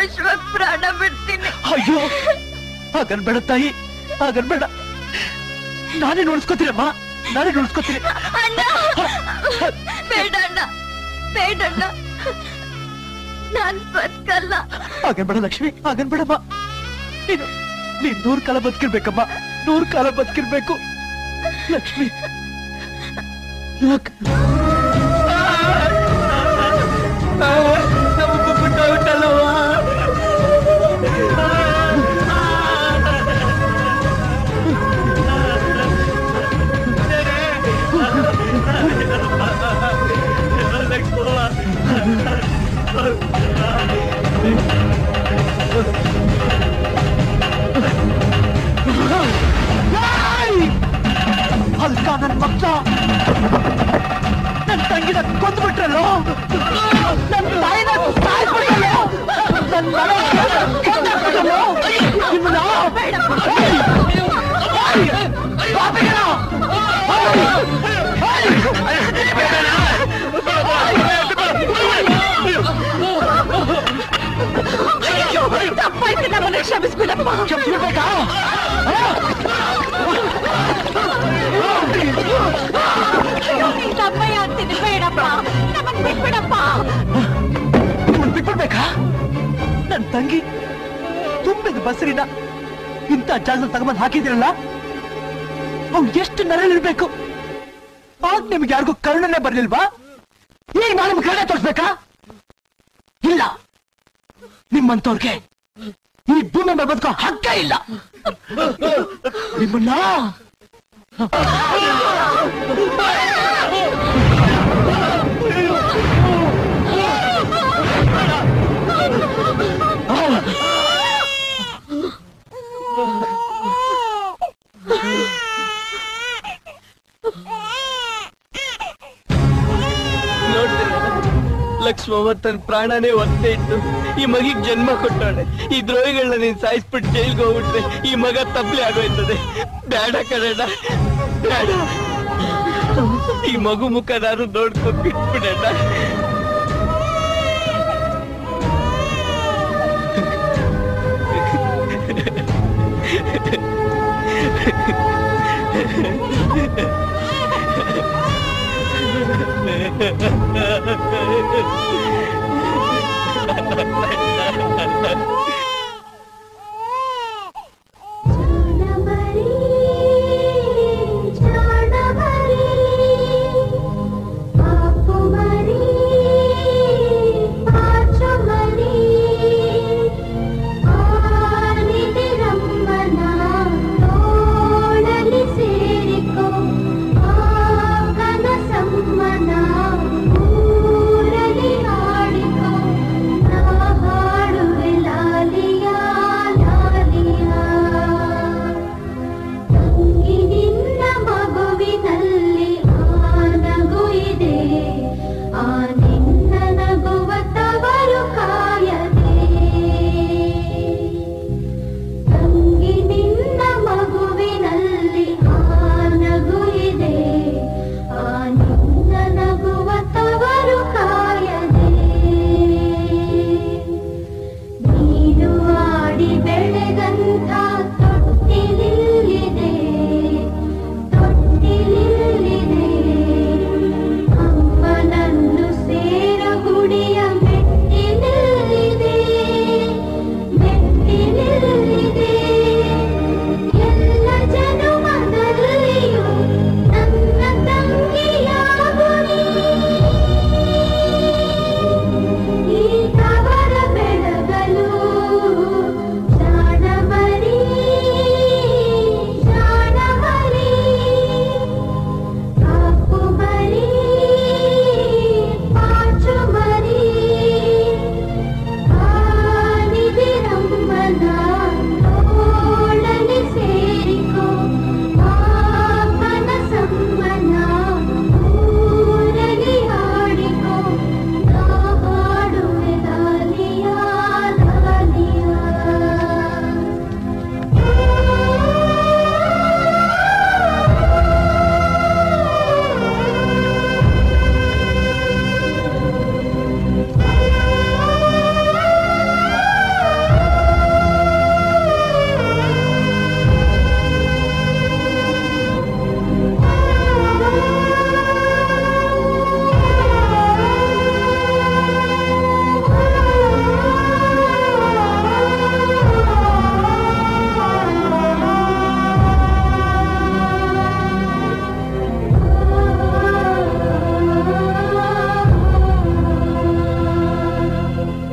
S24: ಸಂತೋಷವಾಗಿ ಪ್ರಾಣ ಬಿಡ್ತೀನಿ.
S6: ಅಯ್ಯೋ ಹಾಗನ್ಬೇಡ ತಾಯಿ ಹಾಗನ್ಬೇಡ ನಾನೇ ನೋಡ್ಸ್ಕೊತೀರಮ್ಮ ನಾನೇ ಉಳಿಸ್ಕೊತೀನಿ
S24: ಅಣ್ಣ! ಬೇಡ ಅಣ್ಣ ಬೇಡ ಅಣ್ಣ. ನಾನ್ ಬದುಕಲ್ಲ.
S6: ಹಾಗನ್ಬೇಡ ಲಕ್ಷ್ಮಿ ಹಾಗನ್ಬೇಡಮ್ಮ ನೀನು ನೀನ್ ನೂರ್ ಕಾಲ ಬದುಕಿರ್ಬೇಕಮ್ಮ ನೂರ್ ಕಾಲ ಬದುಕಿರ್ಬೇಕು. ಲಕ್ಷ್ಮಿ ಯಾಕೆ? ಅಲ್ಕ ನನ್ ಮಕ್ಳ ನನ್ ತಂಗಿನ ಕೊಂದ್ಬಿಟ್ರಲ್ಲೋ ನನ್ ತಾಯಿನ ಸಾಯ್ಬಿಟ್ರಲ್ಲೋ ನನ್ ಮನೆ ಕೊಂದಾಕ್ಬಿಟ್ರಲ್ಲೋ ನಿಮ್ಮನ್ನ
S24: ತಪ್ಪಾಯ್ತು ನಮ್ಮನ್ನ ಕ್ಷಮಿಸ್ಬಿಡಪ್ಪ
S6: ಕ್ಷಮಿಸ್ಬೇಕಾ
S24: ಬಿಟ್ಬಿಡಪ್ಪ
S6: ಬಿಟ್ಬಿಡ್ಬೇಕಾ ನನ್ ತಂಗಿ ತುಂಬಿದ ಬಸರಿನ ಇಂಥ ಜಾಗದಲ್ಲಿ ತಗೊಂಬಂದ್ ಹಾಕಿದಿರಲ್ಲ? ಅವ ಎಷ್ಟು ನರಳಿರ್ಬೇಕು? ಆಗ ನಿಮ್ಗೆ ಯಾರಿಗೂ ಕರುಣನೆ ಬರ್ಲಿಲ್ವಾ? ಈಗ ನಾನು ನಿಮ್ಗೆ ಕರುಣೆ ತೋರಿಸ್ಬೇಕಾ? ಇಲ್ಲ. ನಿಮ್ಮಂತವ್ರಿಗೆ ಈ ಭೂಮಿ ಬದುಕೋ ಹಕ್ಕ ಇಲ್ಲ. ನಿಮ್ಮನ್ನ
S8: ನೋಡ್ತೀರ? ಲಕ್ಷ್ಮವ್ವ ತನ್ನ ಪ್ರಾಣನೇ ಒತ್ತೆ ಇಟ್ಟು ಈ ಮಗಿಗ್ ಜನ್ಮ ಕೊಟ್ಟಾಳೆ ಈ ದ್ರೋಹಿಗಳನ್ನ ನೀನ್ ಸಾಯಿಸ್ಬಿಟ್ಟು ಜೈಲ್ಗೆ ಹೋಗ್ಬಿಟ್ರೆ ಈ ಮಗ ತಪ್ಲೆ ಆಗೋಯ್ತದೆ. ಬೇಡ ಬೇಡ ಈ ಮಗು ಮುಖ ನಾನು ನೋಡ್ಕೊಂಡ್ ಬಿಟ್ಬಿಡಣ್ಣ